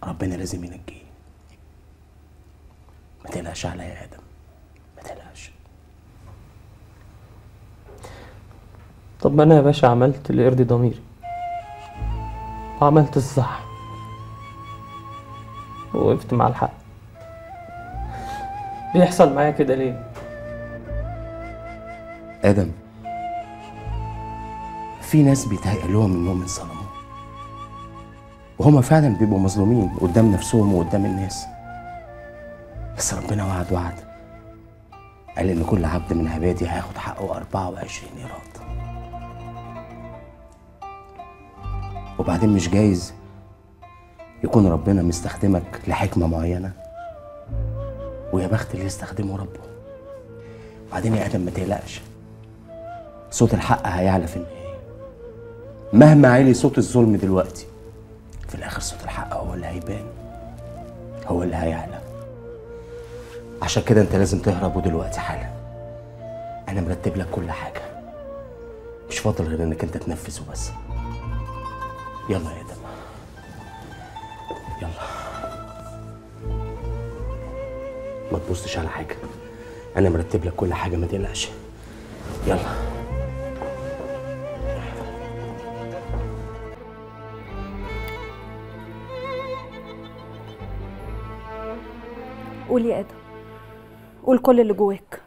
ربنا لازم ينجيه. ما تقلقش عليا يا آدم. ما تقلقش. طب ما أنا يا باشا عملت اللي يرضي ضميري. وعملت الصح ووقفت مع الحق. بيحصل معايا كده ليه؟ آدم في ناس بيتهيأ لهم انهم انظلموا وهما فعلا بيبقوا مظلومين قدام نفسهم وقدام الناس. بس ربنا وعد وعد. قال إن كل عبد من عبادي هياخد حقه 24 إيراد. وبعدين مش جايز يكون ربنا مستخدمك لحكمة معينة. ويا بخت اللي يستخدمه ربه. بعدين يا آدم ما تقلقش. صوت الحق هيعلى في النهايه مهما عالي صوت الظلم دلوقتي في الآخر صوت الحق هو اللي هيبان هو اللي هيعلى عشان كده أنت لازم تهرب ودلوقتي حالا. أنا مرتب لك كل حاجة. مش فاضل غير إنك أنت تنفذ وبس يلا يا آدم يلا. ما تبصش على حاجة. أنا مرتب لك كل حاجة ما تقلقش. يلا. قول يا آدم. قول كل اللي جواك.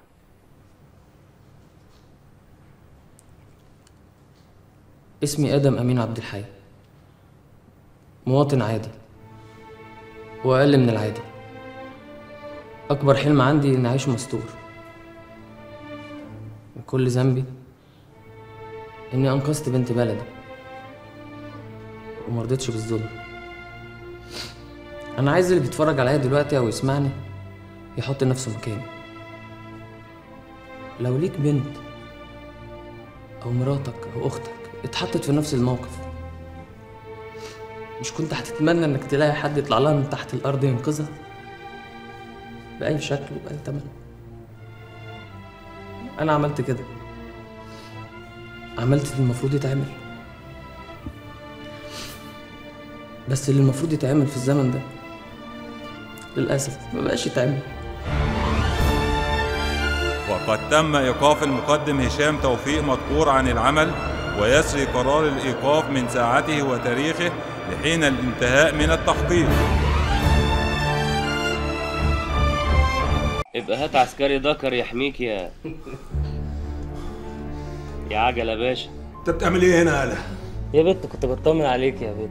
اسمي آدم أمين عبد الحي. مواطن عادي وأقل من العادي أكبر حلم عندي إني أعيش مستور. كل ذنبي إني أنقذت بنت بلدي ومرضتش بالظلم. أنا عايز اللي بيتفرج عليا دلوقتي أو يسمعني يحط نفسه مكاني. لو ليك بنت أو مراتك أو أختك اتحطت في نفس الموقف مش كنت هتتمنى إنك تلاقي حد يطلع لها من تحت الأرض ينقذها؟ بأي شكل وبأي تمن. أنا عملت كده. عملت اللي المفروض يتعمل. بس اللي المفروض يتعمل في الزمن ده للأسف ما بقاش يتعمل. وقد تم إيقاف المقدم هشام توفيق مدقور عن العمل ويسري قرار الإيقاف من ساعته وتاريخه لحين الانتهاء من التحقيق ابقى هات عسكري ذكر يحميك يا يا عجل يا باشا. انت بتعمل إيه هنا يالا يا بت كنت بطمن عليك يا بت.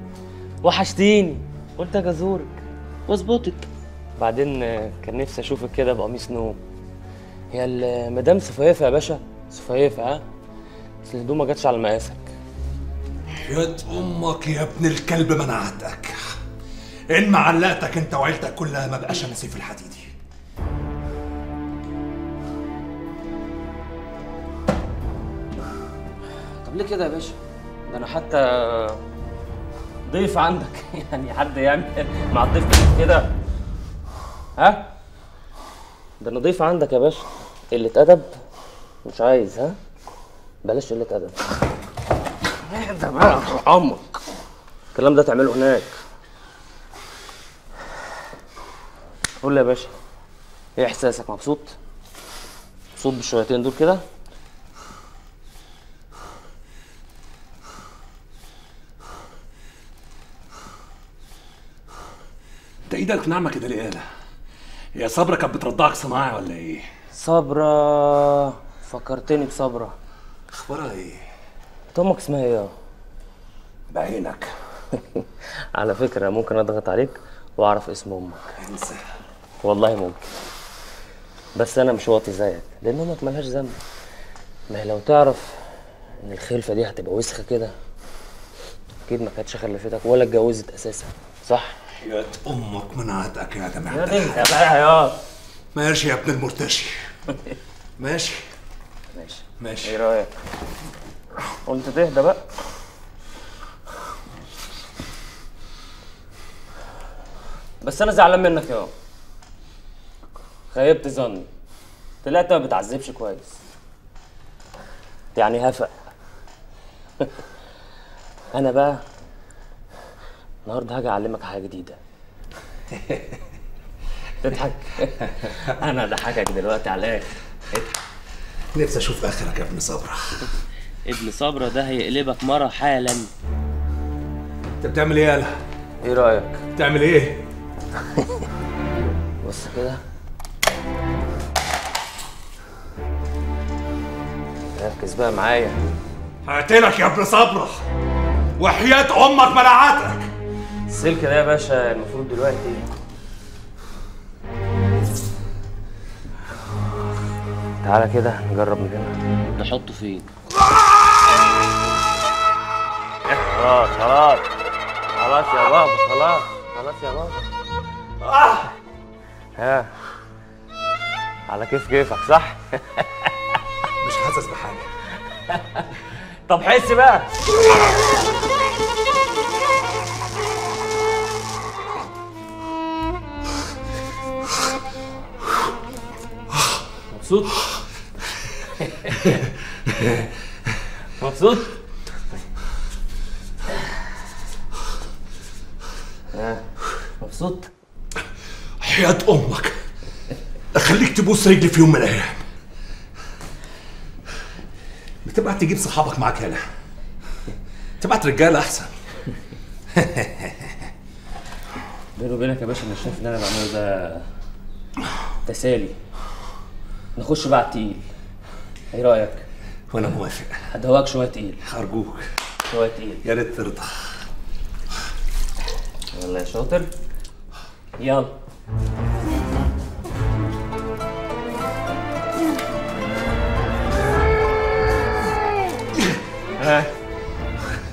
وحشتيني. قلت أجي ازورك. واظبطك بعدين كان نفسي اشوفك كده بقميص نوم. هي المدام سفيفة يا باشا. سفيفة ها؟ بس الهدوم ما جاتش على مقاسك يا أمك يا ابن الكلب منعتك إن ما علقتك أنت وعيلتك كلها ما بقاش أنا سيف الحديدي طب ليه كده يا باشا؟ ده أنا حتى ضيف عندك. يعني حد يعمل مع الضيف كده. ها؟ ده أنا ضيف عندك يا باشا. قلة أدب؟ مش عايز ها؟ بلاش قلة أدب. ده بقى عمك الكلام ده تعمله هناك. قول لي يا باشا إيه إحساسك؟ مبسوط؟ مبسوط بالشويتين دول كده؟ أنت إيدك ناعمة كده ليه يالا يا صبرا كانت بترضعك صناعي ولا إيه؟ صبرا فكرتني بصبرا أخبارها إيه؟ انت أمك اسمها إيه يا؟ بعينك. على فكرة ممكن أضغط عليك وأعرف اسم أمك. انسى. والله ممكن. بس أنا مش واطي زيك لأن أمك ملهاش ذنب. ما هي لو تعرف إن الخلفة دي هتبقى وسخة كده أكيد ما كانتش خلفتك ولا اتجوزت أساسا صح؟ يا أمك منعتك يا جماعة. يا بنت يا يا ماشي يا ابن المرتشي. ماشي. ماشي. ماشي. إيه رأيك؟ قلت تهدى بقى. بس أنا زعلان منك يا خيبت ظني. طلعت ما بتعذبش كويس. يعني هفق أنا بقى النهارده هاجي أعلمك حاجة جديدة. تضحك. أنا اضحكك دلوقتي على الآخر. نفسي أشوف آخرك يا ابن صبرا ابن صبرا ده هيقلبك مرة حالا. انت بتعمل إيه يالا إيه رأيك؟ بتعمل إيه؟ بص كده. ركز بقى معايا. هقتلك يا ابن صبرا وحياة أمك منعتك. السلك ده يا باشا المفروض دلوقتي. تعالى كده نجرب من هنا نحطه فين؟ خلاص خلاص. خلاص يا بابا خلاص. خلاص يا بابا ها. على كيف كيفك صح؟ طب حس بقى. مبسوط؟ مبسوط؟ ها؟ مبسوط؟ حياة أمك. أخليك تبوس رجلي في يوم من الأيام. بتبعت تجيب صحابك معاك هنا. تبعت رجالة أحسن. بيني وبينك يا باشا أنا شايف إن أنا بعمله ده تسالي. نخش بقى على التقيل إيه رأيك؟ وأنا موافق. هدوقك شوية تقيل. أرجوك شوية تقيل. يا ريت ترضى. يلا يا شاطر. يلا. ها.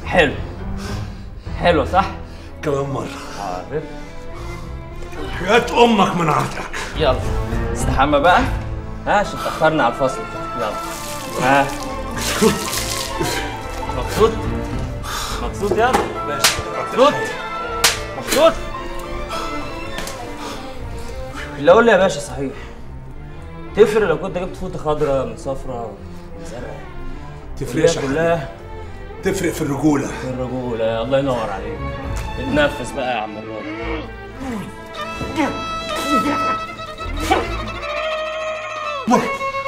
حلو. حلو صح؟ كمان مرة. عارف حياة أمك من عهدك يلا. استحمى بقى. ها عشان اتأخرنا على الفصل. يلا. ها. مبسوط. مبسوط؟ يلا. مبسوط؟ مبسوط اللي قول لي يا باشا صحيح. تفرق لو كنت جبت فوطة خضراء من صفراء من زرقاء تفرقش كلها تفرق في الرجولة. في الرجولة. الله ينور عليك. اتنفس بقى يا عم الراجل.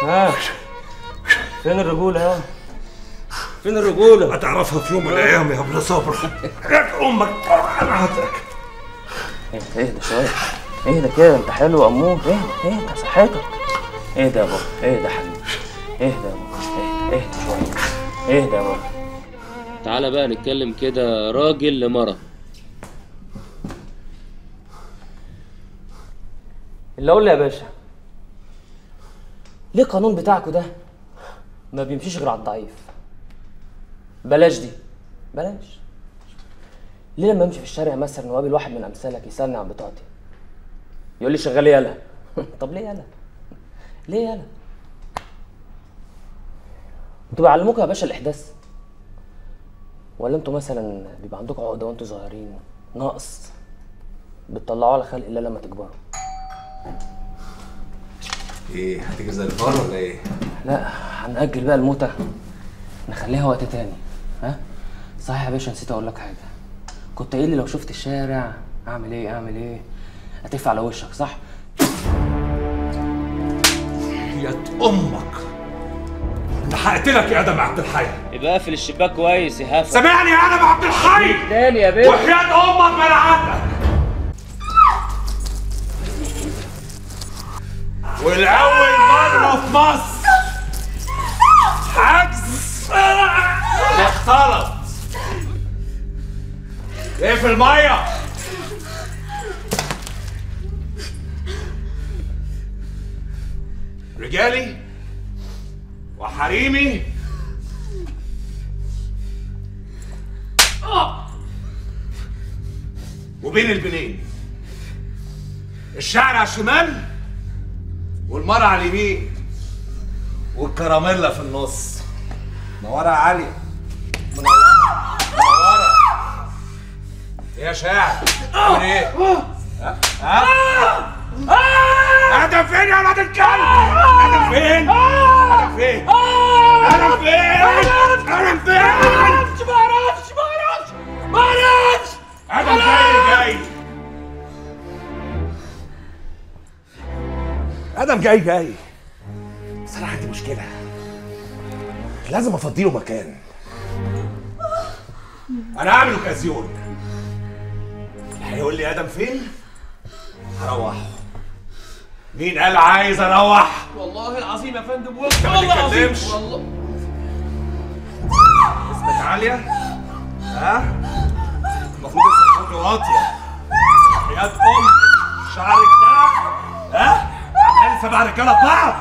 ها؟ فين الرجولة ها؟ فين الرجولة؟ هتعرفها في يوم من الأيام يا ابن صبر. من عهدك اهدى اهدى شوية. اهدى كده انت حلو أمور. اهدى اهدى صحتك. اهدى يا بابا؟ اهدى يا حبيبي؟ اهدى يا بابا؟ اهدى اهدى شوية. اهدى يا بابا؟ تعالى بقى نتكلم كده راجل لمرة اللي أقول لي يا باشا ليه القانون بتاعكوا ده ما بيمشيش غير على الضعيف؟ بلاش دي. بلاش. ليه لما امشي في الشارع مثلا وقابل واحد من أمثالك يسألني عن بطاقتي؟ يقول لي شغال يالا. طب ليه يالا؟ ليه يالا؟ أنتوا بيعلموكوا يا باشا الإحداث. ولا أنتوا مثلا بيبقى عندكم عقدة وانتوا صغيرين ناقص بتطلعوه على خلق الله لما تكبروا. إيه هتيجي زي الفار ولا إيه؟ لا هنأجل بقى الموتة. نخليها وقت تاني. ها؟ صحيح يا باشا نسيت أقول لك حاجة. كنت قايل لي لو شفت الشارع أعمل إيه؟ أعمل إيه؟ هتقفل على وشك صح؟ حياة أمك. أنا هقتلك يا آدم عبد الحي. يبقى اقفل الشباك كويس يا هفا سامعني يا آدم عبد الحي. تاني يا باشا وحياة أمك من عهدك والأول مرة في مصر. حجز. اختلط إيه في المية؟ رجالي وحريمي. وبين البنين. الشعر على الشمال والمرة على اليمين والكراميلا في النص. منورة يا علي. منورة. يا شاعر عامل إيه؟ ها؟ ها؟ آدم فين يا ولاد الكلب؟ آدم فين؟ آدم فين؟ آدم فين؟ آدم فين؟ معرفش معرفش معرفش معرفش آدم جاي جاي آدم جاي جاي أنا عندي مشكلة لازم أفضيله مكان أنا هعمل أوكازيون هيقول لي آدم فين؟ هروحه مين قال عايز أروح؟ والله العظيم يا فندم والله العظيم. والله. اسمك عالية؟ ها؟ المفروض اسمك واطية. حياة ام شعرك ده ها؟ عمال سبع رجالة في بعض.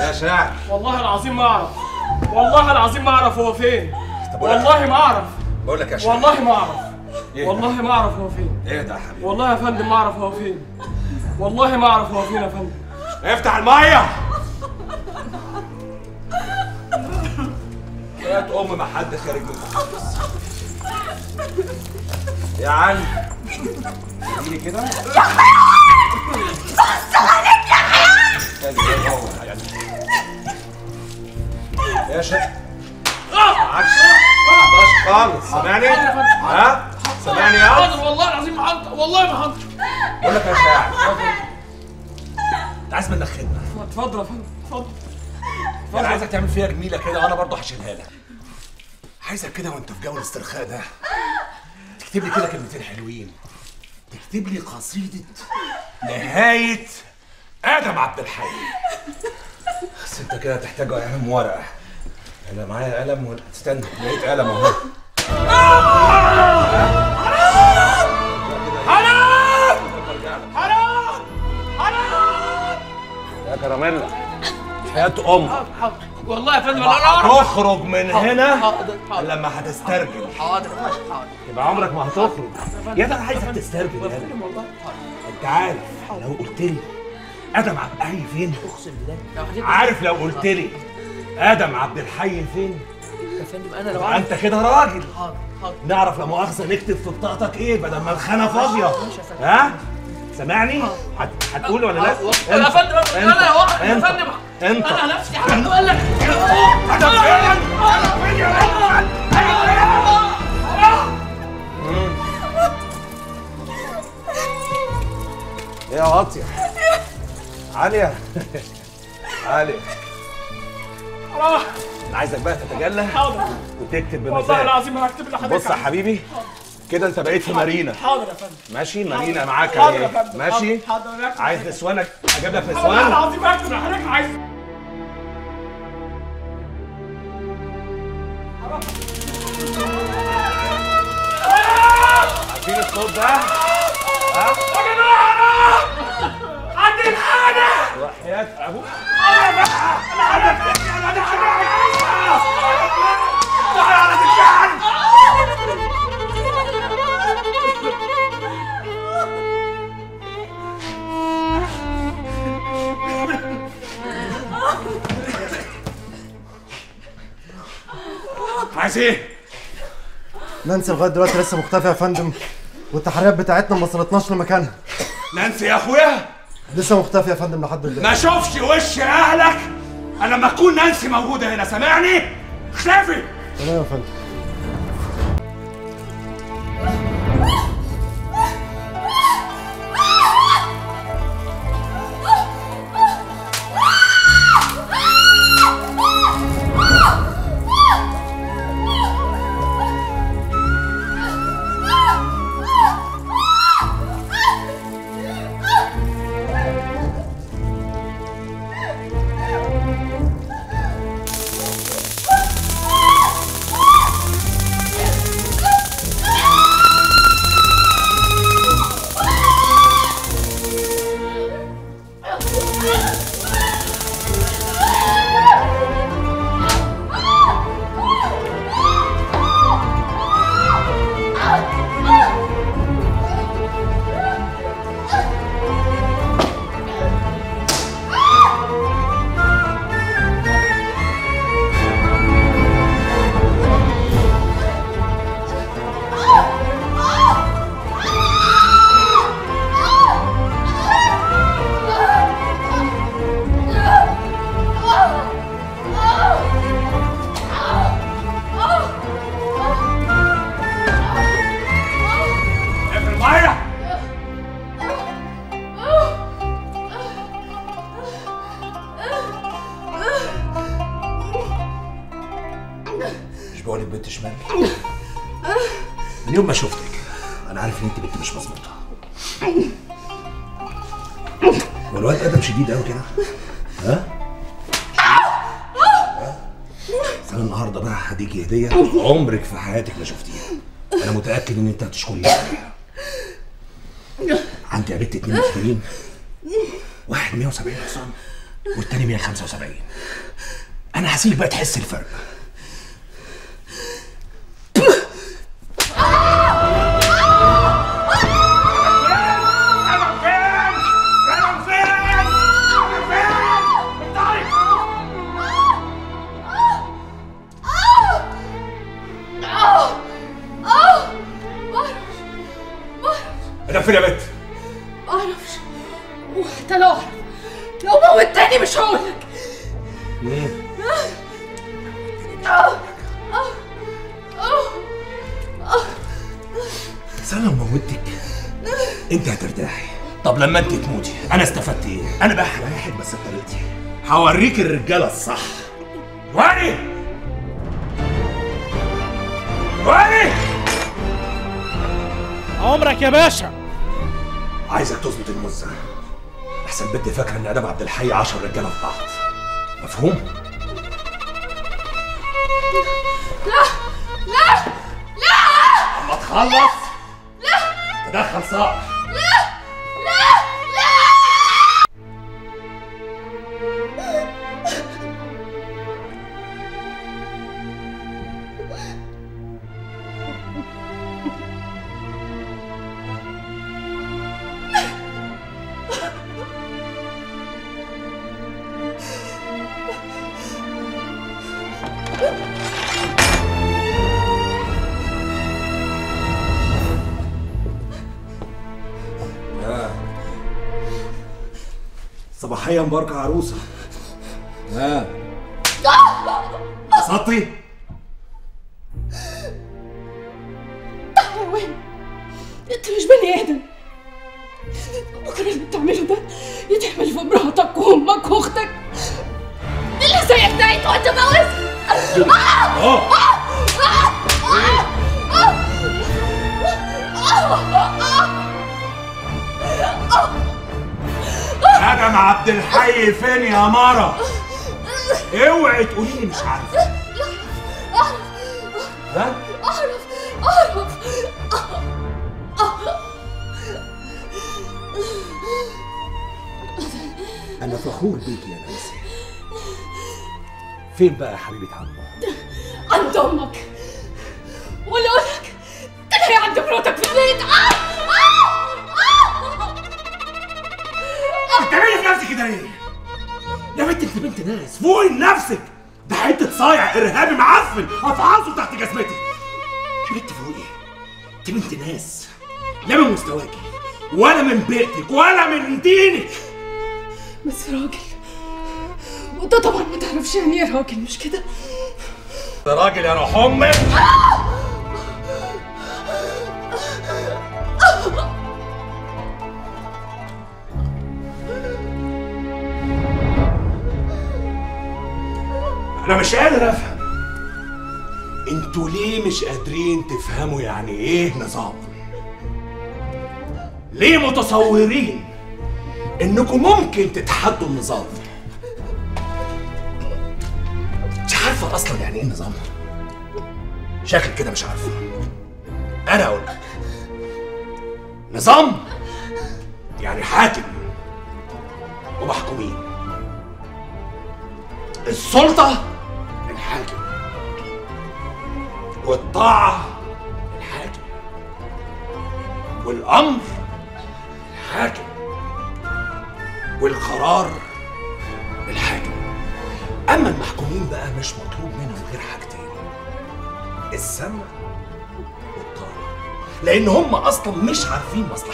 يا شاعر. والله العظيم ما أعرف. والله العظيم ما أعرف هو فين. والله ما أعرف. بقول لك يا شباب. والله ما أعرف. إيه؟ والله ما أعرف هو فين. إيه ده يا حبيبي؟ والله يا فندم ما أعرف هو فين. والله ما أعرف هو فين يا فندم. افتح المايه هات أم ما حد خارج من يا علي تجيلي كده؟ يا حيوان بص عليك يا حيوان يا شيخ. معكش معكش خالص سامعني ها سامعني يا حاضر والله العظيم ما حاضر والله ما حاضر بقول لك يا شاعر انت عايز منك خدمه اتفضل يا فندم. اتفضل أنا عايزك تعمل فيها جميله كده وأنا برضه هشيلها لك عايزك كده وانت في جو الاسترخاء ده تكتب لي كده كلمتين حلوين تكتب لي قصيده نهايه آدم عبد الحي بس انت كده تحتاج قلم ورقه أنا معايا قلم و... استنى لقيت قلم أهو. حرام حرام حرام يا كراميلا حياة حاضر والله يا فندم أنا أعرف. هتخرج من حاضر، هنا حاضر، حاضر. لما هتسترجل. حاضر حاضر. يبقى عمرك ما هتخرج. يا ده أنا عايزك تسترجل والله حاضر. أنت عارف لو قلت لي أدم عبد الحي فين؟ أقسم بالله. عارف لو قلت لي. آدم عبد الحي فين؟ يا فندم أنا لو عارف أنت كده راجل. حاضر حاضر. نعرف لا مؤاخذة نكتب في بطاقتك إيه بدل ما الخانة فاضية. ها؟ سامعني؟ هت- هتقول ولا لا؟ يا فندم أنا يا واحد يا فندم. أنت. أنا نفسي هقول لك. أنا فين يا واطيه عالية. عالية. حرام أنا عايزك بقى تتجلى حاضر. وتكتب والله بمزاج. العظيم هكتب لحضرتك بص يا حبيبي كده انت بقيت في مارينا. حاضر يا فندم. ماشي؟ مارينا معاك حاضر يا فندم. ماشي؟ هكتب عايز نسوانك أجيب لك والله نسوان العظيم هكتب لحضرتك. عايز عارفين الصوت ده؟ ها؟ يا جماعة عندي الحاجة! وحياة أبوك عايز إيه؟ نانسي لغاية دلوقتي لسه مختفيه يا فندم. والتحريات بتاعتنا ما وصلتناش لمكانها. نانسي يا أخويا. لسه مختفيه يا فندم لحد دلوقتي. ما اشوفش وش أهلك. أنا لما تكون نانسي موجودة هنا سامعني؟ اختفي تمام يا فندم هسيبك بقى تحس الفرق. الرجالة الصح. واني واني عمرك يا باشا. عايزك تظبط المزة. أحسن بنت فاكره إن آدم عبد الحي 10 رجالة في بعض. مفهوم؟ لا! لا! لا! اما تخلص. لا! تدخل صقر embora com a حبيبة عمو عند أمك. ولا أقول لك. تلاقي عند مراتك في البيت. آه! آه! بتعملي في نفسك كده ليه؟ يا بنت انت بنت ناس. فوقي لنفسك ده حتة صايع إرهابي معفن. افعصه تحت جزمتي. يا بنت فوقي انت بنت ناس. لا من مستواكي ولا من بيئتك ولا من دينك. بس راجل. وانت طبعا ما تعرفش يعني إيه راجل مش كده؟ ده راجل يا روح أمك أنا مش قادر أفهم. أنتوا ليه مش قادرين تفهموا يعني إيه نظام؟ ليه متصورين إنكم ممكن تتحدوا النظام؟ كده مش عارفه. أنا أقول نظام أصلا مش عارفين مصلحتهم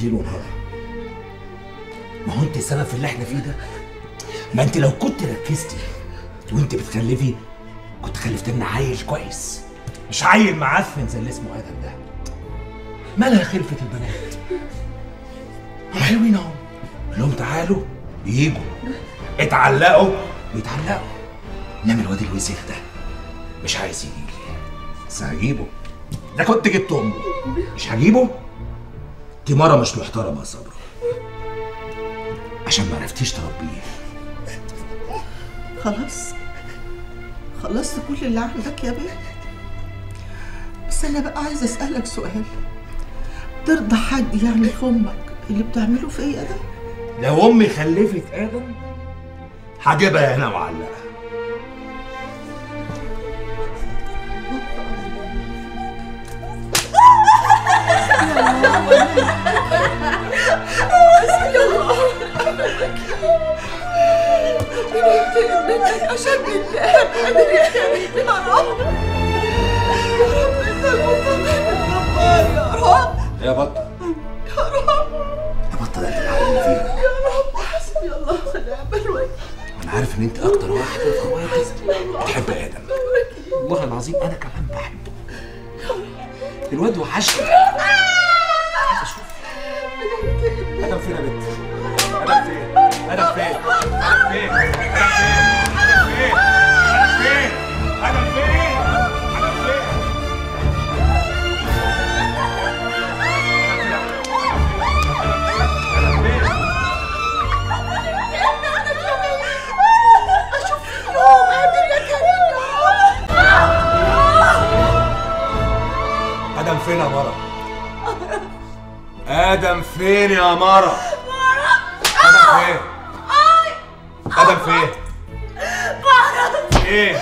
كيلو ونهار ما هو انت السبب في اللي إحنا فيه ده؟ ما انت لو كنت ركزتي وانت بتخلفي كنت خلفت لنا عيل كويس. مش عيل معفن زي اللي اسمه آدم ده. مالها خلفة البنات. هم حلوين لهم تعالوا ييجوا. اتعلقوا. بيتعلقوا انما الواد الوسخ ده مش عايز يجي. بس هجيبه. ده كنت جبت أمه. مش هجيبه؟ دي مرة مش محترمة يا صبرا. عشان ما عرفتيش تربيه خلاص. خلصت كل اللي عندك يا بيه بس أنا بقى عايزة أسألك سؤال. ترضى حد يعمل في أمك اللي بتعمله فيا ده لو أمي خلفت آدم هجيبها هنا معلقه عشان بالله يا كريم يا رب يا رب انت المطمئن الجبار يا رب يا بطه يا رب يا بطه ده انت العالم فيها يا رب حسبي الله ونعم الوكيل أنا عارف إن أنت أكتر واحد في اخواتك بتحب آدم. والله العظيم أنا كمان بحبه. الواد وحشني. آدم فين يا بنت آدم فين آدم فين آدم فين آدم فين آدم فين آدم فين فين يا رب آدم فين يا مره آدم فين؟ يا مره آدم فين؟ آدم فين فين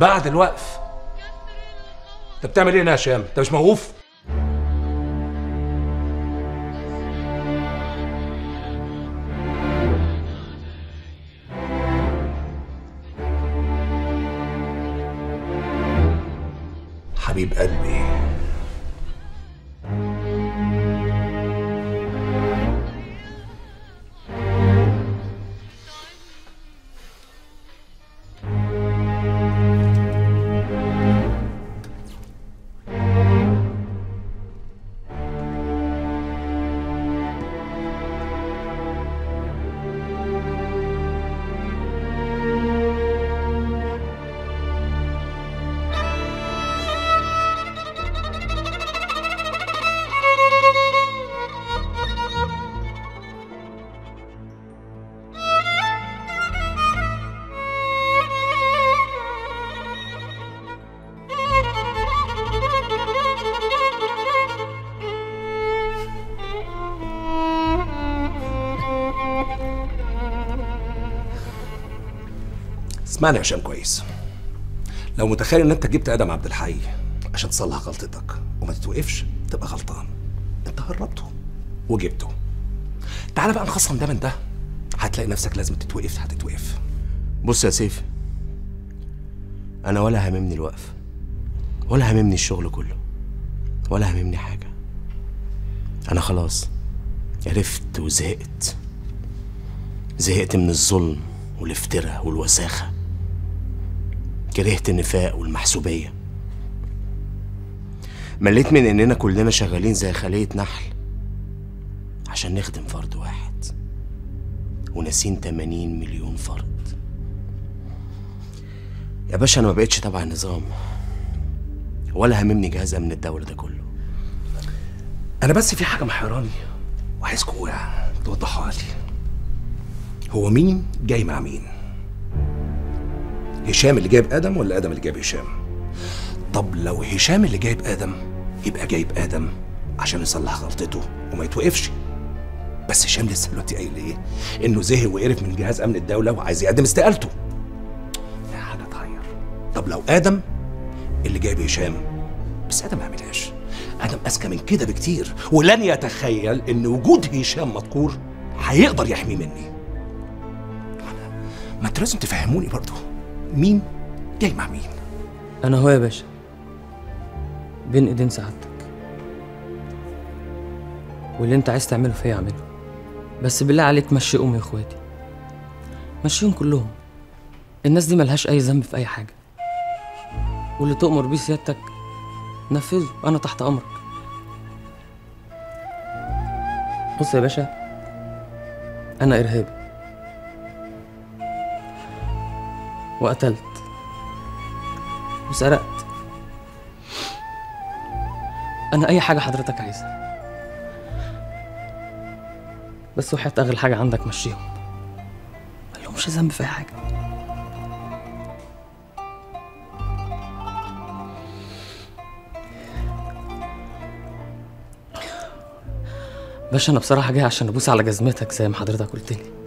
بعد الوقف. انت بتعمل إيه هنا يا هشام؟ انت مش موقوف؟ اسمعني يا هشام كويس. لو متخيل إن أنت جبت آدم عبد الحي عشان تصلح غلطتك وما تتوقفش تبقى غلطان. أنت هربته وجبته. تعالى بقى نخصم ده من ده. هتلاقي نفسك لازم تتوقف هتتوقف. بص يا سيف أنا ولا هاممني الوقف ولا هاممني الشغل كله ولا هاممني حاجة. أنا خلاص عرفت وزهقت. زهقت من الظلم والافتراء والوساخة. كرهت النفاق والمحسوبية. مليت من إننا كلنا شغالين زي خلية نحل عشان نخدم فرد واحد. وناسين 80 مليون فرد. يا باشا أنا ما بقتش تبع النظام. ولا هممني جهاز أمن الدولة ده كله. أنا بس في حاجة محيراني وعايزكم توضحوها لي. هو مين جاي مع مين؟ هشام اللي جايب آدم ولا آدم اللي جايب هشام؟ طب لو هشام اللي جايب آدم يبقى جايب آدم عشان يصلح غلطته وما يتوقفش. بس هشام لسه دلوقتي قايل إيه؟ إنه زهق وقرف من جهاز أمن الدولة وعايز يقدم استقالته. لا حاجة تغير طب لو آدم اللي جايب هشام بس آدم ما يعملهاش آدم أذكى من كده بكتير. ولن يتخيل إن وجود هشام مذكور هيقدر يحميه مني. ما أنتوا لازم تفهموني برضه. مين؟ جاي مع مين؟ أنا هو يا باشا. بين إيدين سعادتك. واللي أنت عايز تعمله فيا أعمله. بس بالله عليك مشي امي واخواتي مشيهم كلهم. الناس دي ملهاش أي ذنب في أي حاجة. واللي تؤمر بيه سيادتك نفذه. أنا تحت أمرك. بص يا باشا أنا إرهابي. وقتلت وسرقت. أنا أي حاجة حضرتك عايزها. بس وحياة اغلى حاجة عندك مشيهم. ملهمش ذنب في أي حاجة. باشا أنا بصراحة جاي عشان أبوس على جزمتك زي ما حضرتك قلت لي.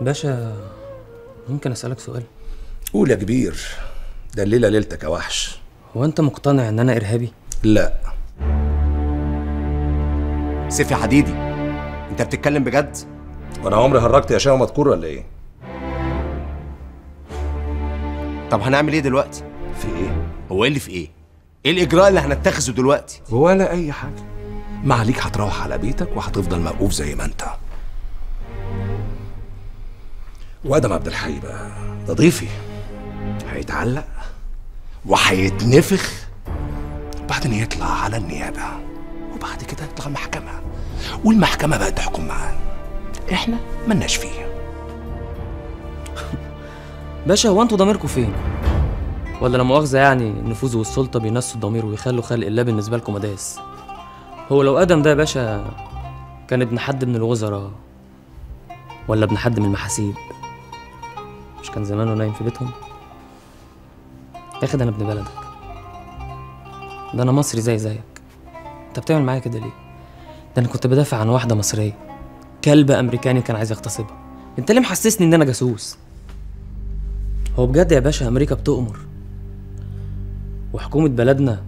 باشا ممكن أسألك سؤال؟ قول يا كبير ده الليلة ليلتك يا وحش. هو أنت مقتنع إن أنا إرهابي؟ لا. سيف يا حديدي أنت بتتكلم بجد؟ وأنا عمري هرجت يا هشام مذكور ولا إيه؟ طب هنعمل إيه دلوقتي؟ في إيه؟ هو إيه اللي في إيه؟ إيه الإجراء اللي هنتخذه دلوقتي؟ ولا أي حاجة. ما عليك هتروح على بيتك وهتفضل موقوف زي ما أنت. وادم عبد الحي بقى ده ضيفي هيتعلق وهيتنفخ وبعدين يطلع على النيابة. وبعد كده يطلع المحكمة. والمحكمة بقى تحكم معاه. إحنا؟ ملناش فيه. باشا هو أنتوا ضميركم فين؟ ولا لا مؤاخذة يعني النفوذ والسلطة بينسوا الضمير ويخلوا خلق الله بالنسبة لكم مداس هو لو أدم ده يا باشا كان ابن حد من الوزراء ولا ابن حد من المحاسيب؟ مش كان زمانه نايم في بيتهم؟ يا أخي ده أنا ابن بلدك. ده أنا مصري زي زيك. أنت بتعمل معايا كده ليه؟ ده أنا كنت بدافع عن واحدة مصرية. كلب أمريكاني كان عايز يغتصبها. أنت ليه محسسني إن أنا جاسوس؟ هو بجد يا باشا أمريكا بتؤمر. وحكومة بلدنا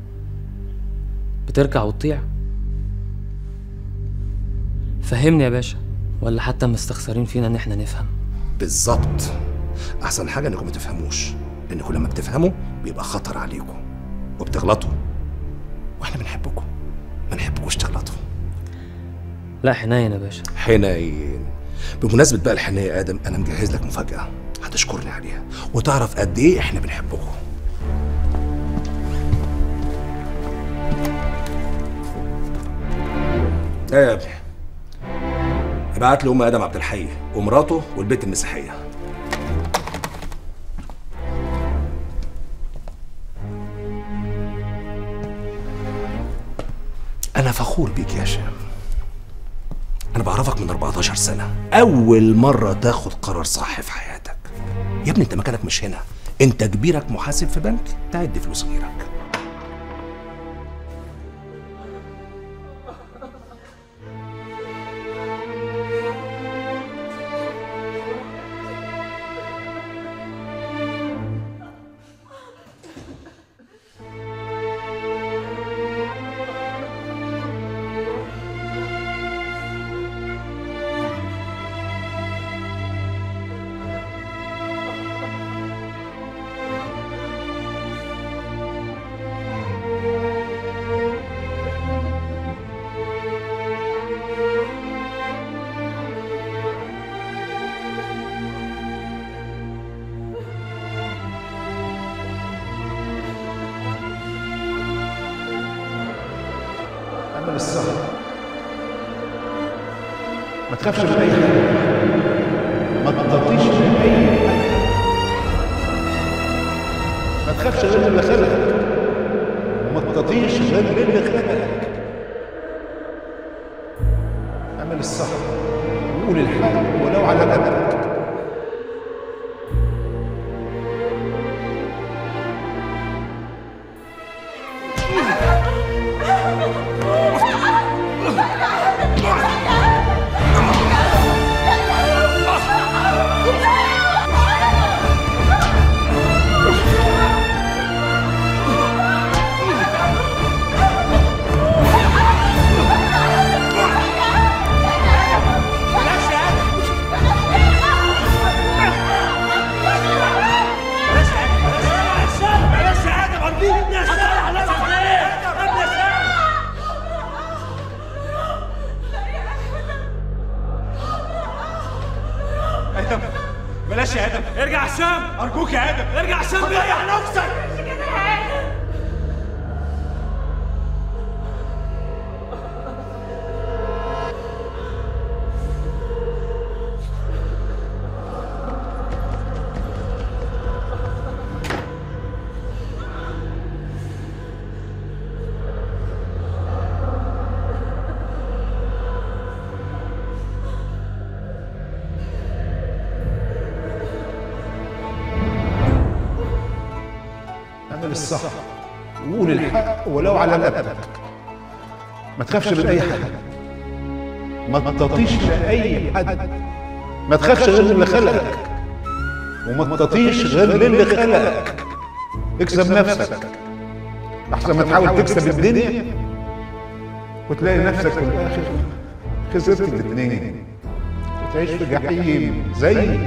بتركع وتطيع؟ فهمني يا باشا ولا حتى مستخسرين فينا إن إحنا نفهم. بالظبط. أحسن حاجة إنكم ما تفهموش. لانكم لما بتفهموا بيبقى خطر عليكم. وبتغلطوا. وإحنا بنحبكم. ما نحبكوش تغلطوا. لا حنين يا باشا. حنين. بمناسبة بقى الحنية يا آدم أنا مجهز لك مفاجأة. هتشكرني عليها. وتعرف قد إيه إحنا بنحبكم. إيه يا ابني. ابعت لي أم آدم عبد الحي ومراته والبيت المسيحية. أنا فخور بيك يا هشام أنا بعرفك من 14 سنة. أول مرة تاخد قرار صح في حياتك. يا ابني أنت مكانك مش هنا. أنت كبيرك محاسب في بنك تعد فلوس غيرك. ما على قدك ما تخافش من أي حاجة ما تطيش لأي حد. ما تخافش غير اللي خلقك. وما تطيش غير للي خلقك. اكسب نفسك. أحسن ما تحاول تكسب الدنيا. وتلاقي نفسك في الآخر خسرت الاتنين. وتعيش في جحيم زي